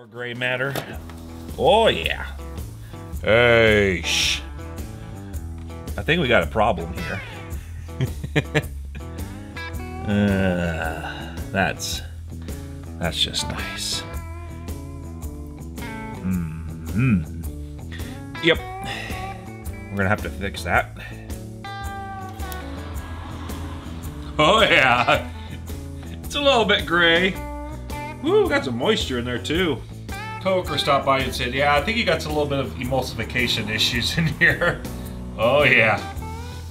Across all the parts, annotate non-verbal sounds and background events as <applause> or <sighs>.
More gray matter. Oh yeah. Hey, shh. I think we got a problem here. <laughs> uh, that's that's just nice. Mm Hmm. Yep. We're gonna have to fix that. Oh yeah. <laughs> It's a little bit gray. Woo, got some moisture in there too. Coworker stopped by and said, "Yeah, I think you got a little bit of emulsification issues <laughs> in here." Oh yeah,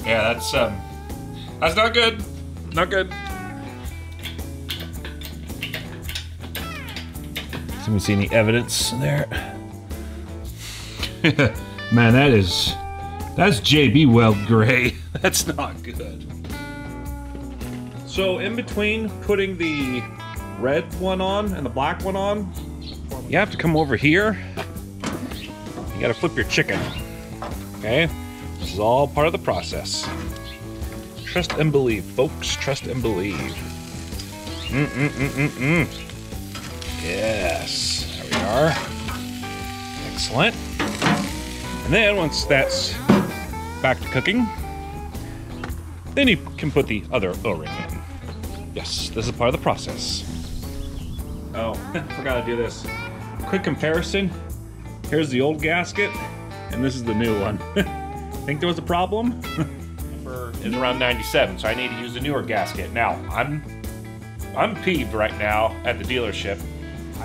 yeah, that's um, that's not good. Not good. Can we see any evidence there? <laughs> Man, that is that's JB Weld gray. <laughs> That's not good. So in between putting the red one on and the black one on, you have to come over here. You gotta flip your chicken. Okay? This is all part of the process. Trust and believe, folks. Trust and believe. Mm-mm-mm-mm-mm. Yes. There we are. Excellent. And then once that's back to cooking, then you can put the other O-ring in. Yes, this is part of the process. Oh, <laughs> forgot to do this. Quick comparison. Here's the old gasket, and this is the new one. <laughs> Think there was a problem? Number is around 97, so I need to use the newer gasket. Now, I'm I'm peeved right now at the dealership.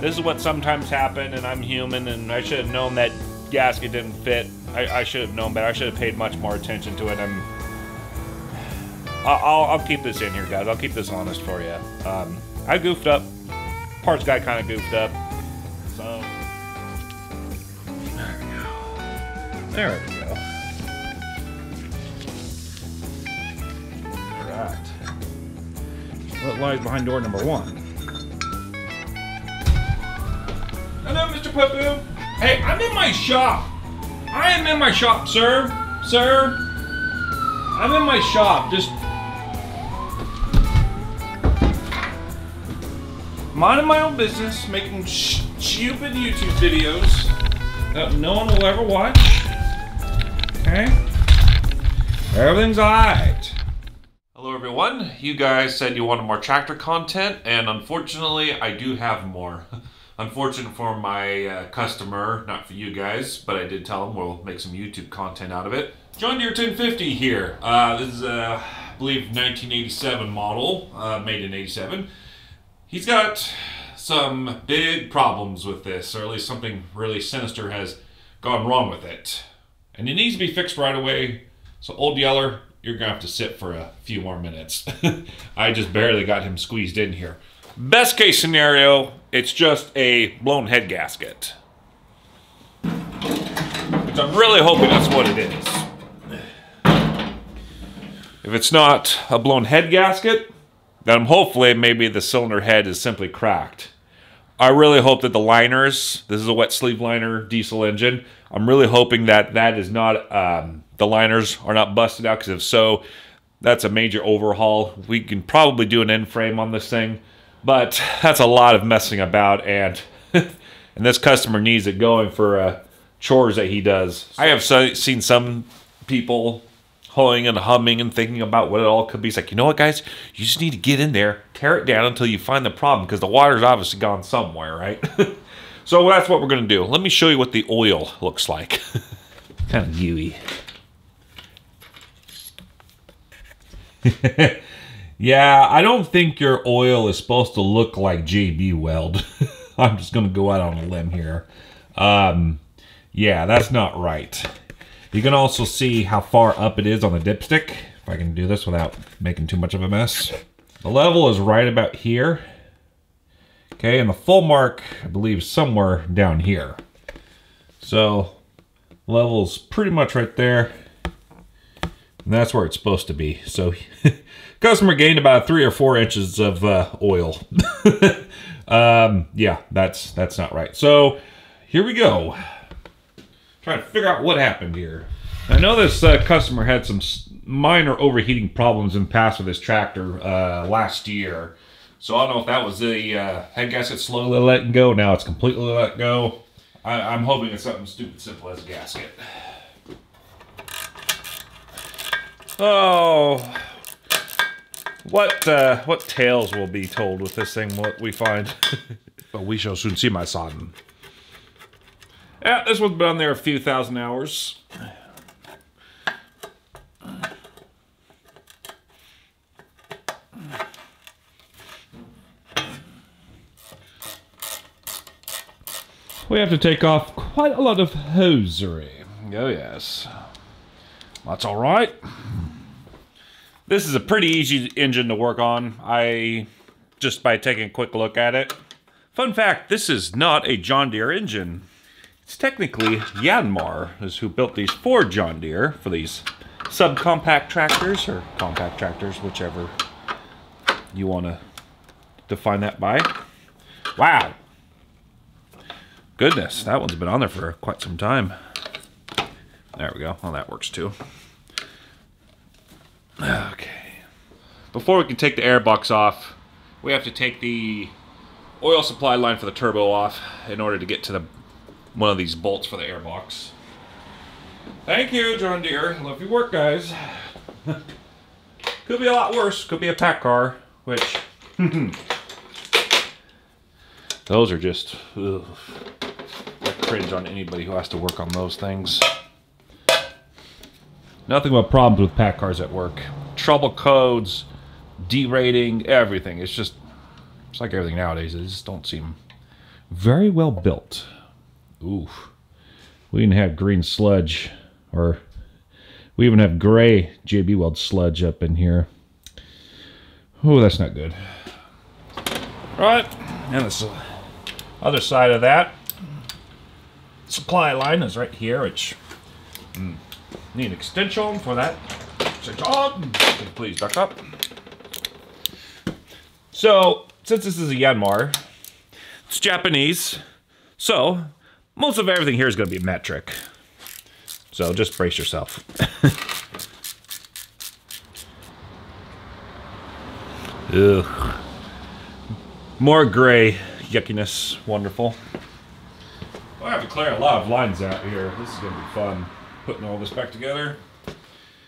This is what sometimes happen, and I'm human, and I should have known that gasket didn't fit. I, I should have known better. I should have paid much more attention to it. I'm I'll, I'll, I'll keep this in here, guys. I'll keep this honest for you. Um, I goofed up. Parts guy kind of goofed up. So there we go. There we go. All right. What lies behind door number one? Hello, Mr. Poo Hey, I'm in my shop. I am in my shop, sir. Sir. I'm in my shop. Just minding my own business, making stupid YouTube videos that no one will ever watch. Okay? Everything's alright. Hello, everyone. You guys said you wanted more tractor content, and unfortunately, I do have more. <laughs> Unfortunate for my uh, customer, not for you guys, but I did tell him we'll make some YouTube content out of it. John Deere 1050 here. Uh, this is a, I believe, 1987 model, uh, made in 87. He's got some big problems with this, or at least something really sinister has gone wrong with it. And it needs to be fixed right away. So, Old Yeller, you're gonna have to sit for a few more minutes. <laughs> I just barely got him squeezed in here. Best case scenario, it's just a blown head gasket. Which I'm really hoping that's what it is. If it's not a blown head gasket, then hopefully maybe the cylinder head is simply cracked. I really hope that the liners, this is a wet sleeve liner diesel engine, I'm really hoping that that is not, um, the liners are not busted out because if so, that's a major overhaul. We can probably do an end frame on this thing, but that's a lot of messing about and <laughs> and this customer needs it going for uh, chores that he does. I have so, seen some people hoeing and humming and thinking about what it all could be. It's like, you know what, guys? You just need to get in there, tear it down until you find the problem because the water's obviously gone somewhere, right? <laughs> so that's what we're going to do. Let me show you what the oil looks like. <laughs> kind of gooey. <laughs> yeah, I don't think your oil is supposed to look like JB Weld. I'm just going to go out on a limb here. Um, yeah, that's not right. You can also see how far up it is on the dipstick. If I can do this without making too much of a mess. The level is right about here. Okay, and the full mark, I believe, somewhere down here. So, level's pretty much right there. And that's where it's supposed to be. So, <laughs> customer gained about three or four inches of uh, oil. <laughs> um, yeah, that's that's not right. So, here we go trying to figure out what happened here. I know this uh, customer had some minor overheating problems in the past with his tractor uh, last year. So I don't know if that was the uh, head gasket slowly letting go. Now it's completely let go. I, I'm hoping it's something stupid simple as a gasket. Oh, what uh, what tales will be told with this thing? What we find? <laughs> but we shall soon see, my son. Yeah, this one's been on there a few thousand hours. We have to take off quite a lot of hosiery. Oh yes. That's alright. This is a pretty easy engine to work on. I just by taking a quick look at it. Fun fact, this is not a John Deere engine. It's technically Yanmar is who built these for John Deere for these subcompact tractors or compact tractors, whichever you want to define that by. Wow. Goodness, that one's been on there for quite some time. There we go. Well, that works too. Okay. Before we can take the airbox off, we have to take the oil supply line for the turbo off in order to get to the one of these bolts for the airbox. Thank you, John Deere. Love your work, guys. Could be a lot worse. Could be a PACCAR, which... <laughs> those are just... Ugh. I cringe on anybody who has to work on those things. Nothing but problems with PACCARs at work. Trouble codes, derating, everything. It's just, it's like everything nowadays. They just don't seem very well built. Ooh. We even have green sludge, or we even have gray JB Weld sludge up in here. Oh, that's not good. Right, and the other side of that supply line is right here, which mm, need an extension for that. Please duck up. So, since this is a Yanmar, it's Japanese, so most of everything here is going to be metric. So just brace yourself. <laughs> Ugh. More gray yuckiness. Wonderful. I have to clear a lot of lines out here. This is going to be fun, putting all this back together.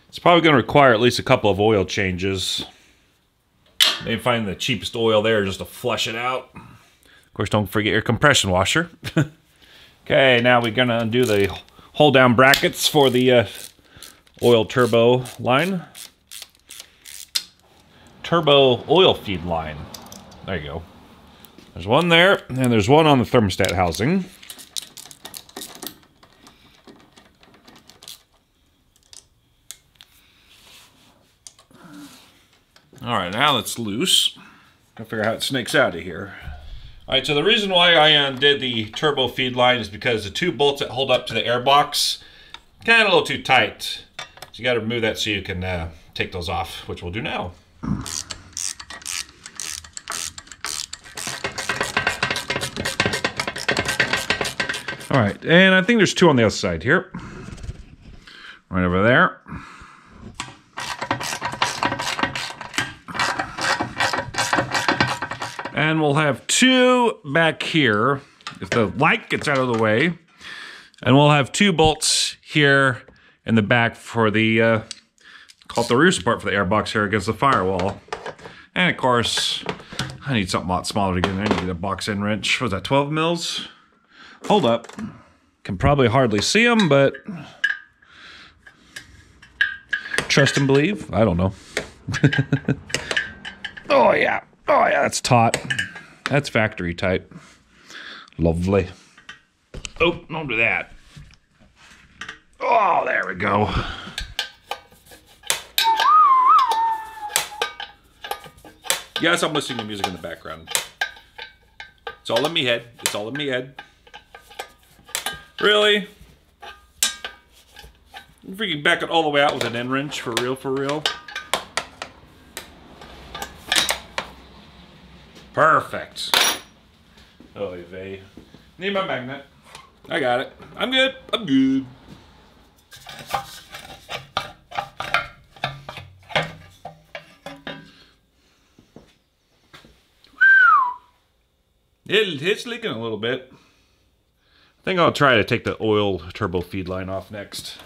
It's probably going to require at least a couple of oil changes. Maybe find the cheapest oil there just to flush it out. Of course, don't forget your compression washer. <laughs> okay, now we're to undo the hold down brackets for the uh, oil turbo line. Turbo oil feed line. There you go. There's one there, and there's one on the thermostat housing. All right, now it's loose. Gotta figure out how it snakes out of here. All right, so the reason why I undid the turbo feed line is because the two bolts that hold up to the airbox kind of a little too tight. So you got to remove that so you can uh, take those off, which we'll do now. All right, and I think there's two on the other side here. Right over there. And we'll have two back here, if the light gets out of the way. And we'll have two bolts here in the back for the, uh, call the rear support for the airbox here against the firewall. And of course, I need something a lot smaller to get in. I need a box end wrench. Was that 12 mils? Hold up. Can probably hardly see them, but trust and believe. I don't know. <laughs> oh, yeah. Oh, yeah, that's taut. That's factory type. Lovely. Oh, don't do that. Oh, there we go. Yes, I'm listening to music in the background. It's all in me head. It's all in me head. Really? Freaking back it all the way out with an end wrench for real, for real. Perfect. Oh, vey. Need my magnet. I got it. I'm good. I'm good. it, it's leaking a little bit. I think I'll try to take the oil turbo feed line off next.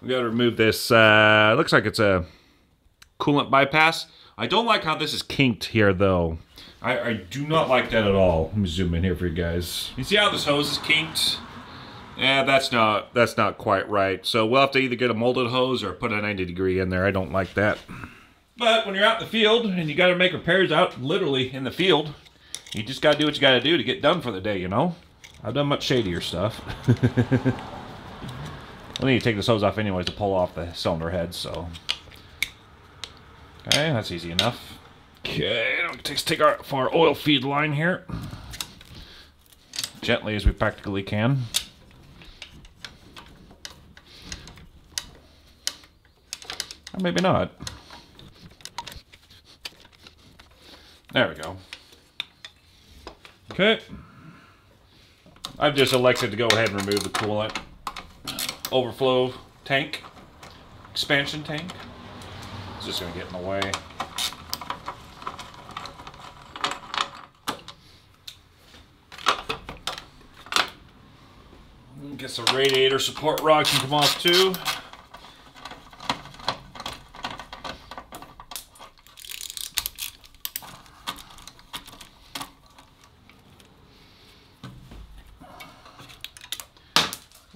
We got to remove this. Uh, looks like it's a coolant bypass. I don't like how this is kinked here, though. I, I do not like that at all. Let me zoom in here for you guys. You see how this hose is kinked? Yeah, that's not that's not quite right. So we'll have to either get a molded hose or put a 90 degree in there. I don't like that. But when you're out in the field and you got to make repairs out literally in the field, you just got to do what you got to do to get done for the day, you know? I've done much shadier stuff. <laughs> I need to take this hose off anyways to pull off the cylinder head, so... Okay, that's easy enough. Okay, let's take our, our oil feed line here. Gently as we practically can. Or maybe not. There we go. Okay. I've just elected to go ahead and remove the coolant overflow tank, expansion tank. Just gonna get in the way. Guess the radiator support rod can come off too.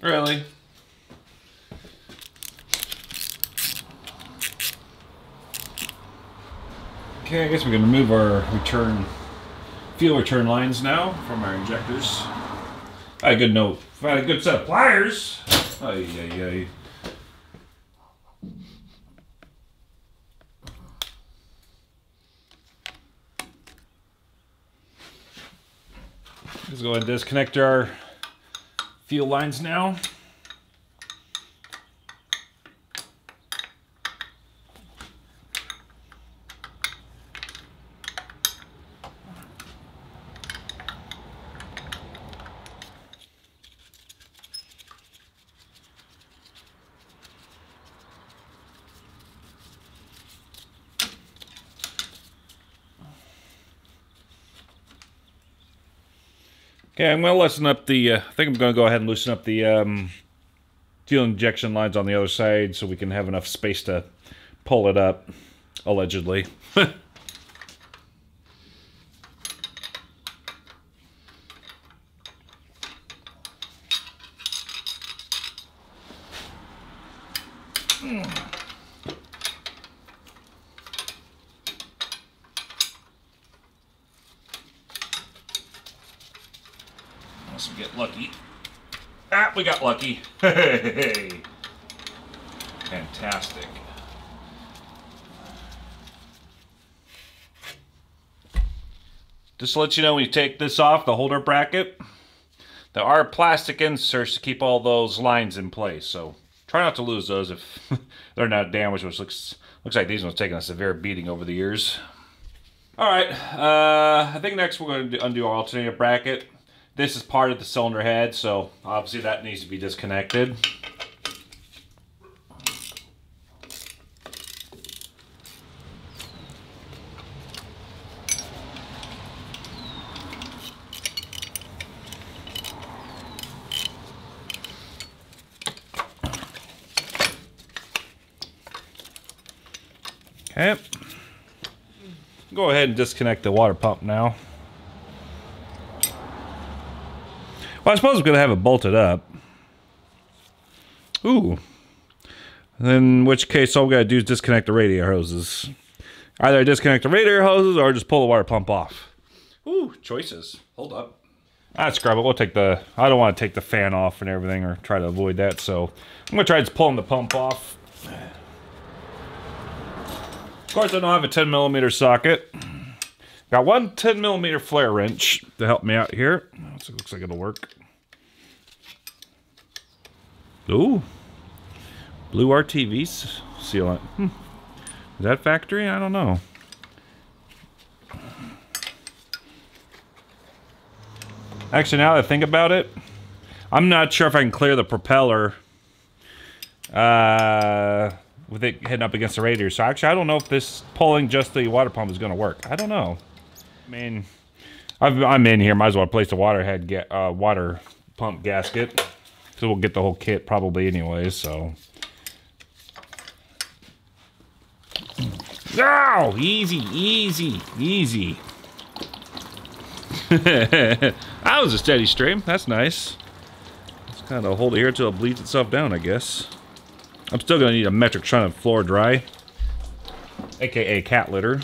Really? Okay, I our return fuel return lines now from our injectors. I had a good note. If I had a good set of pliers. Ay, ay, ay. Let's go ahead and disconnect our fuel lines now. I'm going to loosen up the, uh, I think I'm going to go ahead and loosen up the um, fuel injection lines on the other side so we can have enough space to pull it up, allegedly. <laughs> Unless we get lucky. Ah, we lucky. <laughs> Hey, fantastic. Just to let you know, when you take this off, the holder bracket, there are plastic inserts to keep all those lines in place. So try not to lose those if <laughs> they're not damaged, which looks looks like these ones taking a severe beating over the years. All right, uh, I think next we're going to undo our alternator bracket. This is part of the cylinder head, so obviously that needs to be disconnected. Okay. Go ahead and disconnect the water pump now. Well, I suppose I'm going to have it bolted up. Ooh. In which case, all we got to do is disconnect the radiator hoses. Either disconnect the radiator hoses or just pull the water pump off. Ooh, choices. Hold up. Ah, scrub it. We'll take the... I don't want to take the fan off and everything or try to avoid that, so... I'm going to try just pulling the pump off. Of course, I don't have a 10 millimeter socket. Got one 10 millimeter flare wrench to help me out here. It looks like it'll work. Ooh. Blue RTVs sealant. Hmm. Is that factory? I don't know. Actually, now that I think about it, I'm not sure if I can clear the propeller uh, with it hitting up against the radiator. So actually, I don't know if this pulling just the water pump is going to work. I don't know. I mean, I've, I'm in here. Might as well place the water head ga uh, water pump gasket. So we'll get the whole kit probably anyways. So. Oh, easy, easy, easy. <laughs> that was a steady stream. That's nice. Just kind of hold it here until it bleeds itself down, I guess. I'm still gonna need a metric ton of floor dry, aka cat litter.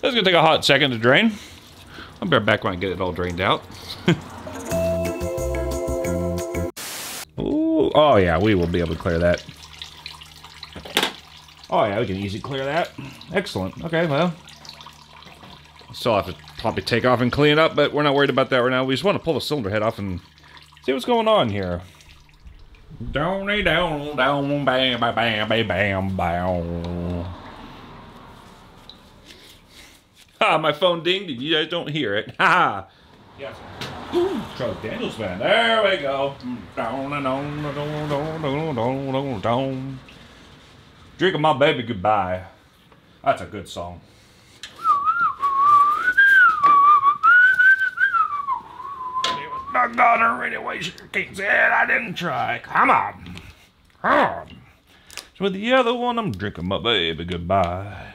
That's gonna take a hot second to drain. I'll be right back when I get it all drained out. <laughs> Ooh, oh yeah, we will be able to clear that. Oh yeah, we can easily clear that. Excellent. Okay, well. Still have to probably take off and clean it up, but we're not worried about that right now. We just want to pull the cylinder head off and see what's going on here. Down, down, down, bam, bam, bam, bam, bam. Ha, my phone dinged and you guys don't hear it. Ha ha. Yes. <gasps> Charles Daniels band. There we go. Down, down, down, down, down, down, down, down. Drinking my baby goodbye. That's a good song. not gonna anyway. King said I didn't try. Come on. Come on. So with the other one, I'm drinking my baby goodbye.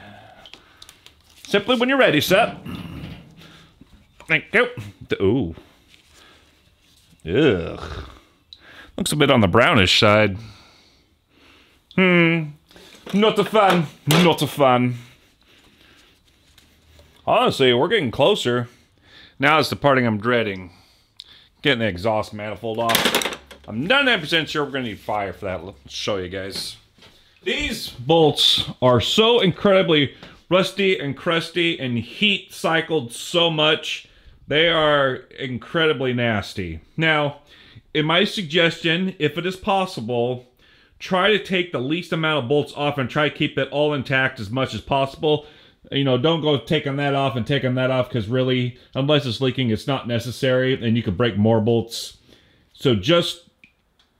Simply when you're ready, sir. Thank you. Ooh. Ugh. Looks a bit on the brownish side. Hmm. Not a fan. Not a fan. Honestly, we're getting closer. Now it's the parting I'm dreading. Getting the exhaust manifold off. I'm 99% sure we're going to need fire for that. Let's show you guys. These bolts are so incredibly rusty and crusty and heat cycled so much. They are incredibly nasty. Now, in my suggestion, if it is possible, try to take the least amount of bolts off and try to keep it all intact as much as possible you know, don't go taking that off and taking that off because really, unless it's leaking, it's not necessary and you could break more bolts. So just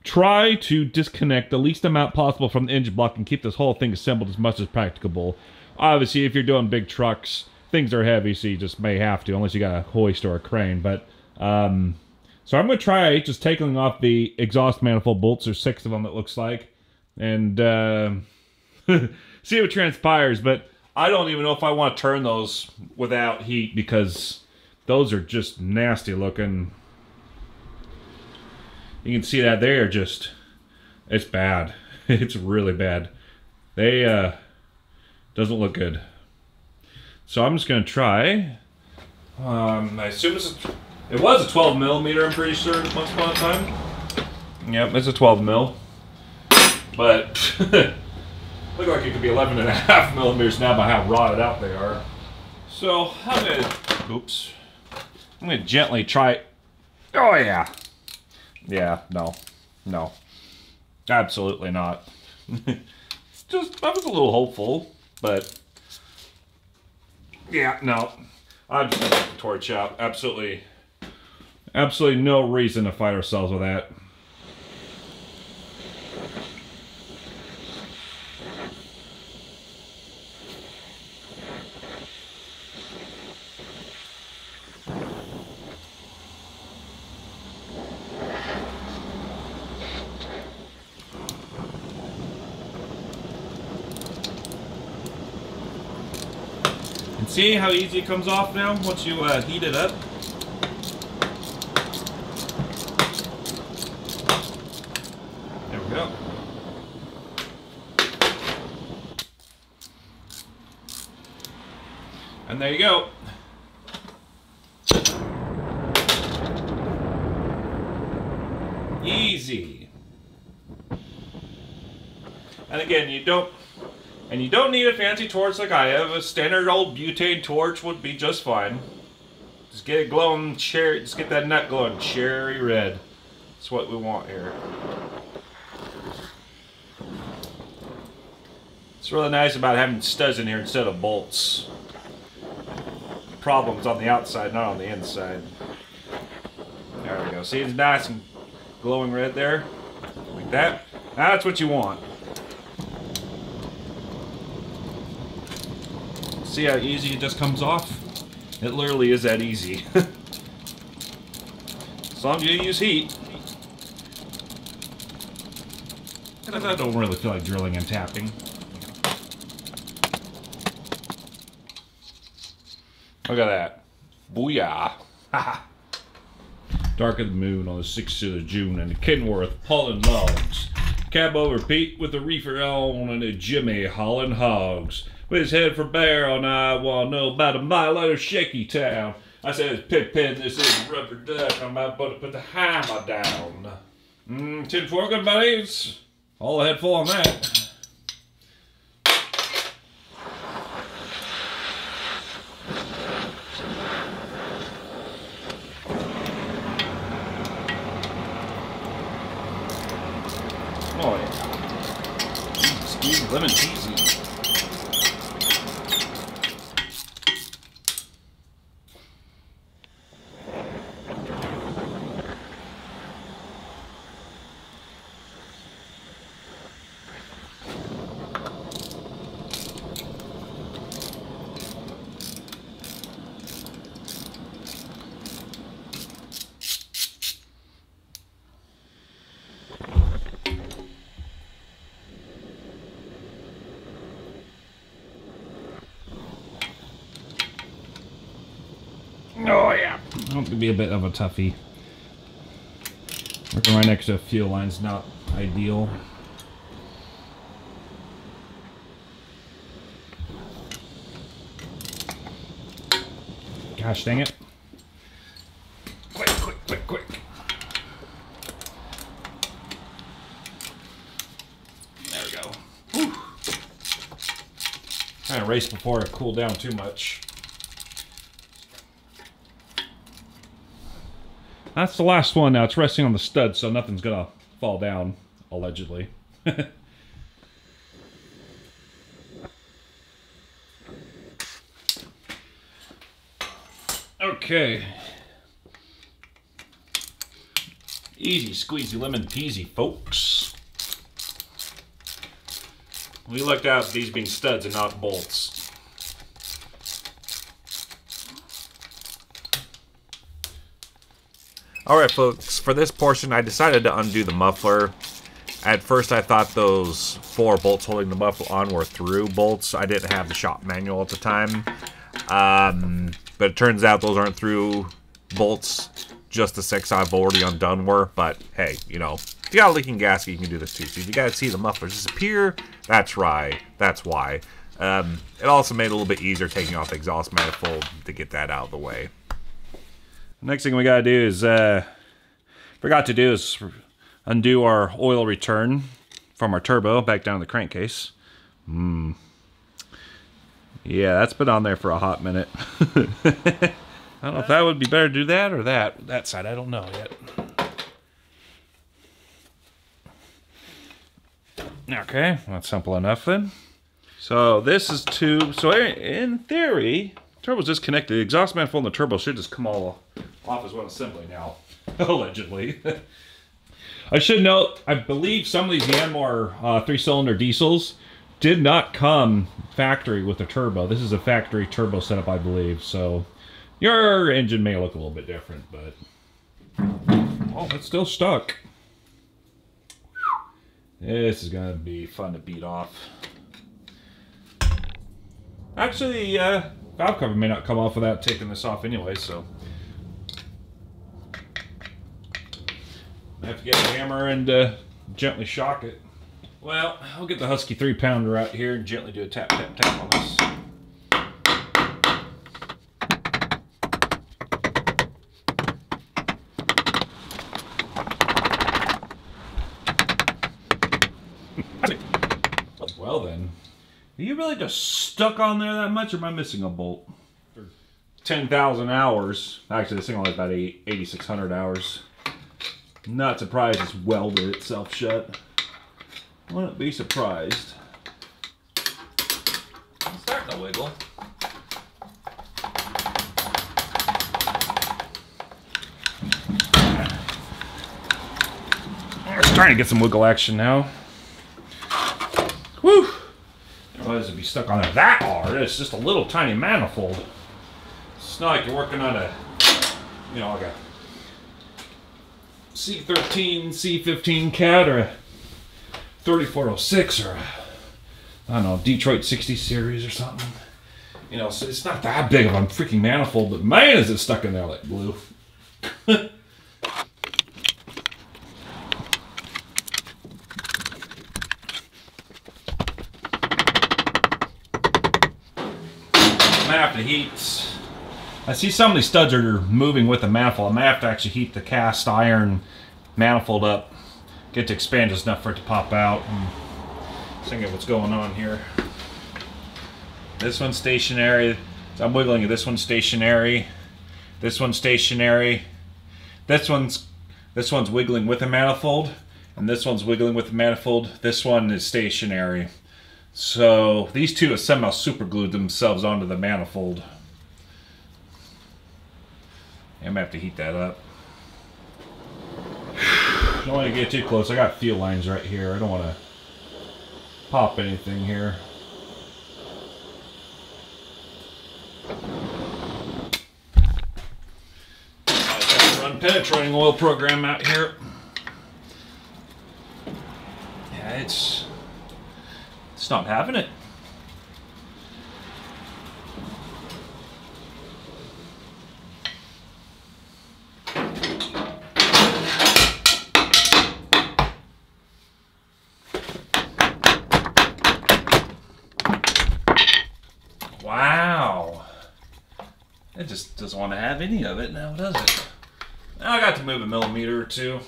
try to disconnect the least amount possible from the engine block and keep this whole thing assembled as much as practicable. Obviously, if you're doing big trucks, things are heavy, so you just may have to, unless you got a hoist or a crane. But, um, so I'm going to try just taking off the exhaust manifold bolts. There's six of them, it looks like. And, uh, <laughs> see what transpires. But I don't even know if I want to turn those without heat because those are just nasty looking. You can see that they're just, it's bad. <laughs> it's really bad. They, uh, doesn't look good. So I'm just to try. Um, I assume it's a, it was a 12 millimeter, I'm pretty sure, once upon a time. Yep, it's a 12 mil. But <laughs> Look like it could be 11 and a half millimeters now by how rotted out they are. So I'm gonna, oops. I'm gonna gently try, oh yeah. Yeah, no, no. Absolutely not. <laughs> Just, I was a little hopeful, but yeah, no. I'm just gonna torch out. Absolutely, absolutely no reason to fight ourselves with that. See how easy it comes off now once you uh, heat it up? There we go. And there you go. Easy. And again, you don't and you don't need a fancy torch like I have. A standard old butane torch would be just fine. Just get it glowing cherry, just get that nut glowing cherry red. That's what we want here. It's really nice about having studs in here instead of bolts. Problem's on the outside, not on the inside. There we go. See, it's nice and glowing red there. Like that. That's what you want. See how easy it just comes off? It literally is that easy. <laughs> as long as you use heat. And I don't really feel like drilling and tapping. Look at that. Booyah. Dark of the moon on the 6th of June and Kenworth pulling logs. Cab over Pete with the reefer on and a Jimmy hauling hogs. His head for bear on I know about a mile out of shaky town. I said, pig pen, this is rubber duck. I'm about to put the hammer down. Mmm, tin four good buddies. All ahead head full on that. Oh yeah. Squeeze lemon cheesy. Oh yeah. That could be a bit of a toughie. Working right next to a fuel line's not ideal. Gosh dang it. Quick, quick, quick, quick. There we go. Whew. Trying to race before it cooled down too much. That's the last one now. It's resting on the stud, so nothing's gonna fall down, allegedly. <laughs> okay. Easy squeezy lemon peasy, folks. We looked out these being studs and not bolts. Alright folks, for this portion I decided to undo the muffler. At first I thought those four bolts holding the muffler on were through bolts. I didn't have the shop manual at the time. Um, but it turns out those aren't through bolts. Just the six I've already undone were. But hey, you know, if you got a leaking gasket you can do this too. So if you guys see the muffler disappear, that's right. That's why. Um, it also made it a little bit easier taking off the exhaust manifold to get that out of the way. Next thing we gotta do is, uh, forgot to do is undo our oil return from our turbo back down the crankcase. Hmm. Yeah, that's been on there for a hot minute. <laughs> I don't know if that would be better to do that or that. That side, I don't know yet. Okay, that's simple enough then. So this is to, so in theory, turbo's disconnected. The exhaust manifold and the turbo should just come all off as one assembly now, <laughs> allegedly. I should note, I believe some of these Yanmar uh, three-cylinder diesels did not come factory with a turbo. This is a factory turbo setup, I believe. So your engine may look a little bit different, but well, it's still stuck. This is gonna be fun to beat off. Actually, uh, valve cover may not come off without taking this off anyway, so. I have to get a hammer and uh, gently shock it. Well, I'll get the Husky 3 pounder out here and gently do a tap, tap, tap on this. Well then, are you really just stuck on there that much or am I missing a bolt? 10,000 hours. Actually, this thing only has about 8,600 hours. Not surprised it's welded itself shut. Wouldn't be surprised. It's starting to wiggle. It's starting to get some wiggle action now. Whew! Otherwise it'd be stuck on there that hard. It's just a little tiny manifold. It's not like you're working on a, you know, like a C13, C15 cat or a 3406 or a, I don't know, Detroit 60 series or something. You know, so it's not that big of a freaking manifold, but man, is it stuck in there like glue. <laughs> to heat. I see some of these studs are moving with the manifold. I'm gonna have to actually heat the cast iron manifold up, get to expand just enough for it to pop out. And see what's going on here. This one's stationary. I'm wiggling it. This one's stationary. This one's stationary. This one's this one's wiggling with a manifold, and this one's wiggling with the manifold. This one is stationary. So these two have somehow super glued themselves onto the manifold. I'm gonna have to heat that up. Don't want to get too close. I got fuel lines right here. I don't want to pop anything here. Run penetrating oil program out here. Yeah, it's it's not having it. Wow. It just doesn't want to have any of it now, does it? Now I got to move a millimeter or two.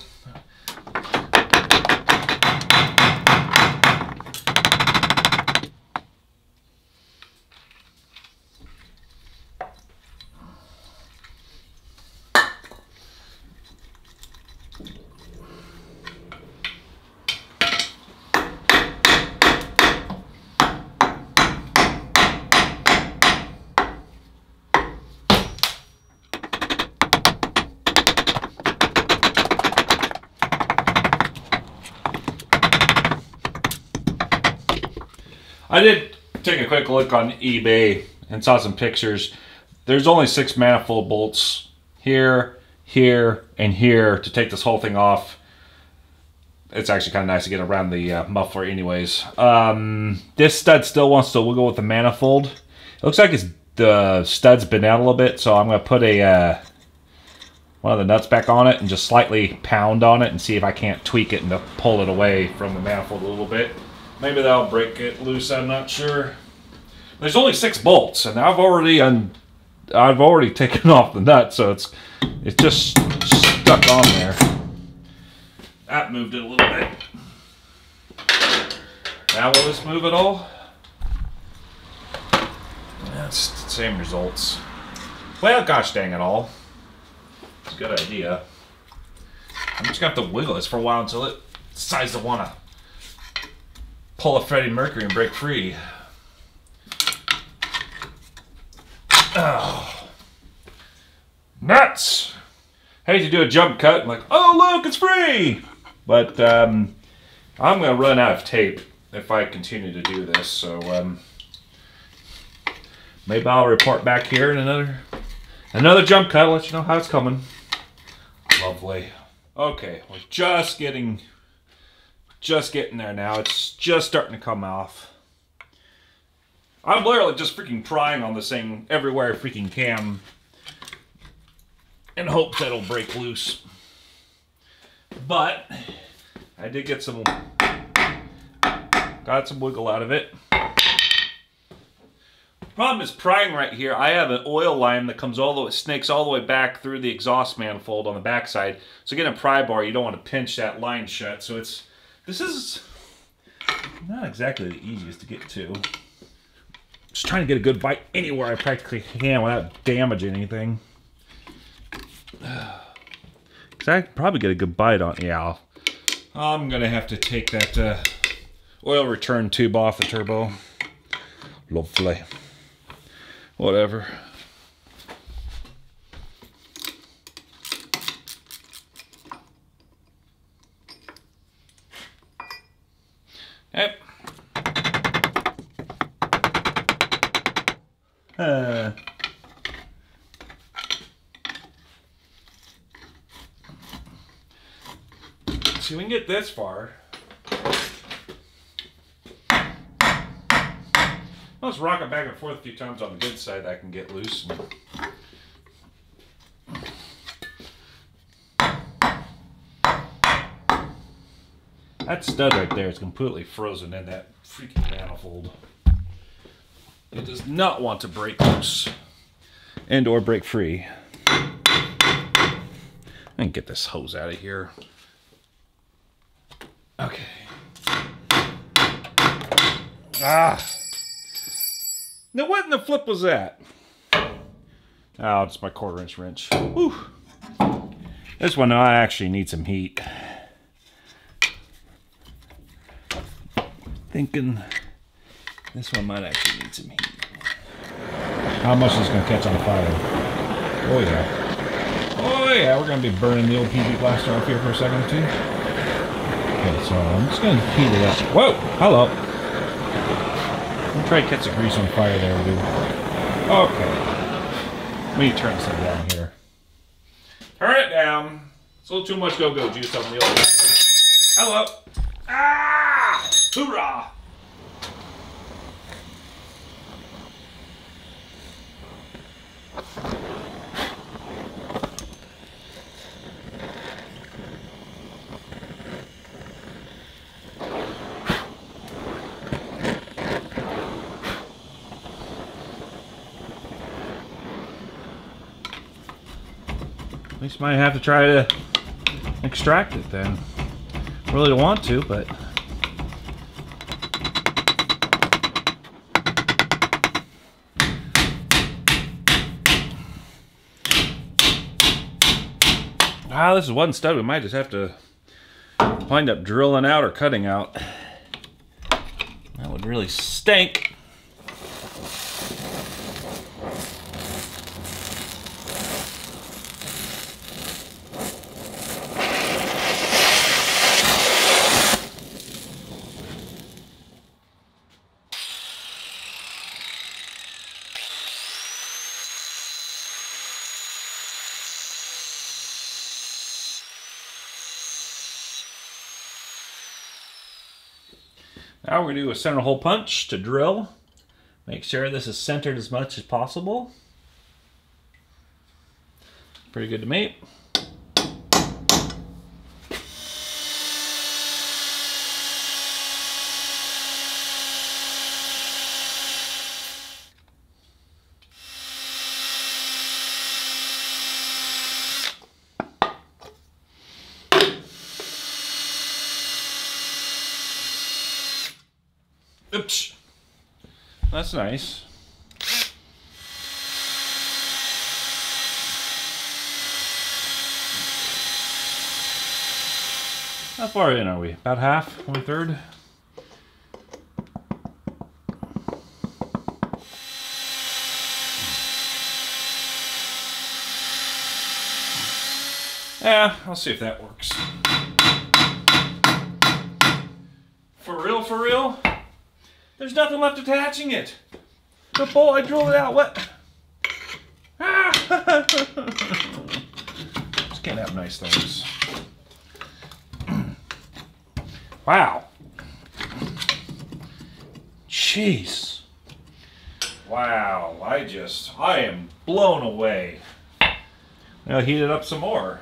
I did take quick look on eBay and saw some pictures. There's only six manifold bolts here, here, and here to take this whole thing off. It's actually kind of nice to get around the uh, muffler anyways. Um, this stud still wants to wiggle with the manifold. It looks like it's the stud's been out a little bit, so I'm going to put a uh, one of the nuts back on it and just slightly pound on it and see if I can't tweak it and pull it away from the manifold a little bit. Maybe that'll break it loose. I'm not sure. There's only six bolts, and I've already un I've already taken <laughs> off the nut, so it's it's just stuck on there. That moved it a little bit. Now will this move at all? That's the same results. Well, gosh dang it all. It's a good idea. I'm just gonna have to wiggle this for a while until it decides to wanna pull a Freddie Mercury and break free. Nuts! Hate to do a jump cut and like, oh look, it's free! But um, I'm gonna run out of tape if I continue to do this, so um, maybe I'll report back here in another another jump cut, let you know how it's coming. Lovely. Okay, we're just getting just getting there now. It's just starting to come off. I'm literally just freaking prying on this thing everywhere I freaking can in hopes that it'll break loose. But I did get some, got some wiggle out of it. Problem is prying right here. I have an oil line that comes all the way, snakes all the way back through the exhaust manifold on the backside. So getting a pry bar, you don't want to pinch that line shut. So it's this is not exactly the easiest to get to. Just trying to get a good bite anywhere I practically can without damaging anything. <sighs> Cause I probably get a good bite on. Yeah, I'm gonna have to take that uh, oil return tube off the turbo. Lovely. Whatever. Yep. Uh. See, we can get this far. Let's rock it back and forth a few times on the good side. I can get loose. That stud right there is completely frozen in that freaking manifold. It does not want to break loose and or break free. And get this hose out of here. Okay. Ah. Now what in the flip was that? Oh, it's my quarter inch wrench. Whew. This one I actually need some heat. Thinking this one might actually need some heat. How much is going to catch on fire? Oh yeah. Oh yeah, we're going to be burning the old PB blaster up here for a second or two. Okay, so I'm just going to heat it up. Whoa! Hello! I'll try to catch the grease on fire there, dude. Okay. Let me turn this down here. Turn it down. It's a little too much go-go juice on the old. Hello! Ah! Hoorah! Least might have to try to extract it then. Really don't want to, but Ah, this is one stud we might just have to wind up drilling out or cutting out. That would really stink. We're going to do a center hole punch to drill. Make sure this is centered as much as possible. Pretty good to me. Oops. That's nice. How far in are we? About half? One third? Yeah, I'll see if that works. For real, for real? There's nothing left attaching it. The bolt, I drilled it out. What? Ah! <laughs> Just can't have nice things. <clears throat> wow. Jeez. Wow, I just, I am blown away. Now heat it up some more.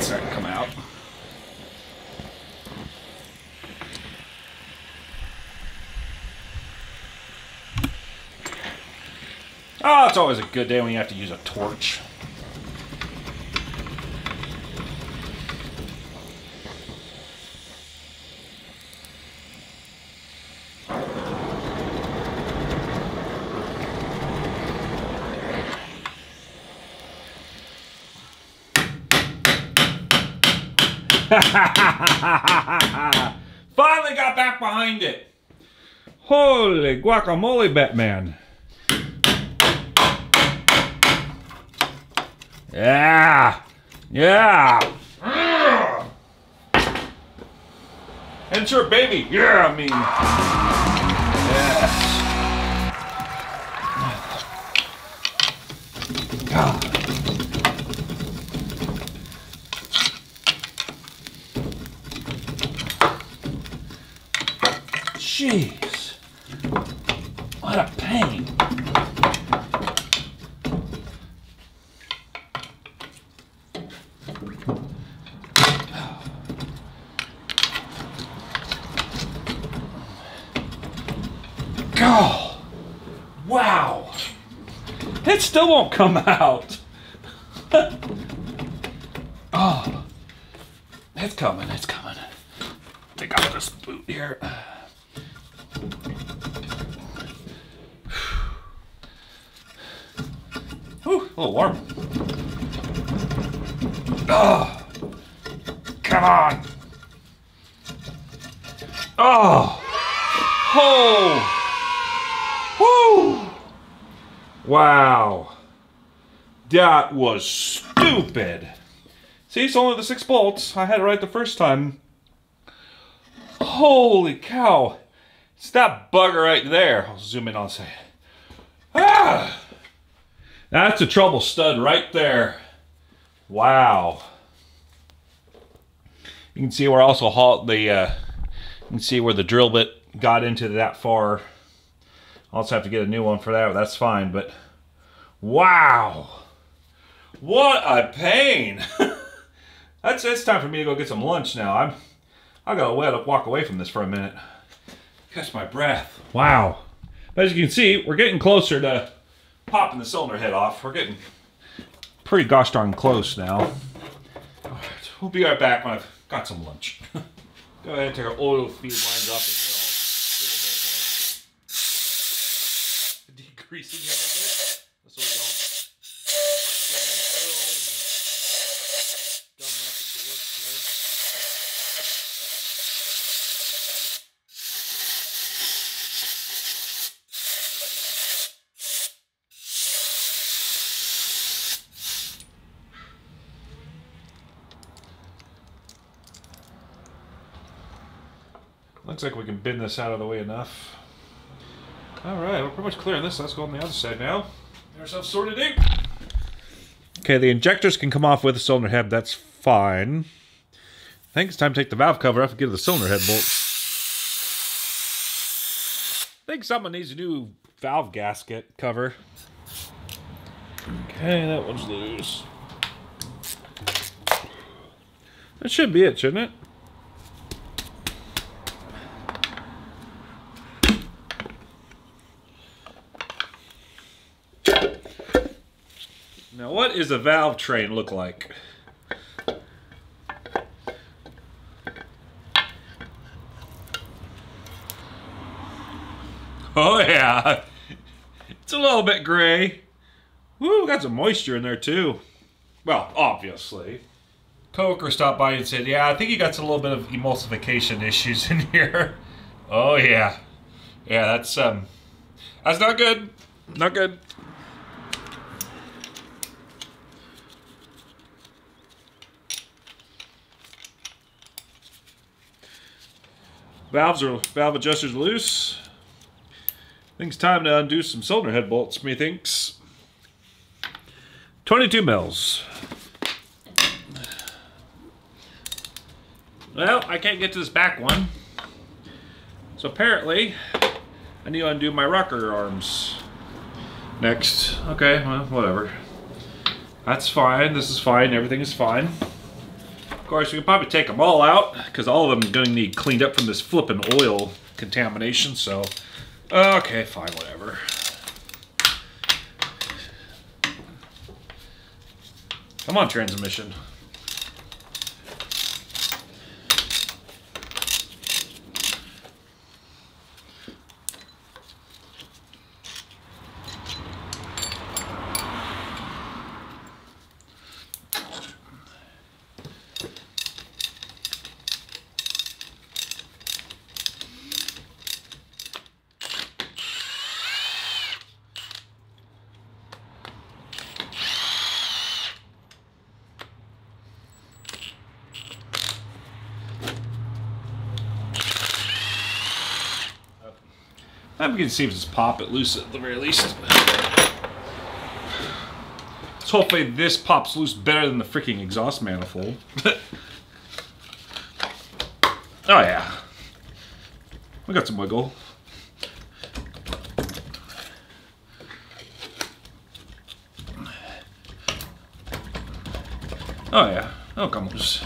That's starting to come out. Oh, it's always a good day when you have to use a torch. <laughs> Finally got back behind it. Holy guacamole, Batman. Yeah. Yeah. Enter baby. Yeah, I mean. Yes. God. Jeez. What a pain. God. Wow. It still won't come out. oh. It's coming, it's coming. Take out this boot here. Whew, a little warm. Oh, come on. Oh, oh, whoo! Wow, that was stupid. See, it's only the six bolts. I had it right the first time. Holy cow! It's that bugger right there. I'll zoom in on a second. Ah! That's a trouble stud right there. Wow. You can see where also halt the uh, you can see where the drill bit got into that far. I'll also have to get a new one for that, that's fine. But wow. What a pain. <laughs> that's it's time for me to go get some lunch now. I'm I gotta wet walk away from this for a minute. Catch my breath. Wow. But as you can see, we're getting closer to popping the cylinder head off. We're getting pretty gosh darn close now. All right, we'll be right back when I've got some lunch. <laughs> Go ahead and take our oil feed lines off as well. <laughs> Decreasing a little bit. So we don't get any oil and gum up at the works here. Looks like we can bend this out of the way enough. Alright, we're pretty much clearing this. Let's go on the other side now. Get ourselves sorted out. Okay, the injectors can come off with the cylinder head. That's fine. I think it's time to take the valve cover off and get the cylinder head bolt. I think someone needs a new valve gasket cover. Okay, that one's loose. That should be it, shouldn't it? Now, what is a valve train look like? Oh yeah, it's a little bit gray. Woo, got some moisture in there too. Well, obviously. Coker stopped by and said, "Yeah, I think you got a little bit of emulsification issues in <laughs> here." Oh yeah, yeah, that's um, that's not good. Not good. Valves are valve adjusters loose. Think it's time to undo some cylinder head bolts, methinks. 22 mils. Well, I can't get to this back one. So apparently, I need to undo my rocker arms. Next. Okay, well, whatever. That's fine. This is fine. Everything is fine. Of course, we can probably take them all out because all of them are going to need cleaned up from this flipping oil contamination. So, okay, fine, whatever. Come on, transmission. I'm gonna see if this pop it loose at the very least. Let's hopefully this pops loose better than the freaking exhaust manifold. <laughs> oh yeah. We got some wiggle. Oh yeah, oh come loose.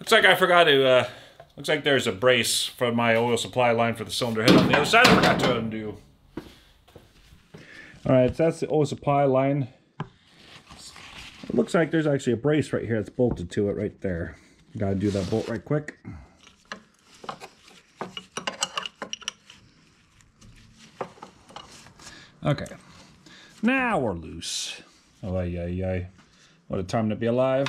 Looks like I forgot to, uh, looks like there's a brace for my oil supply line for the cylinder head on the other side I forgot to undo. Alright, so that's the oil supply line. It looks like there's actually a brace right here that's bolted to it right there. Gotta do that bolt right quick. Okay. Now we're loose. Oh, yeah, yeah. What a time to be alive.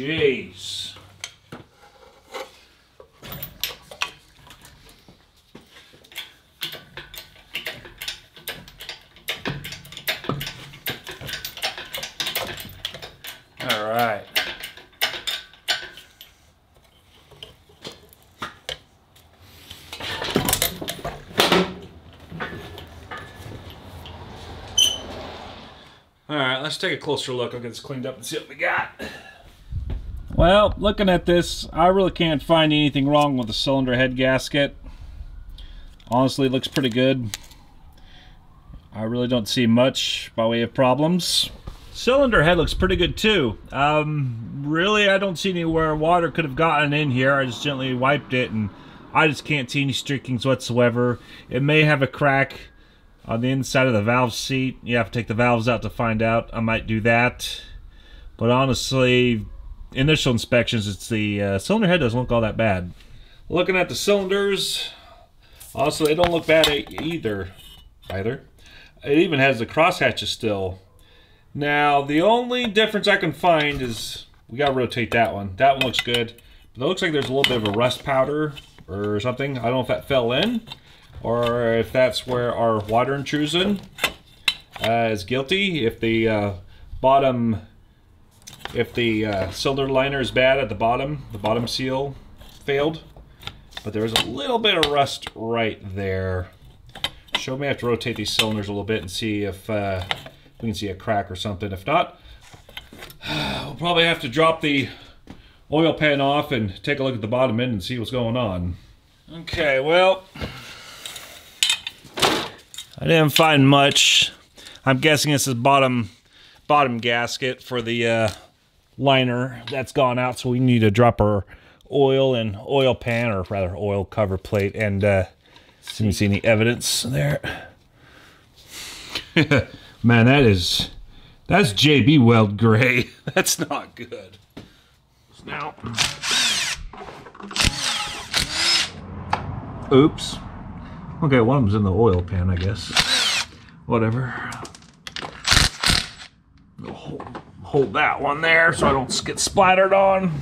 Jeez. All right. All right, let's take a closer look. I'll get this cleaned up and see what we got. Well, looking at this, I really can't find anything wrong with the cylinder head gasket. Honestly, it looks pretty good. I really don't see much by way of problems. Cylinder head looks pretty good too. Um, really, I don't see anywhere water could have gotten in here. I just gently wiped it and I just can't see any streakings whatsoever. It may have a crack on the inside of the valve seat. You have to take the valves out to find out. I might do that. But honestly, initial inspections, it's the uh, cylinder head doesn't look all that bad. Looking at the cylinders, also they don't look bad either. Either. It even has the crosshatches still. Now the only difference I can find is we gotta rotate that one. That one looks good. But it looks like there's a little bit of a rust powder or something. I don't know if that fell in or if that's where our water intrusion uh, is guilty. If the uh, bottom if the uh, cylinder liner is bad at the bottom, the bottom seal failed. But there's a little bit of rust right there. Show me I have to rotate these cylinders a little bit and see if uh, we can see a crack or something. If not, <sighs> we'll probably have to drop the oil pan off and take a look at the bottom end and see what's going on. Okay, well, I didn't find much. I'm guessing this is bottom bottom gasket for the uh, liner that's gone out, so we need to drop our oil and oil pan, or rather oil cover plate, and uh, see if we see any evidence there. <laughs> Man, that is that's JB Weld gray. <laughs> That's not good. Now, oops. Okay, one of them's in the oil pan, I guess. Whatever. Hold, hold that one there so I don't get splattered on.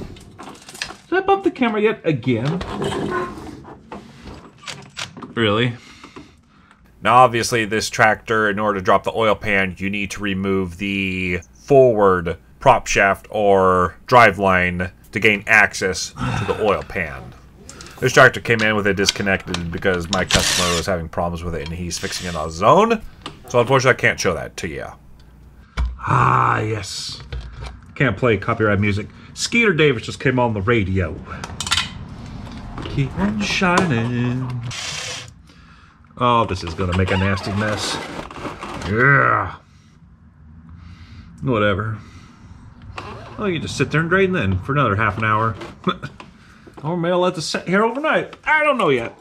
Did I bump the camera yet again? Really? Now, obviously, this tractor, in order to drop the oil pan, you need to remove the forward prop shaft or drive line to gain access to the oil pan. This tractor came in with it disconnected because my customer was having problems with it and he's fixing it on his own. So unfortunately, I can't show that to you. Ah, yes. Can't play copyright music. Skeeter Davis just came on the radio. Keep on shining. Oh, this is gonna make a nasty mess. Yeah. Whatever. Well, you just sit there and drain then for another half an hour. <laughs> or maybe I'll let this sit here overnight. I don't know yet.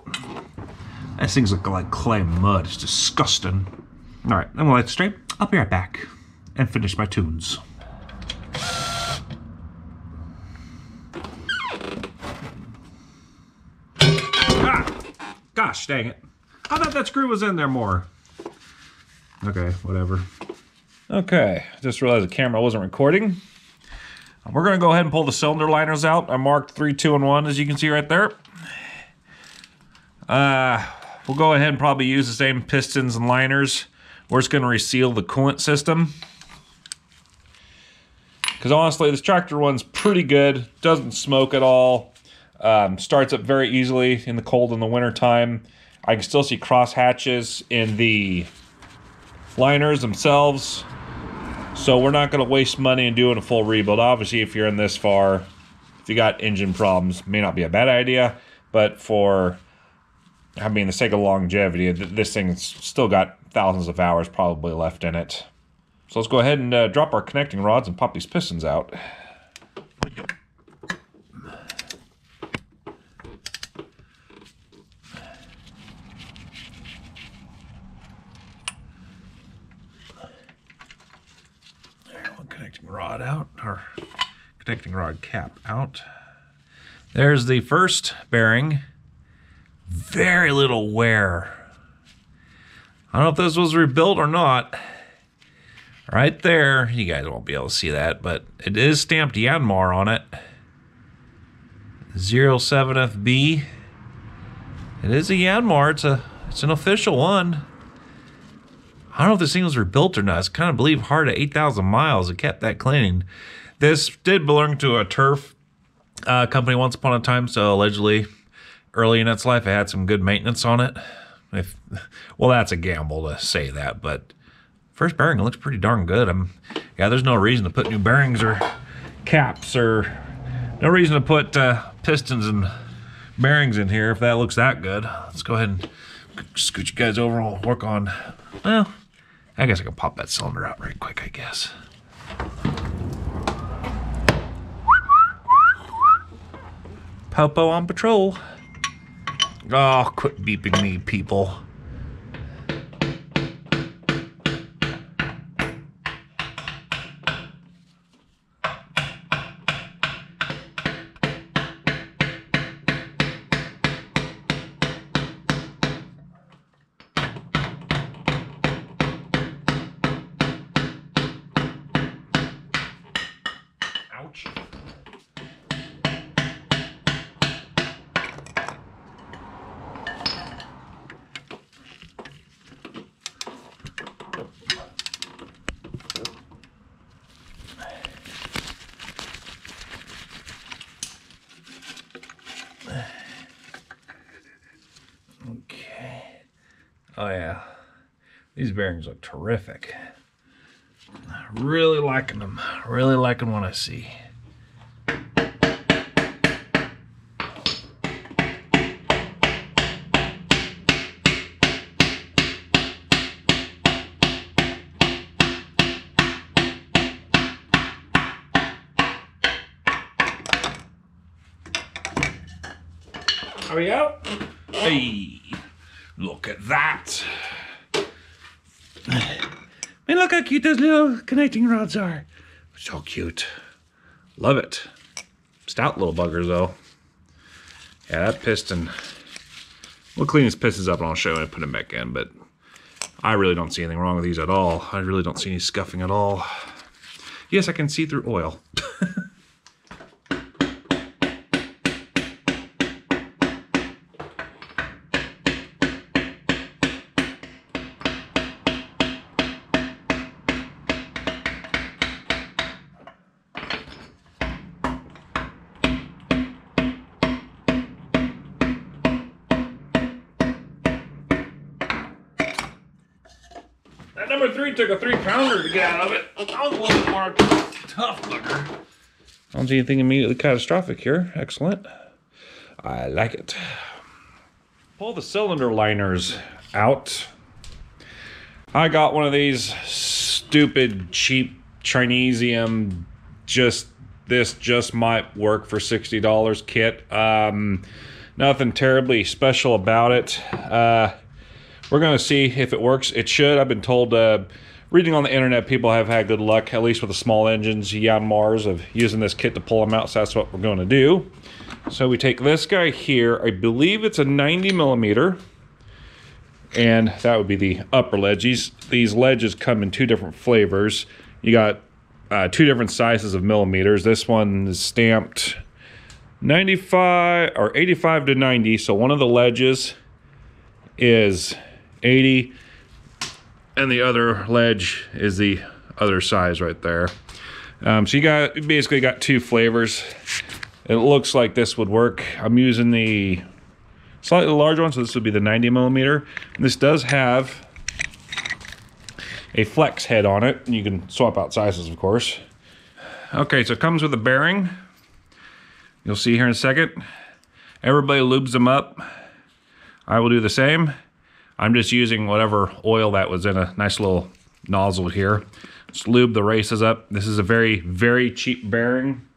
These things look like clay mud. It's disgusting. All right, I'm gonna let it straight. I'll be right back and finish my tunes. Ah! Gosh dang it. I thought that screw was in there more. Okay, whatever. Okay, just realized the camera wasn't recording. We're gonna go ahead and pull the cylinder liners out. I marked three, two, and one, as you can see right there. Uh, we'll go ahead and probably use the same pistons and liners. We're just gonna reseal the coolant system. Because honestly, this tractor runs pretty good. Doesn't smoke at all. Um, starts up very easily in the cold in the winter time. I can still see cross hatches in the liners themselves. So we're not going to waste money in doing a full rebuild. Obviously, if you're in this far, if you got engine problems, may not be a bad idea. But for, I mean, the sake of longevity, this thing's still got thousands of hours probably left in it. So let's go ahead and uh, drop our connecting rods and pop these pistons out. connecting rod out, or connecting rod cap out. There's the first bearing. Very little wear. I don't know if this was rebuilt or not. Right there, you guys won't be able to see that, but it is stamped Yanmar on it. 07FB. It is a Yanmar. It's a it's an official one. I don't know if this thing was rebuilt or not. It's kind of believe hard at 8,000 miles. It kept that clean. This did belong to a turf uh, company once upon a time, so allegedly early in its life it had some good maintenance on it. If well, that's a gamble to say that, but first bearing looks pretty darn good. I'm yeah, there's no reason to put new bearings or caps or no reason to put uh, pistons and bearings in here if that looks that good. Let's go ahead and scoot you guys over we'll work on well I guess I can pop that cylinder out right quick, I guess. Popo on patrol. Oh, quit beeping me, people. Bearings look terrific. Really liking them. Really liking what I see. Are we out? Hey. Look at that. I mean, look how cute those little connecting rods are. So cute. Love it. Stout little buggers, though. Yeah, that piston. We'll clean these pistons up and I'll show and put them back in, but I really don't see anything wrong with these at all. I really don't see any scuffing at all. Yes, I can see through oil. <laughs> See anything immediately catastrophic here. Excellent. I like it. Pull the cylinder liners out. I got one of these stupid, cheap Chinesium, just this just might work for $60 kit. Um, nothing terribly special about it. Uh, we're going to see if it works. It should. I've been told, uh, reading on the internet, people have had good luck, at least with the small engines, Yanmars, of using this kit to pull them out. So that's what we're going to do. So we take this guy here. I believe it's a 90 millimeter. and that would be the upper ledge. These these ledges come in two different flavors. You got uh, two different sizes of millimeters. This one is stamped 95 or 85 to 90. So one of the ledges is 80, and the other ledge is the other size right there. Um, so you got basically got two flavors. It looks like this would work. I'm using the slightly larger one, so this would be the 90 millimeter. This does have a flex head on it. You can swap out sizes, of course. Okay, so it comes with a bearing. You'll see here in a second. Everybody lubes them up. I will do the same. I'm just using whatever oil that was in a nice little nozzle here. Just lube the races up. This is a very, very cheap bearing.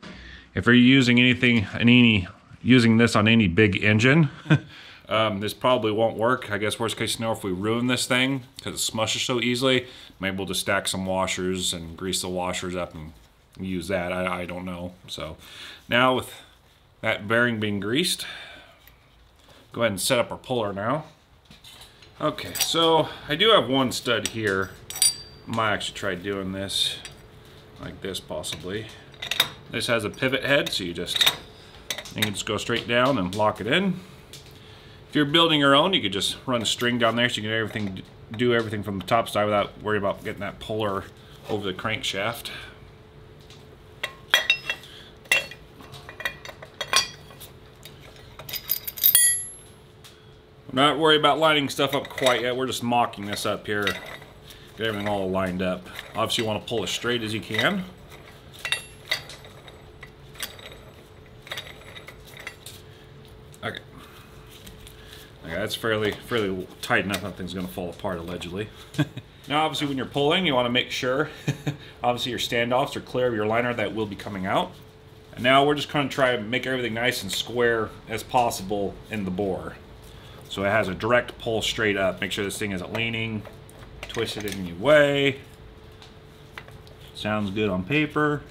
If you're using anything, any using this on any big engine, <laughs> um, this probably won't work. I guess worst case scenario, if we ruin this thing, because it smushes so easily, maybe we'll just stack some washers and grease the washers up and use that. I, I don't know. So now with that bearing being greased, go ahead and set up our puller now. Okay, so I do have one stud here. I Might actually try doing this like this possibly. This has a pivot head, so you just you can just go straight down and lock it in. If you're building your own, you could just run a string down there so you can everything do everything from the top side without worrying about getting that puller over the crankshaft. I'm not worried about lining stuff up quite yet. We're just mocking this up here. Get everything all lined up. Obviously you want to pull as straight as you can. Okay. Okay, that's fairly fairly tight enough. Nothing's going to fall apart allegedly. <laughs> now, obviously, when you're pulling, you want to make sure, <laughs> obviously, your standoffs are clear of your liner that will be coming out. And now we're just going to try to make everything nice and square as possible in the bore. So it has a direct pull straight up. Make sure this thing isn't leaning, twisted in any way. Sounds good on paper.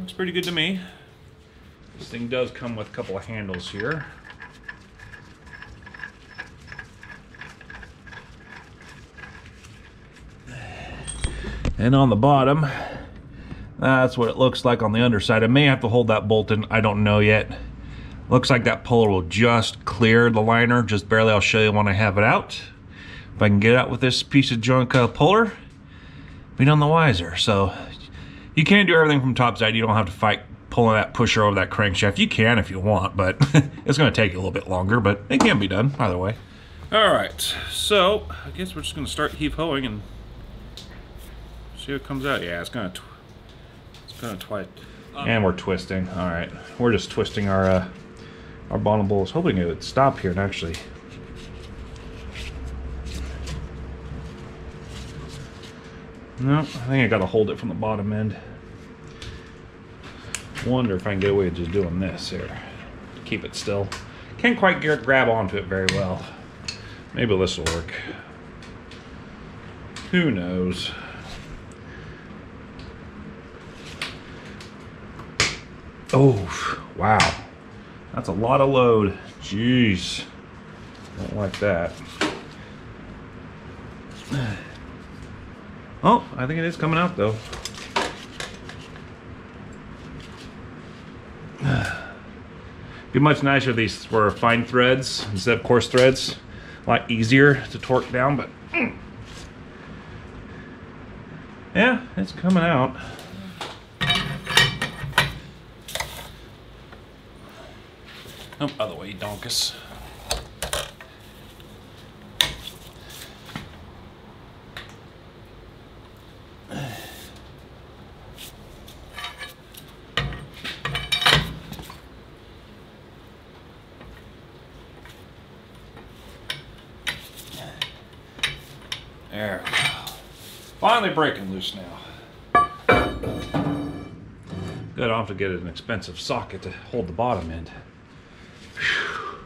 Looks pretty good to me. This thing does come with a couple of handles here. And on the bottom, that's what it looks like on the underside. I may have to hold that bolt in, I don't know yet. Looks like that puller will just clear the liner, just barely. I'll show you when I have it out. If I can get out with this piece of junk uh, puller, be none the wiser. So you can't do everything from top side. You don't have to fight pulling that pusher over that crankshaft. You can if you want, but <laughs> it's going to take a little bit longer, but it can be done either way. All right, so I guess we're just going to start heave hoeing and see what comes out. Yeah, it's going to it's going to twist. And we're twisting. All right, we're just twisting our uh, our bottom bowl. I was hoping it would stop here and actually. No, I think I got to hold it from the bottom end. Wonder if I can get away with just doing this here. Keep it still. Can't quite get, grab onto it very well. Maybe this will work. Who knows? Oh, wow. That's a lot of load. Jeez. Don't like that. <sighs> Oh, I think it is coming out though. <sighs> Be much nicer if these were fine threads instead of coarse threads. A lot easier to torque down, but mm. yeah, it's coming out. Oh, other way, donkus. There. Finally breaking loose now. Good, I'll have to get an expensive socket to hold the bottom end. Whew.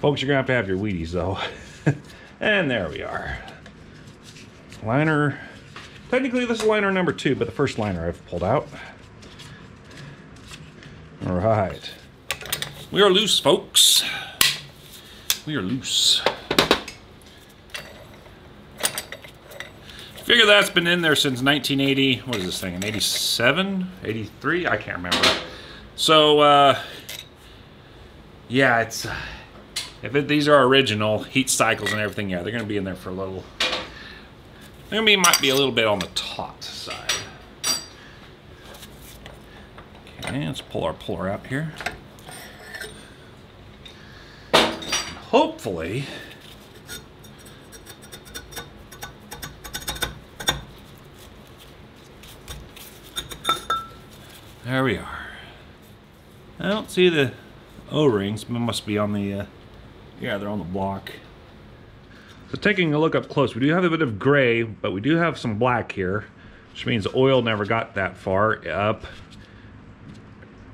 Folks, you're gonna have to have your Wheaties though. <laughs> and there we are. Liner, technically this is liner number two, but the first liner I've pulled out. All right. We are loose, folks. We are loose. Figure that's been in there since 1980. What is this thing? An 87? 83? I can't remember. So, uh, yeah, it's. Uh, if it, these are original heat cycles and everything, yeah, they're to be in there for a little. They're to be might be a little bit on the taut side. Okay, let's pull our puller out here. hopefully There we are. I don't see the O-rings. Must be on the, uh, yeah, they're on the block. So taking a look up close, we do have a bit of gray, but we do have some black here, which means oil never got that far up.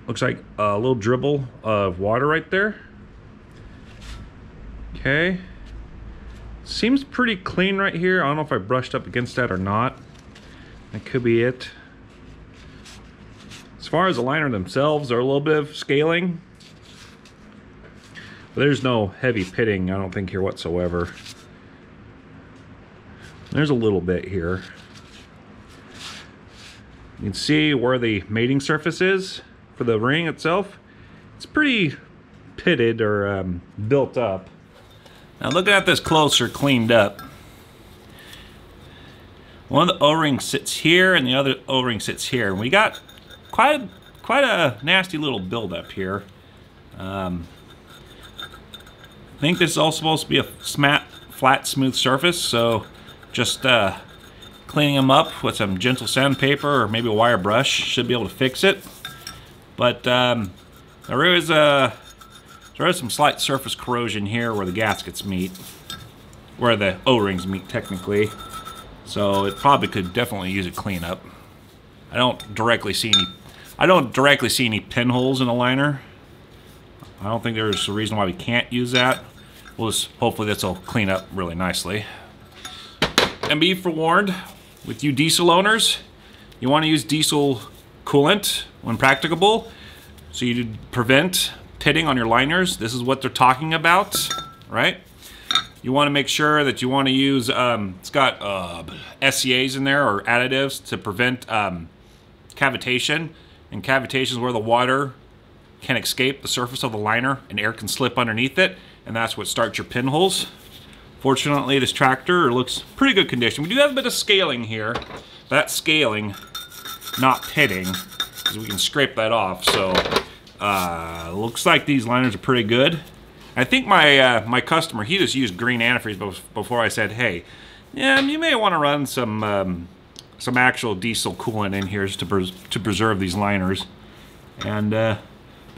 Looks like a little dribble of water right there. Okay. Seems pretty clean right here. I don't know if I brushed up against that or not. That could be it. As far as the liner themselves, they're a little bit of scaling. But there's no heavy pitting, I don't think, here whatsoever. There's a little bit here. You can see where the mating surface is for the ring itself. It's pretty pitted or um, built up. Now looking at this closer, cleaned up. One of the O-rings sits here and the other O-ring sits here. And we got quite quite a nasty little buildup here. Um, I think this is all supposed to be a smat, flat, smooth surface, so just uh, cleaning them up with some gentle sandpaper or maybe a wire brush should be able to fix it. But um, there is a there is some slight surface corrosion here where the gaskets meet, where the O-rings meet technically. So it probably could definitely use a cleanup. I don't directly see any I don't directly see any pinholes in the liner. I don't think there's a reason why we can't use that. We'll just, hopefully this will clean up really nicely. And be forewarned, with you diesel owners, you want to use diesel coolant when practicable, so you prevent pitting on your liners. This is what they're talking about, right? You want to make sure that you want to use, um, it's got uh, in there or additives to prevent um, cavitation and cavitation is where the water can escape the surface of the liner and air can slip underneath it, and that's what starts your pinholes. Fortunately, this tractor looks pretty good condition. We do have a bit of scaling here. That scaling, not pitting, because we can scrape that off. So, uh, looks like these liners are pretty good. I think my uh, my customer, he just used green antifreeze before I said, hey, yeah, you may want to run some um, some actual diesel coolant in here to, pres to preserve these liners. And uh,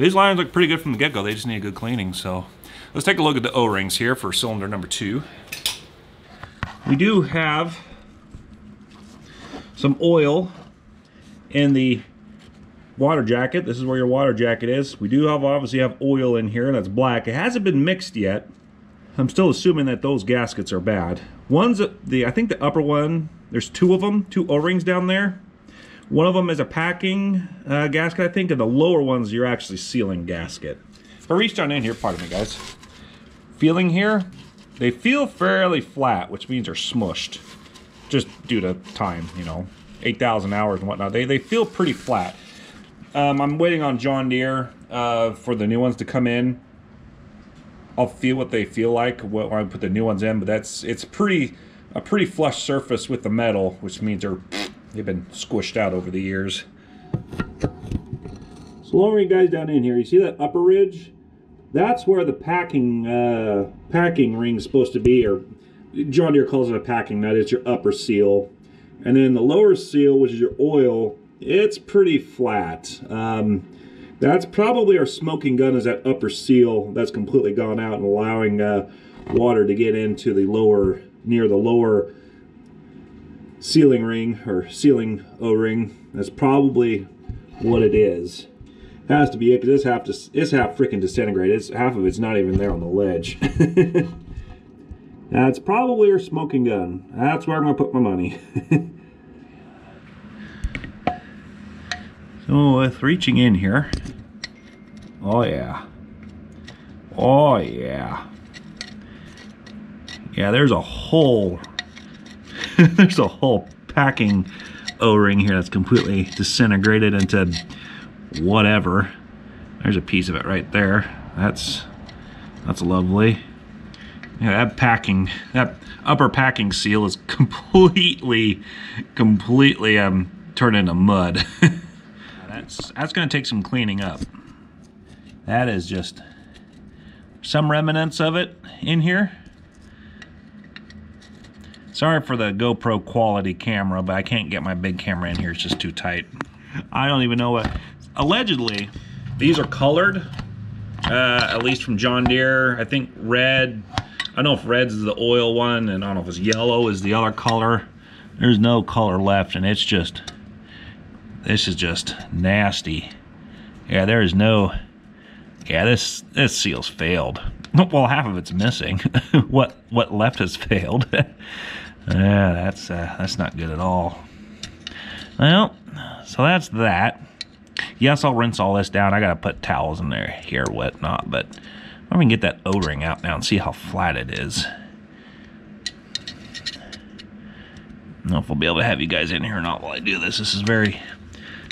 these liners look pretty good from the get-go. They just need a good cleaning. So let's take a look at the O-rings here for cylinder number two. We do have some oil in the water jacket. This is where your water jacket is. We do have obviously have oil in here, and that's black. It hasn't been mixed yet. I'm still assuming that those gaskets are bad. One's the I think the upper one there's two of them, two O-rings down there. One of them is a packing uh, gasket, I think, and the lower one's your actually sealing gasket. I reach down in here, pardon me guys, feeling here, they feel fairly flat, which means they're smushed, just due to time, you know, 8,000 hours and whatnot. They, they feel pretty flat. Um, I'm waiting on John Deere uh, for the new ones to come in. I'll feel what they feel like when I put the new ones in, but that's it's pretty a pretty flush surface with the metal, which means they're they've been squished out over the years. So lowering guys down in here, you see that upper ridge? That's where the packing uh, packing ring is supposed to be, or John Deere calls it a packing nut. It's your upper seal, and then the lower seal, which is your oil, it's pretty flat. Um, that's probably our smoking gun is that upper seal that's completely gone out and allowing uh, water to get into the lower near the lower sealing ring or sealing O-ring. That's probably what it is. it Has to be it because it's half to, it's half freaking disintegrated. It's half of it's not even there on the ledge. <laughs> That's probably our smoking gun. That's where I'm gonna put my money. <laughs> so with reaching in here, oh yeah, oh yeah. Yeah, there's a hole. <laughs> there's a whole packing O-ring here that's completely disintegrated into whatever. There's a piece of it right there. That's that's lovely. Yeah, that packing, that upper packing seal is <laughs> completely, completely um, turned into mud. <laughs> that's that's gonna take some cleaning up. That is just some remnants of it in here. Sorry for the GoPro quality camera, but I can't get my big camera in here. It's just too tight. I don't even know what. Allegedly, these are colored, uh, at least from John Deere. I think red. I don't know if red's is the oil one, and I don't know if it's yellow is the other color. There's no color left, and it's just. This is just nasty. Yeah, there is no. Yeah, this this seal's failed. <laughs> Well, half of it's missing. <laughs> what what left has failed. <laughs> Yeah, that's uh, that's not good at all. Well, so that's that. Yes, I'll rinse all this down. I gotta put towels in there here, whatnot, but I'm gonna get that O-ring out now and see how flat it is. I don't know if we'll be able to have you guys in here or not while I do this. This is very,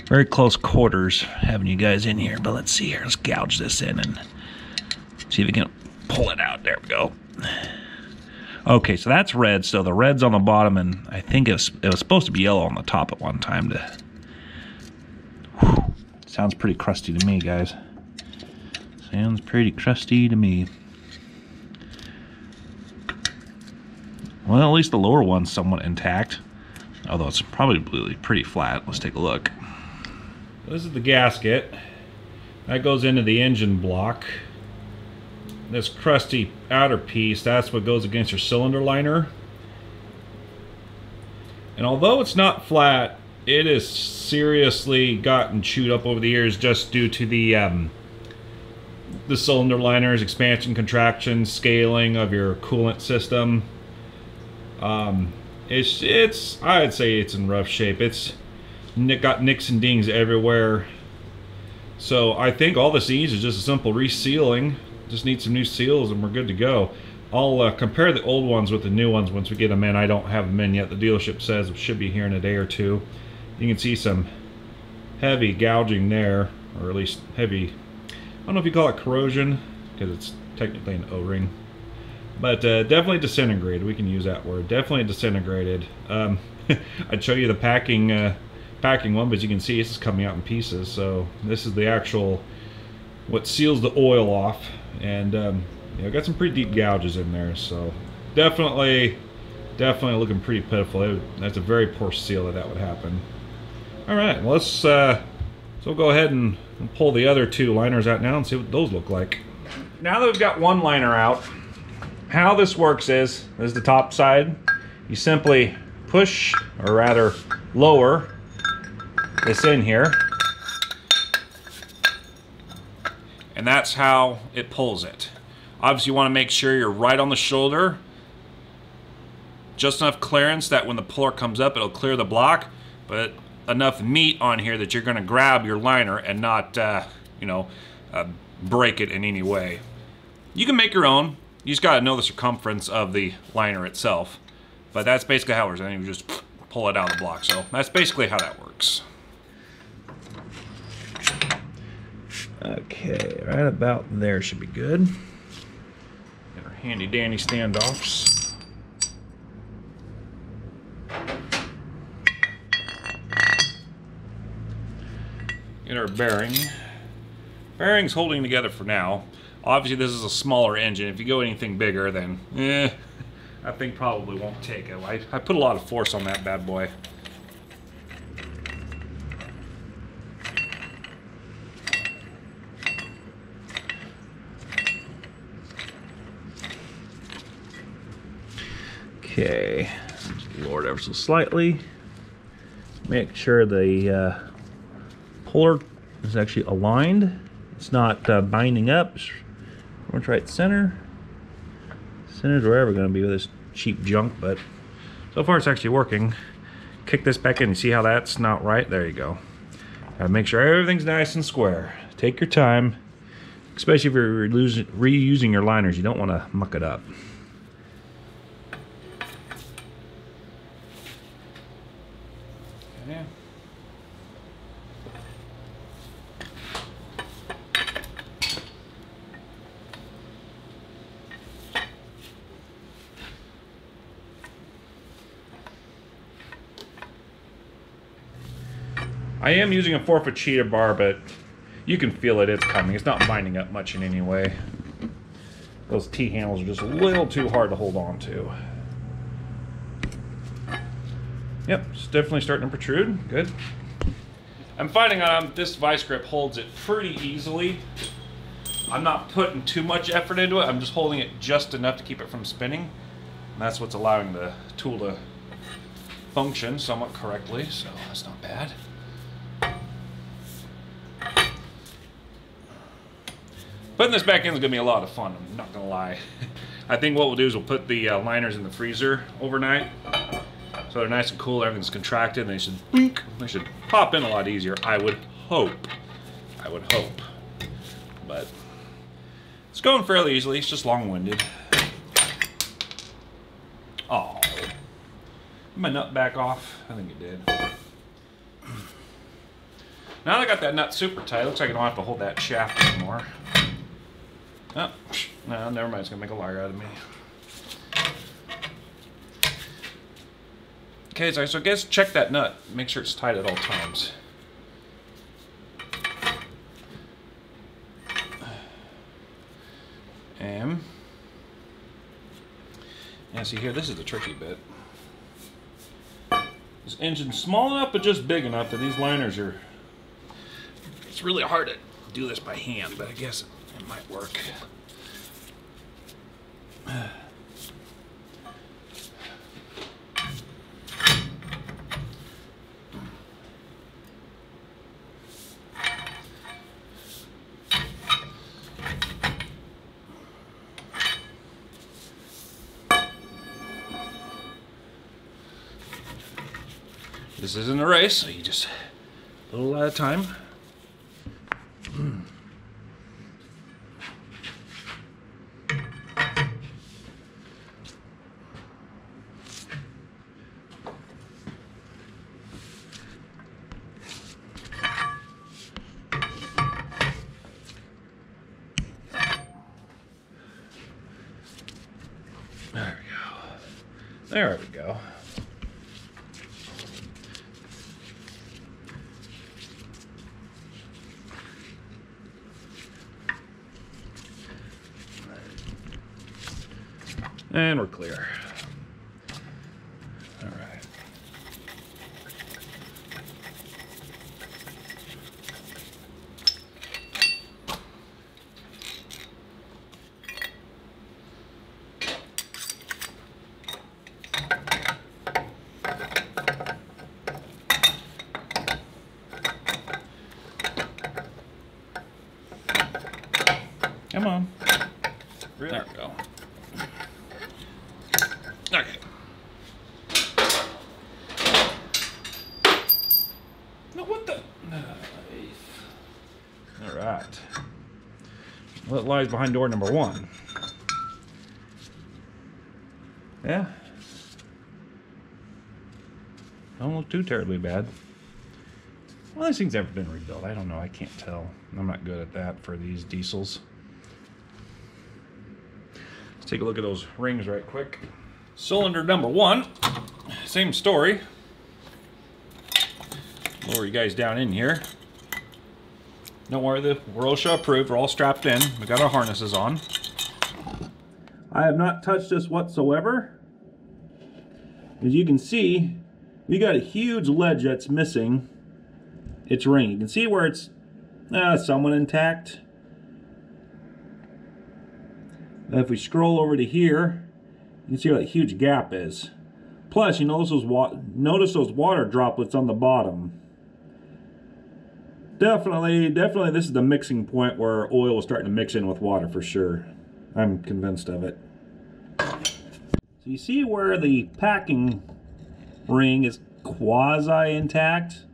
very close quarters having you guys in here. But let's see here. Let's gouge this in and see if we can pull it out. There we go. Okay, so that's red. So the red's on the bottom, and I think it was, it was supposed to be yellow on the top at one time. To Whew. sounds pretty crusty to me, guys. Sounds pretty crusty to me. Well, at least the lower one's somewhat intact. Although it's probably pretty flat. Let's take a look. This is the gasket. That goes into the engine block this crusty outer piece, that's what goes against your cylinder liner. And although it's not flat, it has seriously gotten chewed up over the years just due to the um, the cylinder liners, expansion, contraction, scaling of your coolant system. Um, it's it's I'd say it's in rough shape. It's got nicks and dings everywhere. So I think all this needs is just a simple resealing just need some new seals and we're good to go. I'll uh, compare the old ones with the new ones once we get them in. I don't have them in yet. The dealership says it should be here in a day or two. You can see some heavy gouging there, or at least heavy, I don't know if you call it corrosion, because it's technically an O-ring. But uh, definitely disintegrated. We can use that word. Definitely disintegrated. Um, <laughs> I'd show you the packing uh, packing one, but as you can see this is coming out in pieces. So this is the actual, what seals the oil off and um, you know, got some pretty deep gouges in there. So definitely, definitely looking pretty pitiful. It, that's a very poor seal that that would happen. All right, well, let's uh, so we'll go ahead and pull the other two liners out now and see what those look like. Now that we've got one liner out, how this works is, this is the top side. You simply push, or rather lower this in here and that's how it pulls it. Obviously you want to make sure you're right on the shoulder, just enough clearance that when the puller comes up it'll clear the block, but enough meat on here that you're going to grab your liner and not, uh, you know, uh, break it in any way. You can make your own. You just got to know the circumference of the liner itself. But that's basically how it works. And you just pull it out of the block. So that's basically how that works. Okay, right about there should be good. Get our handy dandy standoffs. Get our bearing. Bearing's holding together for now. Obviously this is a smaller engine. If you go anything bigger, then eh, I think probably won't take it. I, I put a lot of force on that bad boy. Okay, lower it ever so slightly. Make sure the uh, puller is actually aligned. It's not uh, binding up. It's right center. Center's wherever going to be with this cheap junk, but so far it's actually working. Kick this back in. You see how that's not right? There you go. Make sure everything's nice and square. Take your time, especially if you're reusing your liners. You don't want to muck it up. I am using a 4 foot cheater bar, but you can feel it, it's coming. It's not binding up much in any way. Those T-handles are just a little too hard to hold on to. Yep, it's definitely starting to protrude. Good. I'm finding um, this vice grip holds it pretty easily. I'm not putting too much effort into it. I'm just holding it just enough to keep it from spinning. And that's what's allowing the tool to function somewhat correctly, so that's not bad. Putting this back in is going to be a lot of fun, I'm not going to lie. <laughs> I think what we'll do is we'll put the uh, liners in the freezer overnight. So they're nice and cool, everything's contracted, and they should blink, they should pop in a lot easier, I would hope. I would hope. But it's going fairly easily, it's just long-winded. Oh, my nut back off? I think it did. Now that I got that nut super tight, looks like I don't have to hold that shaft anymore. Oh, no, never mind. It's going to make a liar out of me. Okay, so, I guess check that nut. Make sure it's tight at all times. And, yeah, see here, this is the tricky bit. This engine's small enough, but just big enough that these liners are... It's really hard to do this by hand, but I guess it might work. This isn't a race, so you just a little at a time. There we go. There we go. And we're clear. All right. Come on. There we go. Okay. No, what the? All right. What lies behind door number one? Yeah. Don't look too terribly bad. Well, this thing's ever been rebuilt. I don't know. I can't tell. I'm not good at that for these diesels. Let's take a look at those rings right quick. Cylinder number one, same story. Lower you guys down in here. Don't worry, the we're OSHA approved. We're all strapped in. We got our harnesses on. I have not touched this whatsoever. As you can see, we got a huge ledge that's missing its ring. You can see where it's uh, somewhat intact. If we scroll over to here, you can see what a huge gap is. Plus, you notice those, notice those water droplets on the bottom. Definitely, definitely this is the mixing point where oil is starting to mix in with water for sure. I'm convinced of it. So you see where the packing ring is quasi intact?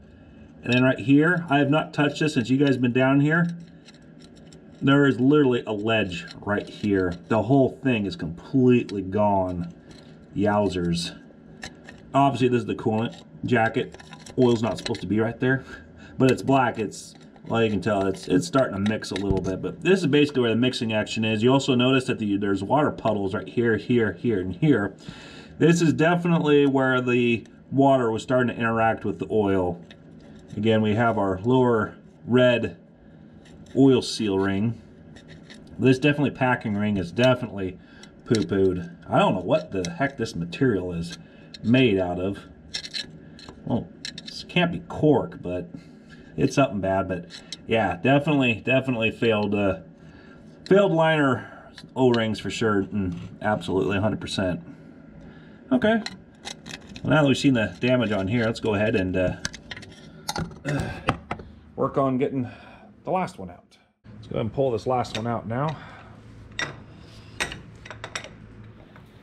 And then right here, I have not touched this since you guys have been down here. There is literally a ledge right here. The whole thing is completely gone. Yowzers. Obviously, this is the coolant jacket. Oil's not supposed to be right there, but it's black. It's well, you can tell it's it's starting to mix a little bit. But this is basically where the mixing action is. You also notice that the, there's water puddles right here, here, here, and here. This is definitely where the water was starting to interact with the oil. Again, we have our lower red oil seal ring. This definitely packing ring is definitely poo-pooed. I don't know what the heck this material is made out of. Well, this can't be cork, but it's something bad. But yeah, definitely, definitely failed, uh, failed liner O-rings for sure, and absolutely 100%. Okay. Well, now that we've seen the damage on here, let's go ahead and uh, <sighs> Work on getting the last one out. Let's go ahead and pull this last one out now.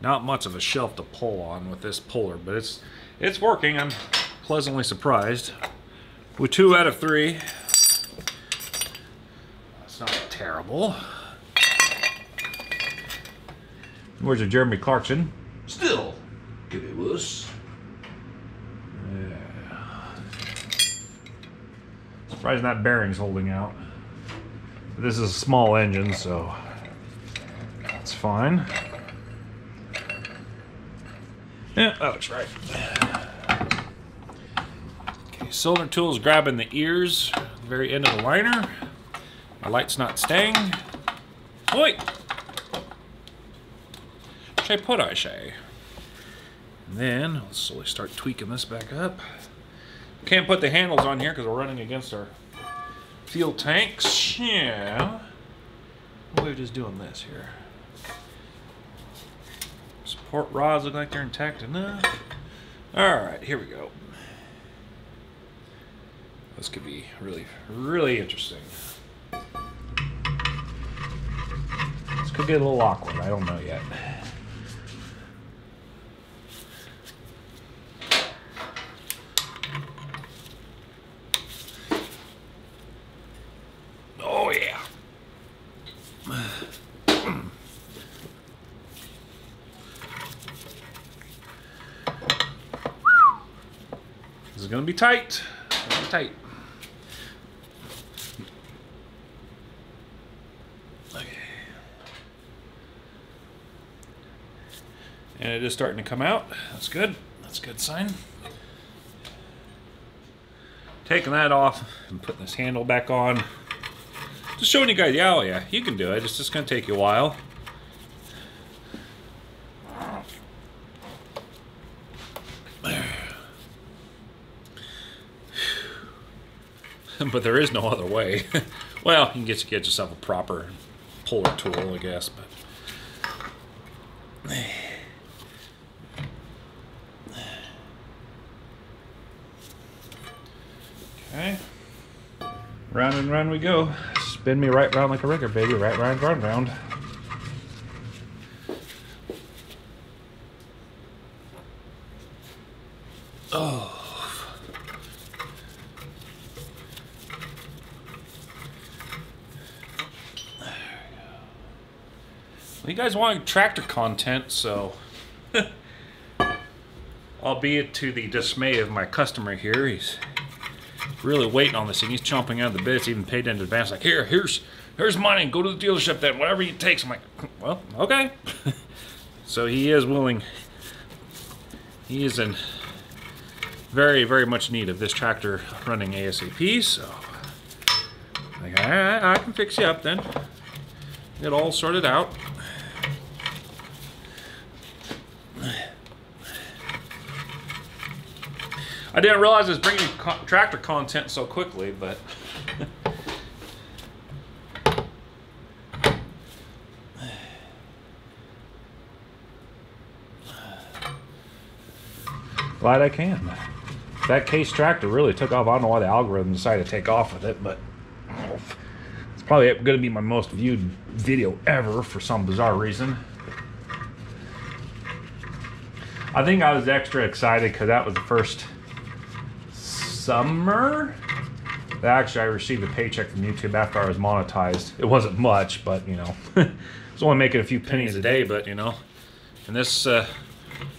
Not much of a shelf to pull on with this puller, but it's it's working. I'm pleasantly surprised. With two out of three. That's not terrible. Where's your Jeremy Clarkson? Still, give it wuss. Surprised that bearing's holding out. But this is a small engine, so that's fine. Yeah, that looks right. Cylinder tool's grabbing the ears, the very end of the liner. My light's not staying. Oi! Shay put I shay. And then let's slowly start tweaking this back up. Can't put the handles on here because we're running against our fuel tanks. Yeah. We're just doing this here. Support rods look like they're intact enough. Alright, here we go. This could be really, really interesting. This could get a little awkward. I don't know yet. Oh yeah. This is gonna be tight. Be tight. Okay. And it is starting to come out. That's good. That's a good sign. Taking that off and putting this handle back on. Just showing you guys, yeah, oh yeah, you can do it. It's just gonna take you a while. but there is no other way. <laughs> well, you can get, get yourself a proper puller tool, I guess, but. Okay. Round and round we go. Spin me right round like a record, baby. Right round, round, round. Oh. Want tractor content, so. <laughs> Albeit to the dismay of my customer here, he's really waiting on this thing. He's chomping out the bits, even paid in advance. Like, here, here's here's money. Go to the dealership then. Whatever it takes. I'm like, well, okay. <laughs> so he is willing. He is in very, very much need of this tractor running ASAP. So, like, all right, I can fix you up then. Get all sorted out. I didn't realize I was bringing co tractor content so quickly, but. Glad I can. That case tractor really took off. I don't know why the algorithm decided to take off with it, but it's probably going to be my most viewed video ever for some bizarre reason. I think I was extra excited because that was the first summer. Actually, I received a paycheck from YouTube after I was monetized. It wasn't much, but you know, <laughs> it's only making a few pennies a day. But you know, in this uh,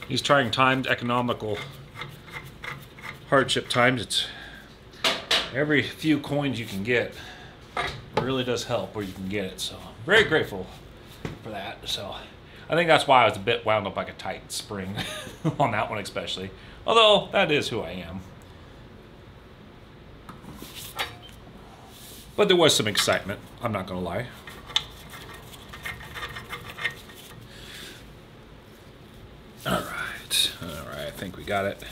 these trying times, economical hardship times, it's every few coins you can get really does help where you can get it. So I'm very grateful for that. So I think that's why I was a bit wound up like a tight spring <laughs> on that one, especially. Although that is who I am. But there was some excitement, I'm not going to lie. All right, all right, I think we got it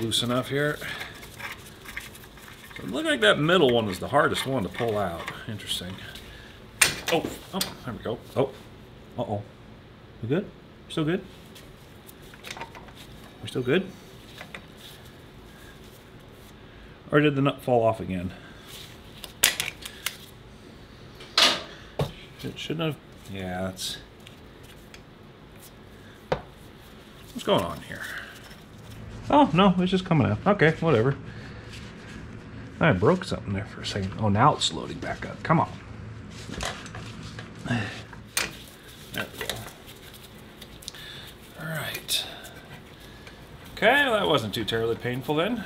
loose enough here. It looked like that middle one was the hardest one to pull out. Interesting. Oh, oh, there we go. Oh, uh-oh. We good? We're Still good? We're still good? Or did the nut fall off again? It shouldn't have. Yeah, that's. What's going on here? Oh, no, it's just coming out. Okay, whatever. I broke something there for a second. Oh, now it's loading back up. Come on. There we go. All right. Okay, well, that wasn't too terribly painful then.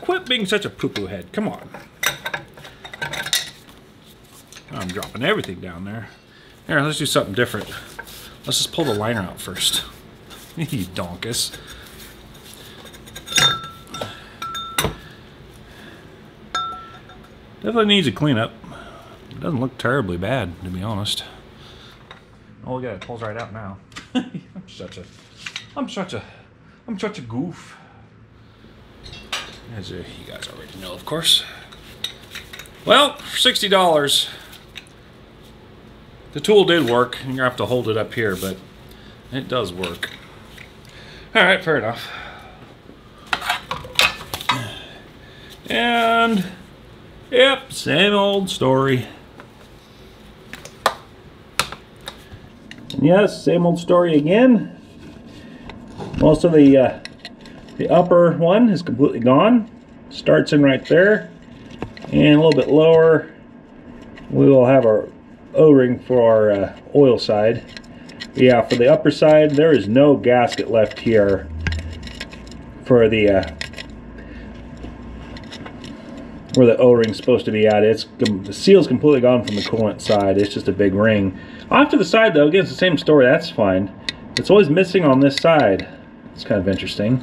Quit being such a poo-poo head. Come on. I'm dropping everything down there. Here, let's do something different. Let's just pull the liner out first. <laughs> you donkus. Definitely needs a cleanup. It doesn't look terribly bad, to be honest. Oh, yeah, it pulls right out now. <laughs> I'm such a, I'm such a, I'm such a goof. As you guys already know, of course. Well, for sixty dollars, the tool did work. You're gonna have to hold it up here, but it does work. All right, fair enough. And yep, same old story. Yes, same old story again. Most of the uh, the upper one is completely gone. Starts in right there. And a little bit lower, we will have our O-ring for our uh, oil side. Yeah, for the upper side, there is no gasket left here for the uh, where the O-ring's supposed to be at. It's the seal's completely gone from the coolant side. It's just a big ring. Off to the side though, again, it's the same story. That's fine. It's always missing on this side. It's kind of interesting.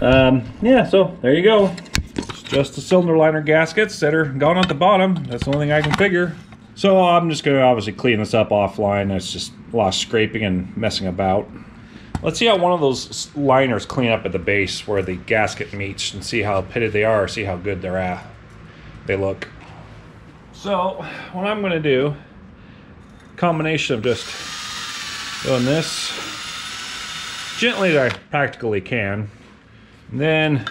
Um, yeah, so there you go. It's just the cylinder liner gaskets that are gone at the bottom. That's the only thing I can figure. So I'm just going to obviously clean this up offline. It's just a lot of scraping and messing about. Let's see how one of those liners clean up at the base where the gasket meets and see how pitted they are, see how good they're at. They look. So what I'm going to do, combination of just doing this gently as I practically can. And then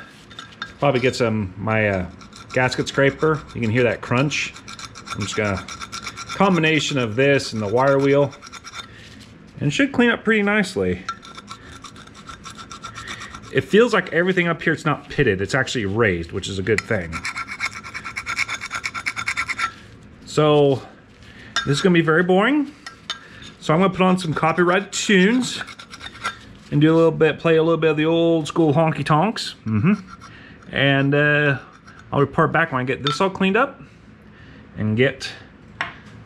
probably get some my uh, gasket scraper. You can hear that crunch. I'm just gonna combination of this and the wire wheel, and should clean up pretty nicely. It feels like everything up here it's not pitted. It's actually raised, which is a good thing. So this is gonna be very boring. So I'm gonna put on some copyrighted tunes and do a little bit, play a little bit of the old school honky tonks. Mm-hmm. And uh, I'll report back when I get this all cleaned up and get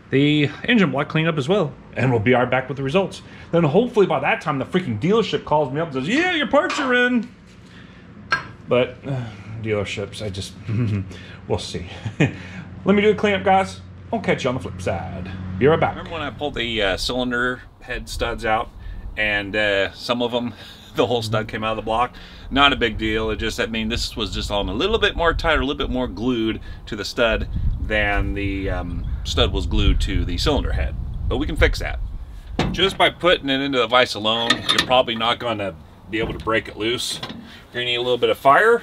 the engine block cleaned up as well. And we'll be right back with the results. Then hopefully by that time the freaking dealership calls me up and says, yeah, your parts are in. But uh, dealerships, I just, <laughs> we'll see. <laughs> Let me do a cleanup, guys. I'll catch you on the flip side. Be right back. Remember when I pulled the uh, cylinder head studs out? And uh, some of them <laughs> the whole stud came out of the block. Not a big deal. It just i mean this was just on a little bit more tight a little bit more glued to the stud than the um, stud was glued to the cylinder head. But we can fix that. Just by putting it into the vise alone you're probably not going to be able to break it loose. You're going to need a little bit of fire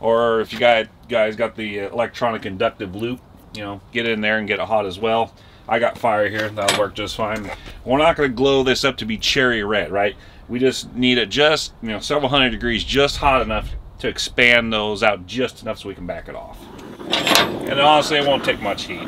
or if you guys guys got the electronic inductive loop you know get in there and get it hot as well I got fire here. That'll work just fine. We're not going to glow this up to be cherry red, right? We just need it just, you know, several hundred degrees, just hot enough to expand those out just enough so we can back it off. And honestly, it won't take much heat.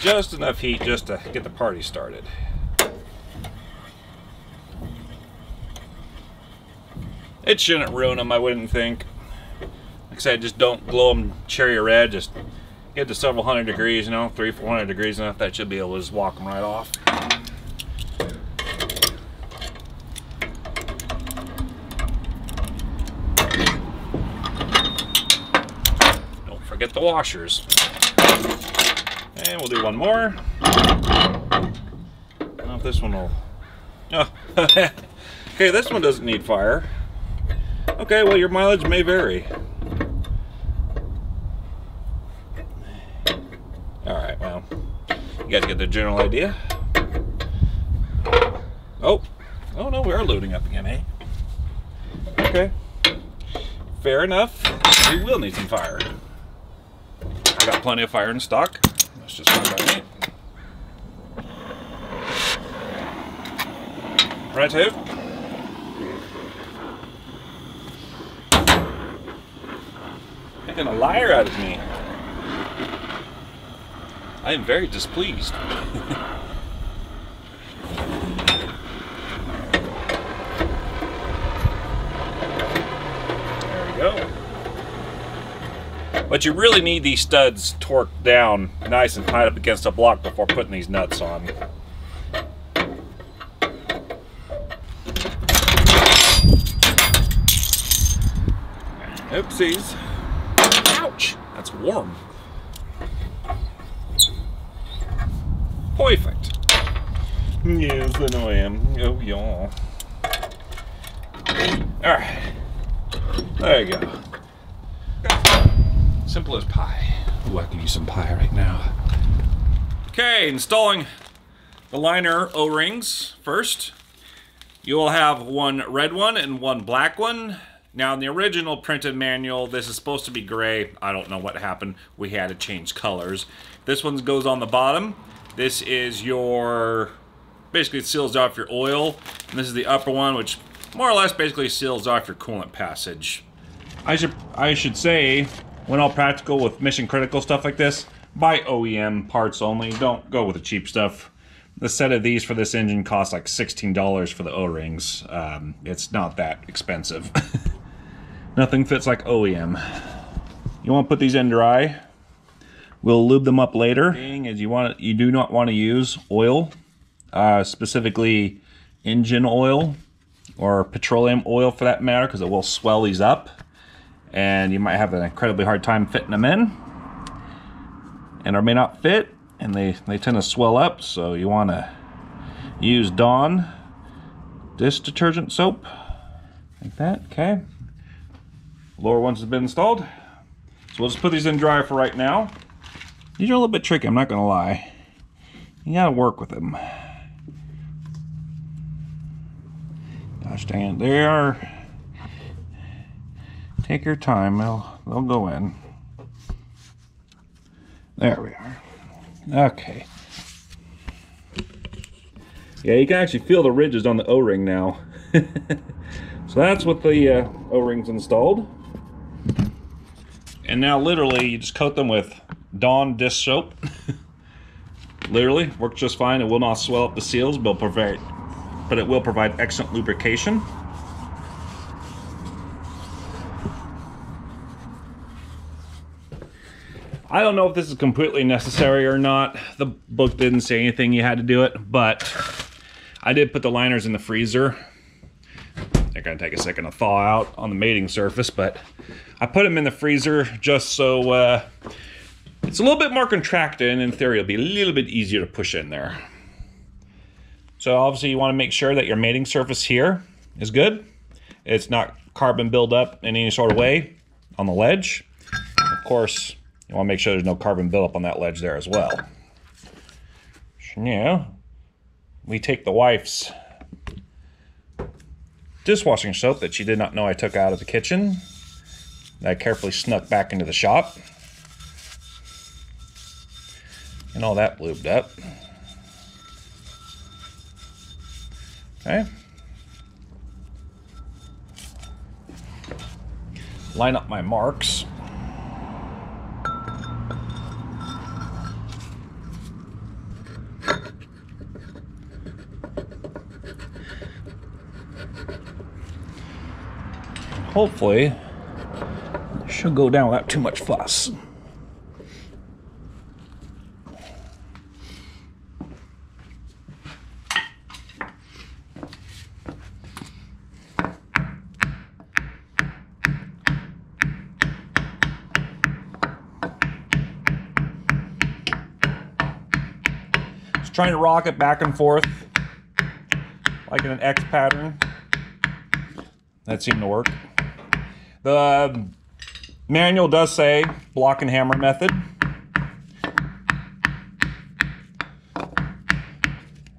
just enough heat just to get the party started. It shouldn't ruin them, I wouldn't think. Like I said, just don't glow them cherry red. Just get to several hundred degrees, you know, three, four hundred degrees enough. That should be able to just walk them right off. Don't forget the washers. And we'll do one more. I don't know if this one will. Oh. <laughs> okay, this one doesn't need fire. Okay, well, your mileage may vary. Alright, well, you guys get the general idea. Oh, oh no, we are loading up again, eh? Okay, fair enough. We will need some fire. I got plenty of fire in stock. That's just fine by me. Right, Hope? Making a liar out of me. I am very displeased. <laughs> there we go. But you really need these studs torqued down nice and tight up against a block before putting these nuts on. Oopsies. Ouch! That's warm. Perfect. Yes, I know I am. Oh, yeah. Alright. There you go. Simple as pie. Ooh, I can use some pie right now. Okay, installing the liner O-rings first. You will have one red one and one black one. Now, in the original printed manual, this is supposed to be gray. I don't know what happened. We had to change colors. This one goes on the bottom. This is your, basically seals off your oil. And this is the upper one, which more or less basically seals off your coolant passage. I should, I should say, when all practical with mission critical stuff like this, buy OEM parts only. Don't go with the cheap stuff. The set of these for this engine costs like $16 for the O-rings. Um, it's not that expensive. <laughs> Nothing fits like OEM. You want to put these in dry. We'll lube them up later. Thing is you want you do not want to use oil, uh, specifically engine oil or petroleum oil for that matter, because it will swell these up, and you might have an incredibly hard time fitting them in, and or may not fit, and they they tend to swell up. So you want to use Dawn dish detergent soap like that. Okay. Lower ones have been installed. So we'll just put these in dry for right now. These are a little bit tricky, I'm not gonna lie. You gotta work with them. Gosh dang it, they are. Take your time, they'll, they'll go in. There we are. Okay. Yeah, you can actually feel the ridges on the O-ring now. <laughs> so that's what the uh, O-rings installed. And now literally you just coat them with Dawn dish soap. <laughs> literally, works just fine. It will not swell up the seals, but, provide, but it will provide excellent lubrication. I don't know if this is completely necessary or not. The book didn't say anything you had to do it, but I did put the liners in the freezer. They're gonna take a second to thaw out on the mating surface, but I put them in the freezer just so uh, it's a little bit more contracted and in theory it'll be a little bit easier to push in there. So obviously you wanna make sure that your mating surface here is good. It's not carbon buildup in any sort of way on the ledge. Of course, you want to make sure there's no carbon buildup on that ledge there as well. Now, we take the wife's dishwashing soap that she did not know I took out of the kitchen. I carefully snuck back into the shop. And all that lubed up. Okay. Line up my marks. Hopefully should go down without too much fuss. Just trying to rock it back and forth like in an X pattern. That seemed to work. The um, manual does say block and hammer method.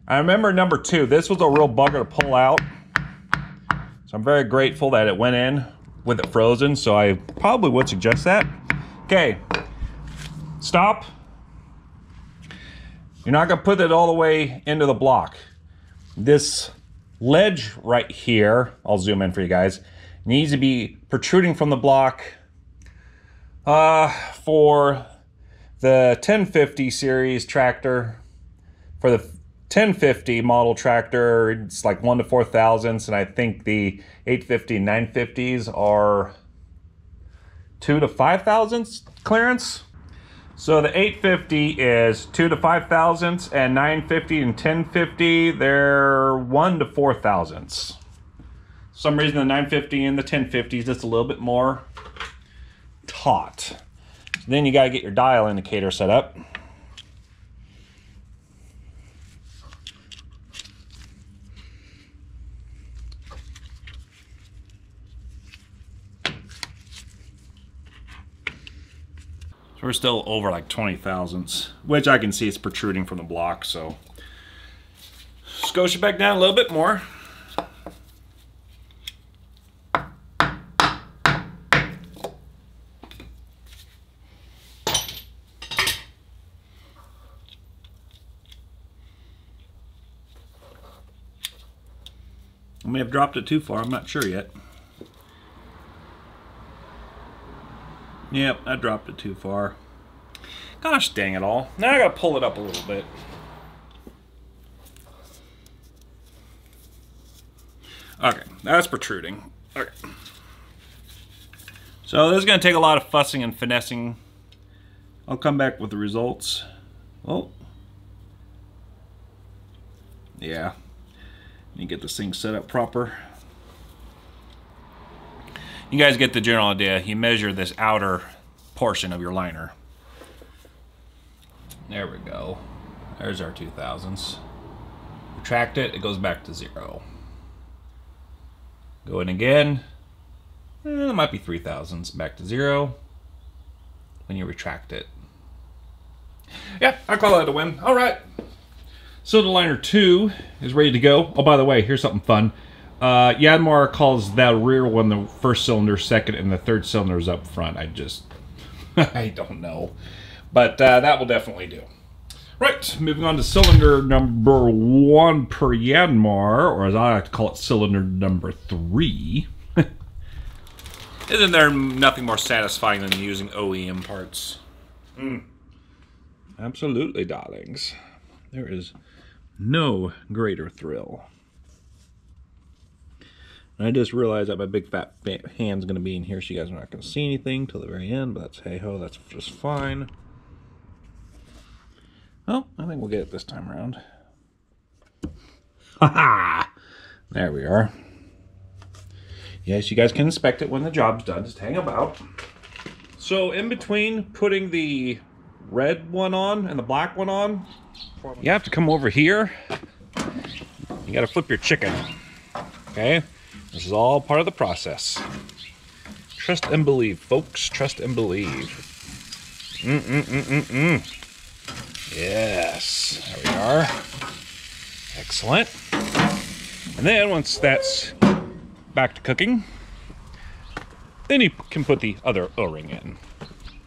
I remember number two, this was a real bugger to pull out. So I'm very grateful that it went in with it frozen, so I probably would suggest that. Okay, stop. You're not gonna put it all the way into the block. This ledge right here, I'll zoom in for you guys, needs to be protruding from the block uh, for the 1050 series tractor. For the 1050 model tractor, it's like one to four thousandths, and I think the 850 and 950s are two to five thousandths clearance. So the 850 is two to five thousandths, and 950 and 1050 they're one to four thousandths. Some reason the 950 and the 1050 is just a little bit more taut. So then you got to get your dial indicator set up. So we're still over like 20 thousandths, which I can see it's protruding from the block, so. Scotia back down a little bit more. May have dropped it too far, I'm not sure yet. Yep, I dropped it too far. Gosh dang it all. Now I gotta pull it up a little bit. Okay, that's protruding. Okay. So this is gonna take a lot of fussing and finessing. I'll come back with the results. Oh. Yeah. You get this thing set up proper you guys get the general idea. You measure this outer portion of your liner. There we go. There's our 2000s. Retract it, it goes back to zero. Go in again. Eh, it might be 3000s. Back to zero. When you retract it. Yeah, I call that a win. All right. So the liner 2 is ready to go. Oh, by the way, here's something fun. Uh, Yanmar calls that rear one the first cylinder, second, and the third cylinder is up front. I just, <laughs> I don't know. But uh, that will definitely do. Right, moving on to cylinder number one per Yanmar, or as I like to call it, cylinder number three. <laughs> Isn't there nothing more satisfying than using OEM parts? Mm. Absolutely, darlings. There is no greater thrill. And I just realized that my big fat hand's going to be in here, so you guys are not going to see anything till the very end, but that's hey-ho, that's just fine. Oh, I think we'll get it this time around. Ha ha! There we are. Yes, you guys can inspect it when the job's done. Just hang about. So in between putting the red one on and the black one on, you have to come over here. You got to flip your chicken. Okay? This is all part of the process. Trust and believe, folks. Trust and believe. Mm-mm-mm-mm-mm. Yes. There we are. Excellent. And then once that's back to cooking, then you can put the other O-ring in.